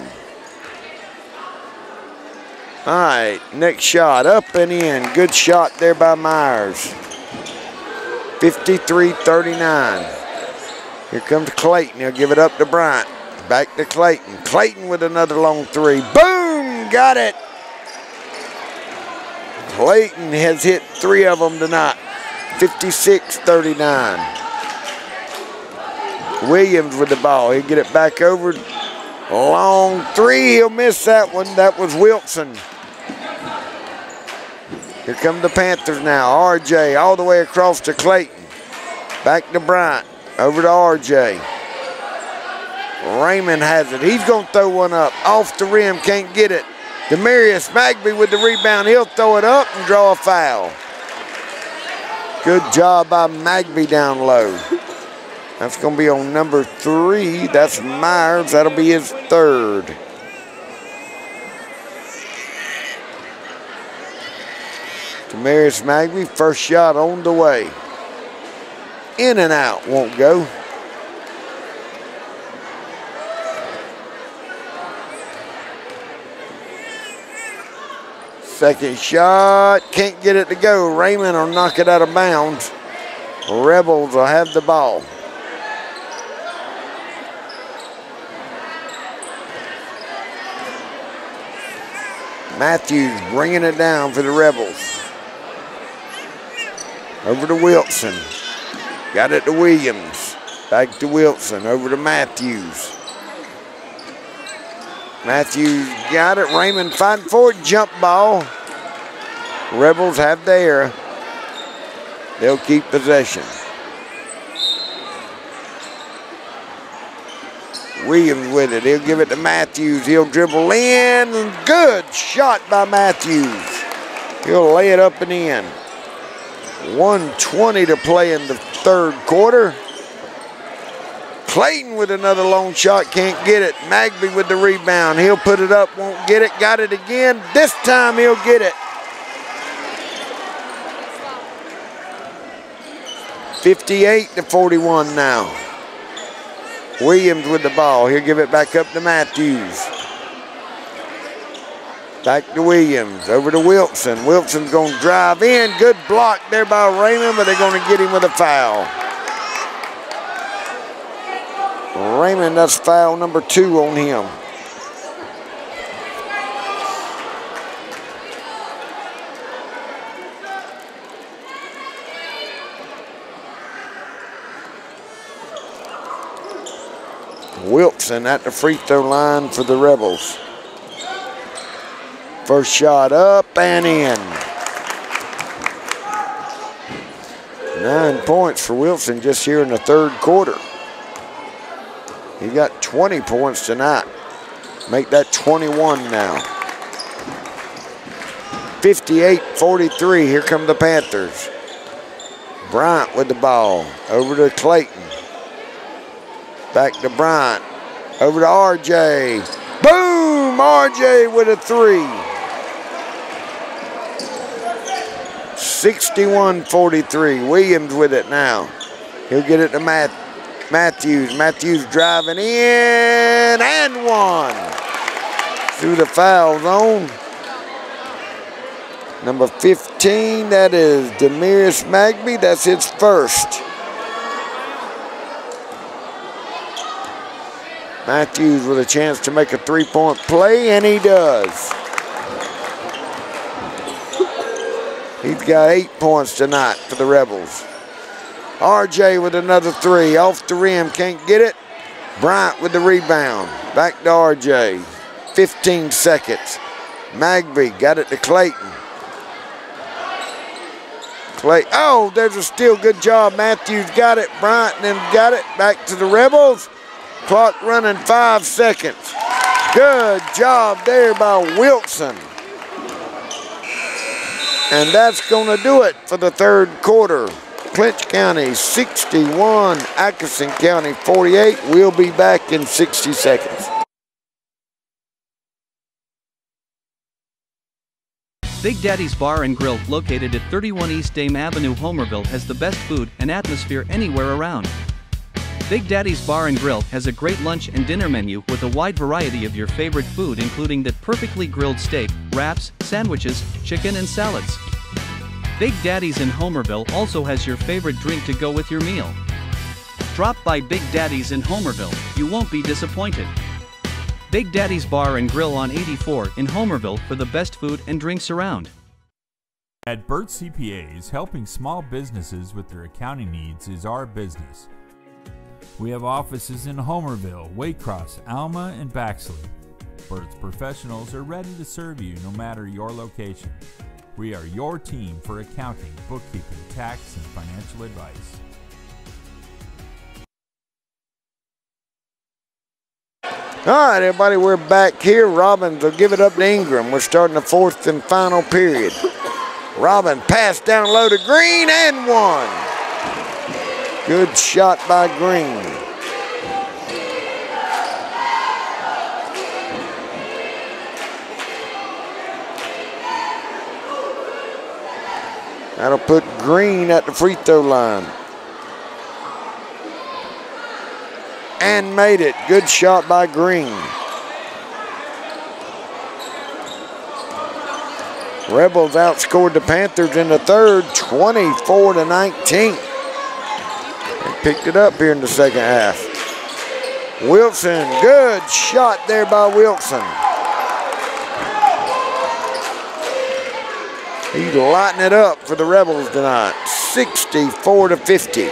All right, next shot, up and in. Good shot there by Myers. 53-39. Here comes Clayton. He'll give it up to Bryant. Back to Clayton. Clayton with another long three. Boom! Got it. Clayton has hit three of them tonight. 56-39. Williams with the ball. He'll get it back over. Long three. He'll miss that one. That was Wilson. Here come the Panthers now. RJ all the way across to Clayton. Back to Bryant. Over to RJ. Raymond has it. He's going to throw one up. Off the rim. Can't get it. Demarius Magby with the rebound. He'll throw it up and draw a foul. Good job by Magby down low. That's going to be on number three. That's Myers. That'll be his third. Demarius Magby, first shot on the way. In and out, won't go. Second shot, can't get it to go. Raymond will knock it out of bounds. Rebels will have the ball. Matthews bringing it down for the Rebels. Over to Wilson. Got it to Williams. Back to Wilson. Over to Matthews. Matthews got it. Raymond fighting for it. Jump ball. Rebels have there. They'll keep possession. Williams with it. He'll give it to Matthews. He'll dribble in. Good shot by Matthews. He'll lay it up and in. 120 to play in the third quarter. Clayton with another long shot, can't get it. Magby with the rebound. He'll put it up, won't get it. Got it again. This time he'll get it. 58 to 41 now. Williams with the ball. He'll give it back up to Matthews. Back to Williams. Over to Wilson. Wilson's going to drive in. Good block there by Raymond, but they're going to get him with a foul. Raymond, that's foul number two on him. Wilson at the free throw line for the Rebels. First shot up and in. Nine points for Wilson just here in the third quarter. He got 20 points tonight. Make that 21 now. 58-43, here come the Panthers. Bryant with the ball, over to Clayton. Back to Bryant, over to RJ. Boom, RJ with a three. 61-43, Williams with it now. He'll get it to Matt, Matthews. Matthews driving in and one. Through the foul zone. Number 15, that is Demarius Magby. That's his first. Matthews with a chance to make a three-point play, and he does. He's got eight points tonight for the Rebels. RJ with another three. Off the rim, can't get it. Bryant with the rebound. Back to RJ. 15 seconds. Magby got it to Clayton. Clay. Oh, there's a still good job. Matthews got it. Bryant then got it. Back to the Rebels. Clock running five seconds. Good job there by Wilson. And that's going to do it for the third quarter. Clinch County 61, Atkinson County 48. We'll be back in 60 seconds. Big Daddy's Bar and Grill, located at 31 East Dame Avenue, Homerville, has the best food and atmosphere anywhere around. Big Daddy's Bar and Grill has a great lunch and dinner menu with a wide variety of your favorite food, including that perfectly grilled steak, wraps, sandwiches, chicken, and salads. Big Daddy's in Homerville also has your favorite drink to go with your meal. Drop by Big Daddy's in Homerville, you won't be disappointed. Big Daddy's Bar and Grill on 84 in Homerville for the best food and drinks around. At Burt CPAs, helping small businesses with their accounting needs is our business. We have offices in Homerville, Waycross, Alma, and Baxley. Burt's professionals are ready to serve you no matter your location. We are your team for accounting, bookkeeping, tax, and financial advice. All right, everybody, we're back here. Robbins will give it up to Ingram. We're starting the fourth and final period. Robin passed down low to Green and one. Good shot by Green. That'll put Green at the free throw line. And made it. Good shot by Green. Rebels outscored the Panthers in the third, 24 to 19. And picked it up here in the second half. Wilson, good shot there by Wilson. He's lighting it up for the Rebels tonight, 64 to 50.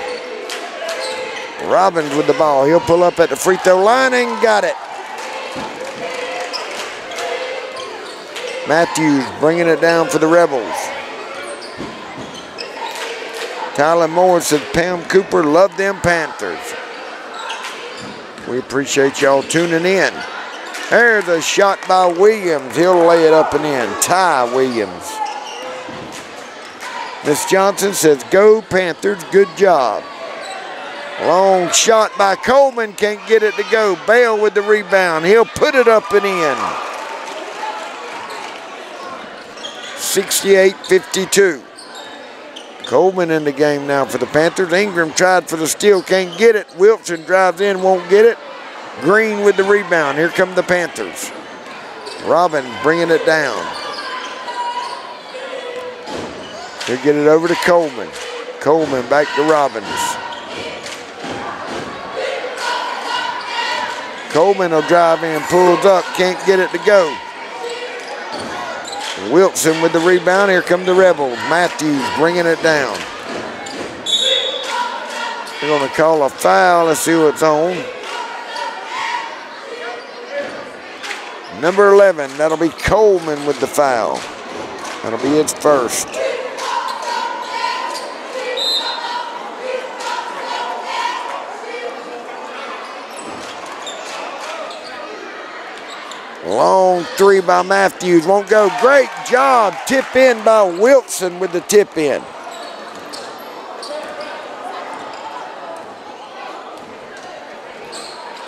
Robbins with the ball. He'll pull up at the free throw line and got it. Matthews bringing it down for the Rebels. Tyler Moore said Pam Cooper loved them Panthers. We appreciate y'all tuning in. There's a shot by Williams. He'll lay it up and in. Ty Williams. Miss Johnson says, go Panthers, good job. Long shot by Coleman, can't get it to go. Bale with the rebound. He'll put it up and in. 68-52. Coleman in the game now for the Panthers. Ingram tried for the steal, can't get it. Wilson drives in, won't get it. Green with the rebound. Here come the Panthers. Robin bringing it down. He'll get it over to Coleman. Coleman back to Robbins. Coleman will drive in, pulls up, can't get it to go. Wilson with the rebound. Here come the Rebels. Matthews bringing it down. They're going to call a foul. Let's see what's on. Number 11, that'll be Coleman with the foul. That'll be his first. Long three by Matthews. Won't go. Great job. Tip in by Wilson with the tip in.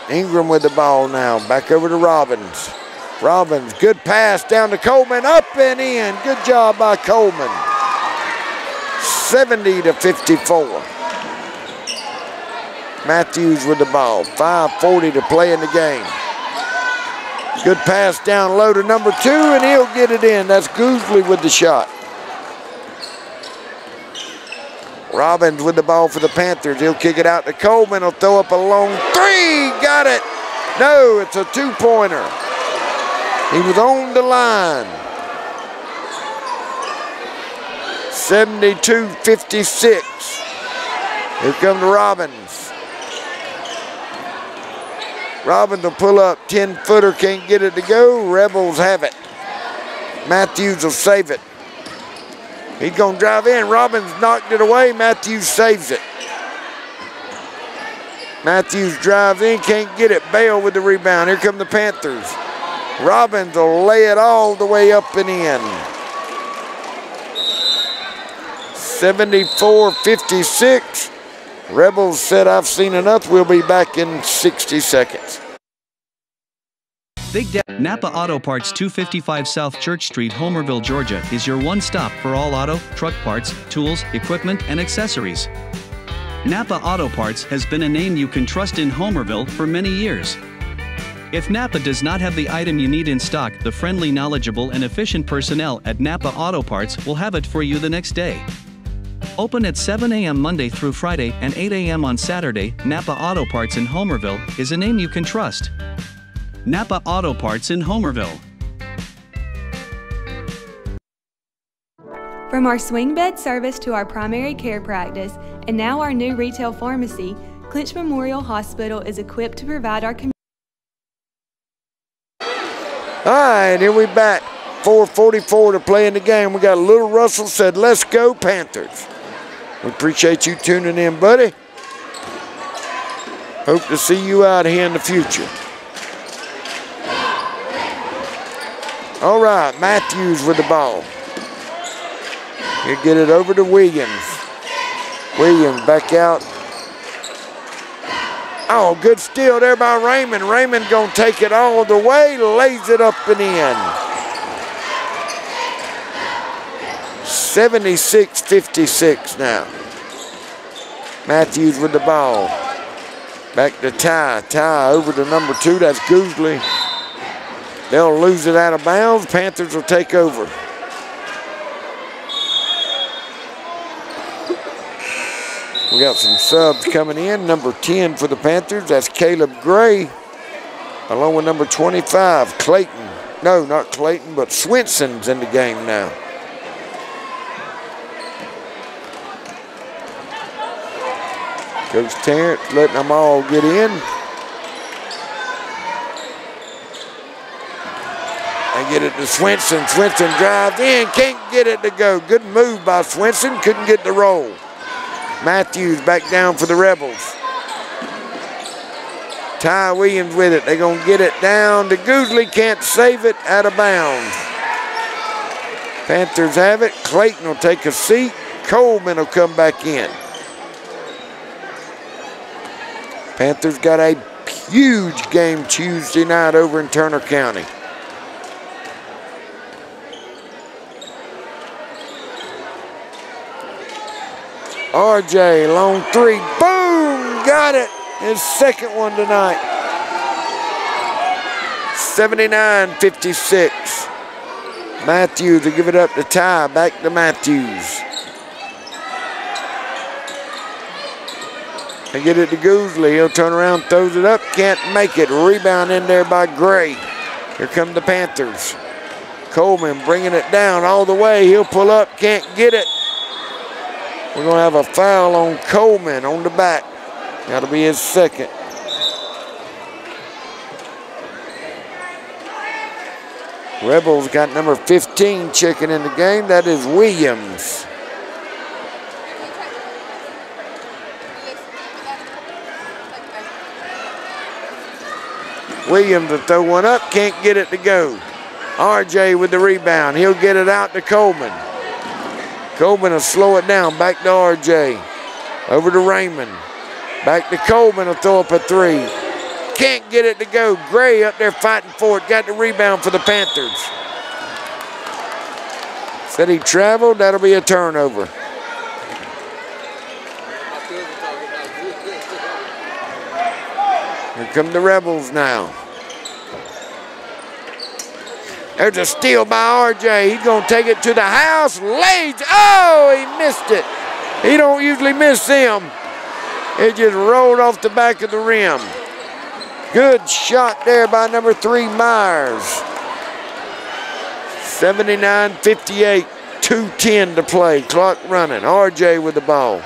Ingram with the ball now. Back over to Robbins. Robbins, good pass down to Coleman. Up and in. Good job by Coleman. 70 to 54. Matthews with the ball. 5.40 to play in the game. Good pass down low to number two, and he'll get it in. That's Goosley with the shot. Robbins with the ball for the Panthers. He'll kick it out to Coleman. He'll throw up a long three. Got it. No, it's a two-pointer. He was on the line. 72-56. Here comes Robbins. Robbins will pull up. 10 footer can't get it to go. Rebels have it. Matthews will save it. He's to drive in. Robbins knocked it away. Matthews saves it. Matthews drives in, can't get it. Bale with the rebound. Here come the Panthers. Robbins will lay it all the way up and in. 74-56. Rebels said, I've seen enough. We'll be back in 60 seconds. Big Daddy Napa Auto Parts 255 South Church Street, Homerville, Georgia is your one stop for all auto, truck parts, tools, equipment, and accessories. Napa Auto Parts has been a name you can trust in Homerville for many years. If Napa does not have the item you need in stock, the friendly, knowledgeable, and efficient personnel at Napa Auto Parts will have it for you the next day. Open at 7 a.m. Monday through Friday and 8 a.m. on Saturday, Napa Auto Parts in Homerville is a name you can trust. Napa Auto Parts in Homerville. From our swing bed service to our primary care practice, and now our new retail pharmacy, Clinch Memorial Hospital is equipped to provide our community. All right, here we back. 444 to play in the game. We got Little Russell said, let's go Panthers. We appreciate you tuning in, buddy. Hope to see you out here in the future. All right, Matthews with the ball. He'll get it over to Williams. Williams back out. Oh, good steal there by Raymond. Raymond gonna take it all the way, lays it up and in. 76-56 now. Matthews with the ball. Back to Ty. Ty over to number two. That's Goosley. They'll lose it out of bounds. Panthers will take over. We got some subs coming in. Number 10 for the Panthers, that's Caleb Gray, along with number 25, Clayton. No, not Clayton, but Swenson's in the game now. Coach Terrence letting them all get in. They get it to Swenson. Swenson drives in, can't get it to go. Good move by Swenson, couldn't get the roll. Matthews back down for the Rebels. Ty Williams with it. They're going to get it down to Goosley. Can't save it out of bounds. Panthers have it. Clayton will take a seat. Coleman will come back in. Panthers got a huge game Tuesday night over in Turner County. RJ, long three, boom, got it. His second one tonight. 79-56. Matthews to give it up to Ty, back to Matthews. They get it to Goosley. He'll turn around, throws it up, can't make it. Rebound in there by Gray. Here come the Panthers. Coleman bringing it down all the way. He'll pull up, can't get it. We're going to have a foul on Coleman on the back. That'll be his second. Rebels got number 15 checking in the game. That is Williams. Williams to throw one up, can't get it to go. RJ with the rebound. He'll get it out to Coleman. Coleman will slow it down. Back to RJ. Over to Raymond. Back to Coleman will throw up a three. Can't get it to go. Gray up there fighting for it. Got the rebound for the Panthers. Said he traveled. That'll be a turnover. Here come the Rebels now. There's a steal by RJ. He's going to take it to the house. Lays. Oh, he missed it. He don't usually miss them. It just rolled off the back of the rim. Good shot there by number three, Myers. 79-58, 2.10 to play. Clock running. RJ with the ball.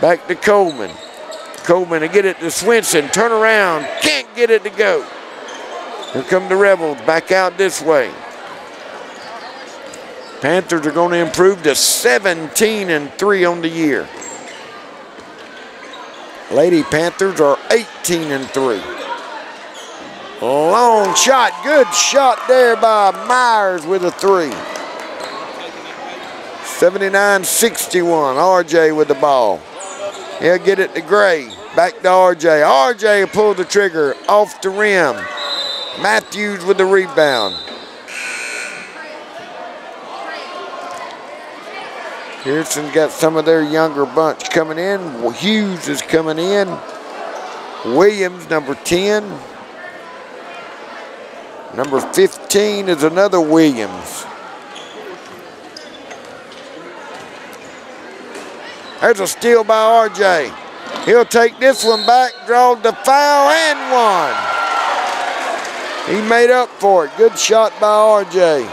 Back to Coleman. Coleman to get it to Swinson. Turn around. Can't get it to go. Here come the Rebels back out this way. Panthers are going to improve to 17 and 3 on the year. Lady Panthers are 18 and 3. Long shot, good shot there by Myers with a three. 79-61, RJ with the ball. He'll get it to Gray, back to RJ. RJ pull the trigger off the rim. Matthews with the rebound. Pearson got some of their younger bunch coming in. Hughes is coming in. Williams, number 10. Number 15 is another Williams. There's a steal by RJ. He'll take this one back, draw the foul, and one. He made up for it. Good shot by RJ.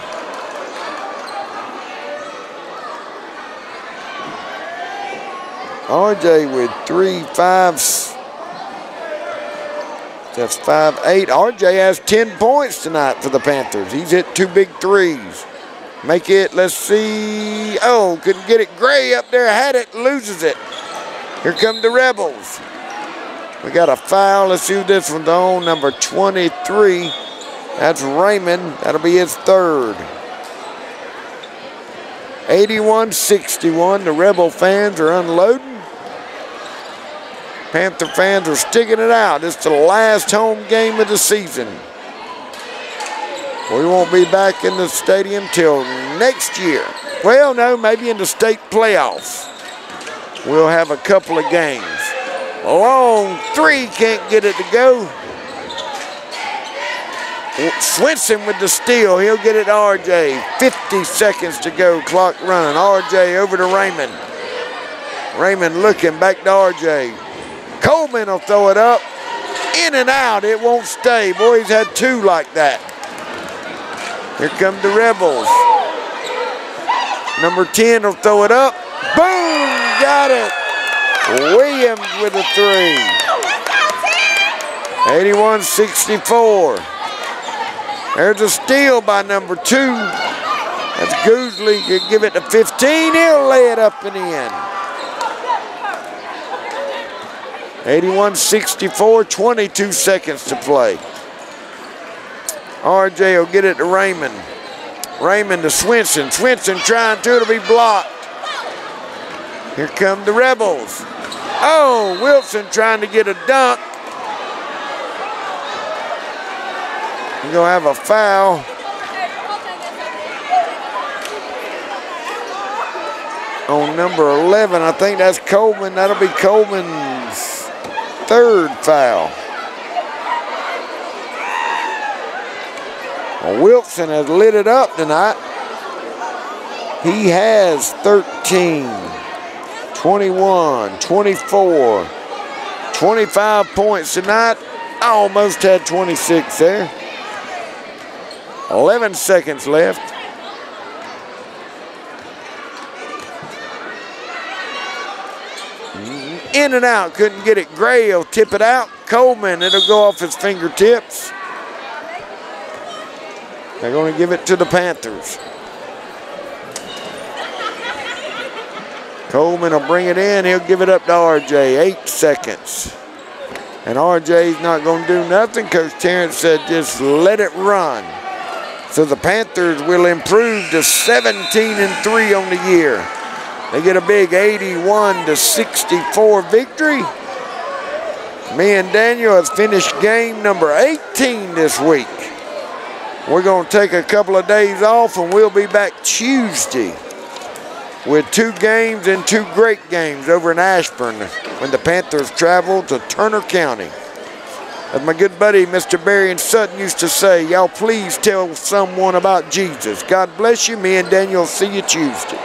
RJ with three fives. That's five, eight. RJ has 10 points tonight for the Panthers. He's hit two big threes. Make it, let's see. Oh, couldn't get it. Gray up there had it, loses it. Here come the Rebels. We got a foul. Let's see who this one's on. Number 23. That's Raymond. That'll be his third. 81-61. The Rebel fans are unloading. Panther fans are sticking it out. It's the last home game of the season. We won't be back in the stadium till next year. Well, no, maybe in the state playoffs. We'll have a couple of games. Long three, can't get it to go. Swinson with the steal. He'll get it to RJ. 50 seconds to go, clock running. RJ over to Raymond. Raymond looking back to RJ. Coleman will throw it up. In and out, it won't stay. Boy, he's had two like that. Here come the Rebels. Number 10 will throw it up. Boom, got it. Williams with a three. 81-64. There's a steal by number two. That's Goosley. Could give it to 15. He'll lay it up and in. 81-64, 22 seconds to play. RJ will get it to Raymond. Raymond to Swinson. Swinson trying to, it'll be blocked. Here come the Rebels. Oh, Wilson trying to get a dunk. You're going to have a foul. On number 11, I think that's Coleman. That'll be Coleman's third foul. Wilson has lit it up tonight. He has 13, 21, 24, 25 points tonight. Almost had 26 there. 11 seconds left. in and out, couldn't get it. Gray will tip it out. Coleman, it'll go off his fingertips. They're going to give it to the Panthers. Coleman will bring it in. He'll give it up to RJ. Eight seconds. And RJ's not going to do nothing. Coach Terrence said just let it run. So the Panthers will improve to 17 and 3 on the year. They get a big 81 to 64 victory. Me and Daniel have finished game number 18 this week. We're going to take a couple of days off and we'll be back Tuesday with two games and two great games over in Ashburn when the Panthers traveled to Turner County. As my good buddy Mr. Barry and Sutton used to say, y'all please tell someone about Jesus. God bless you. Me and Daniel see you Tuesday.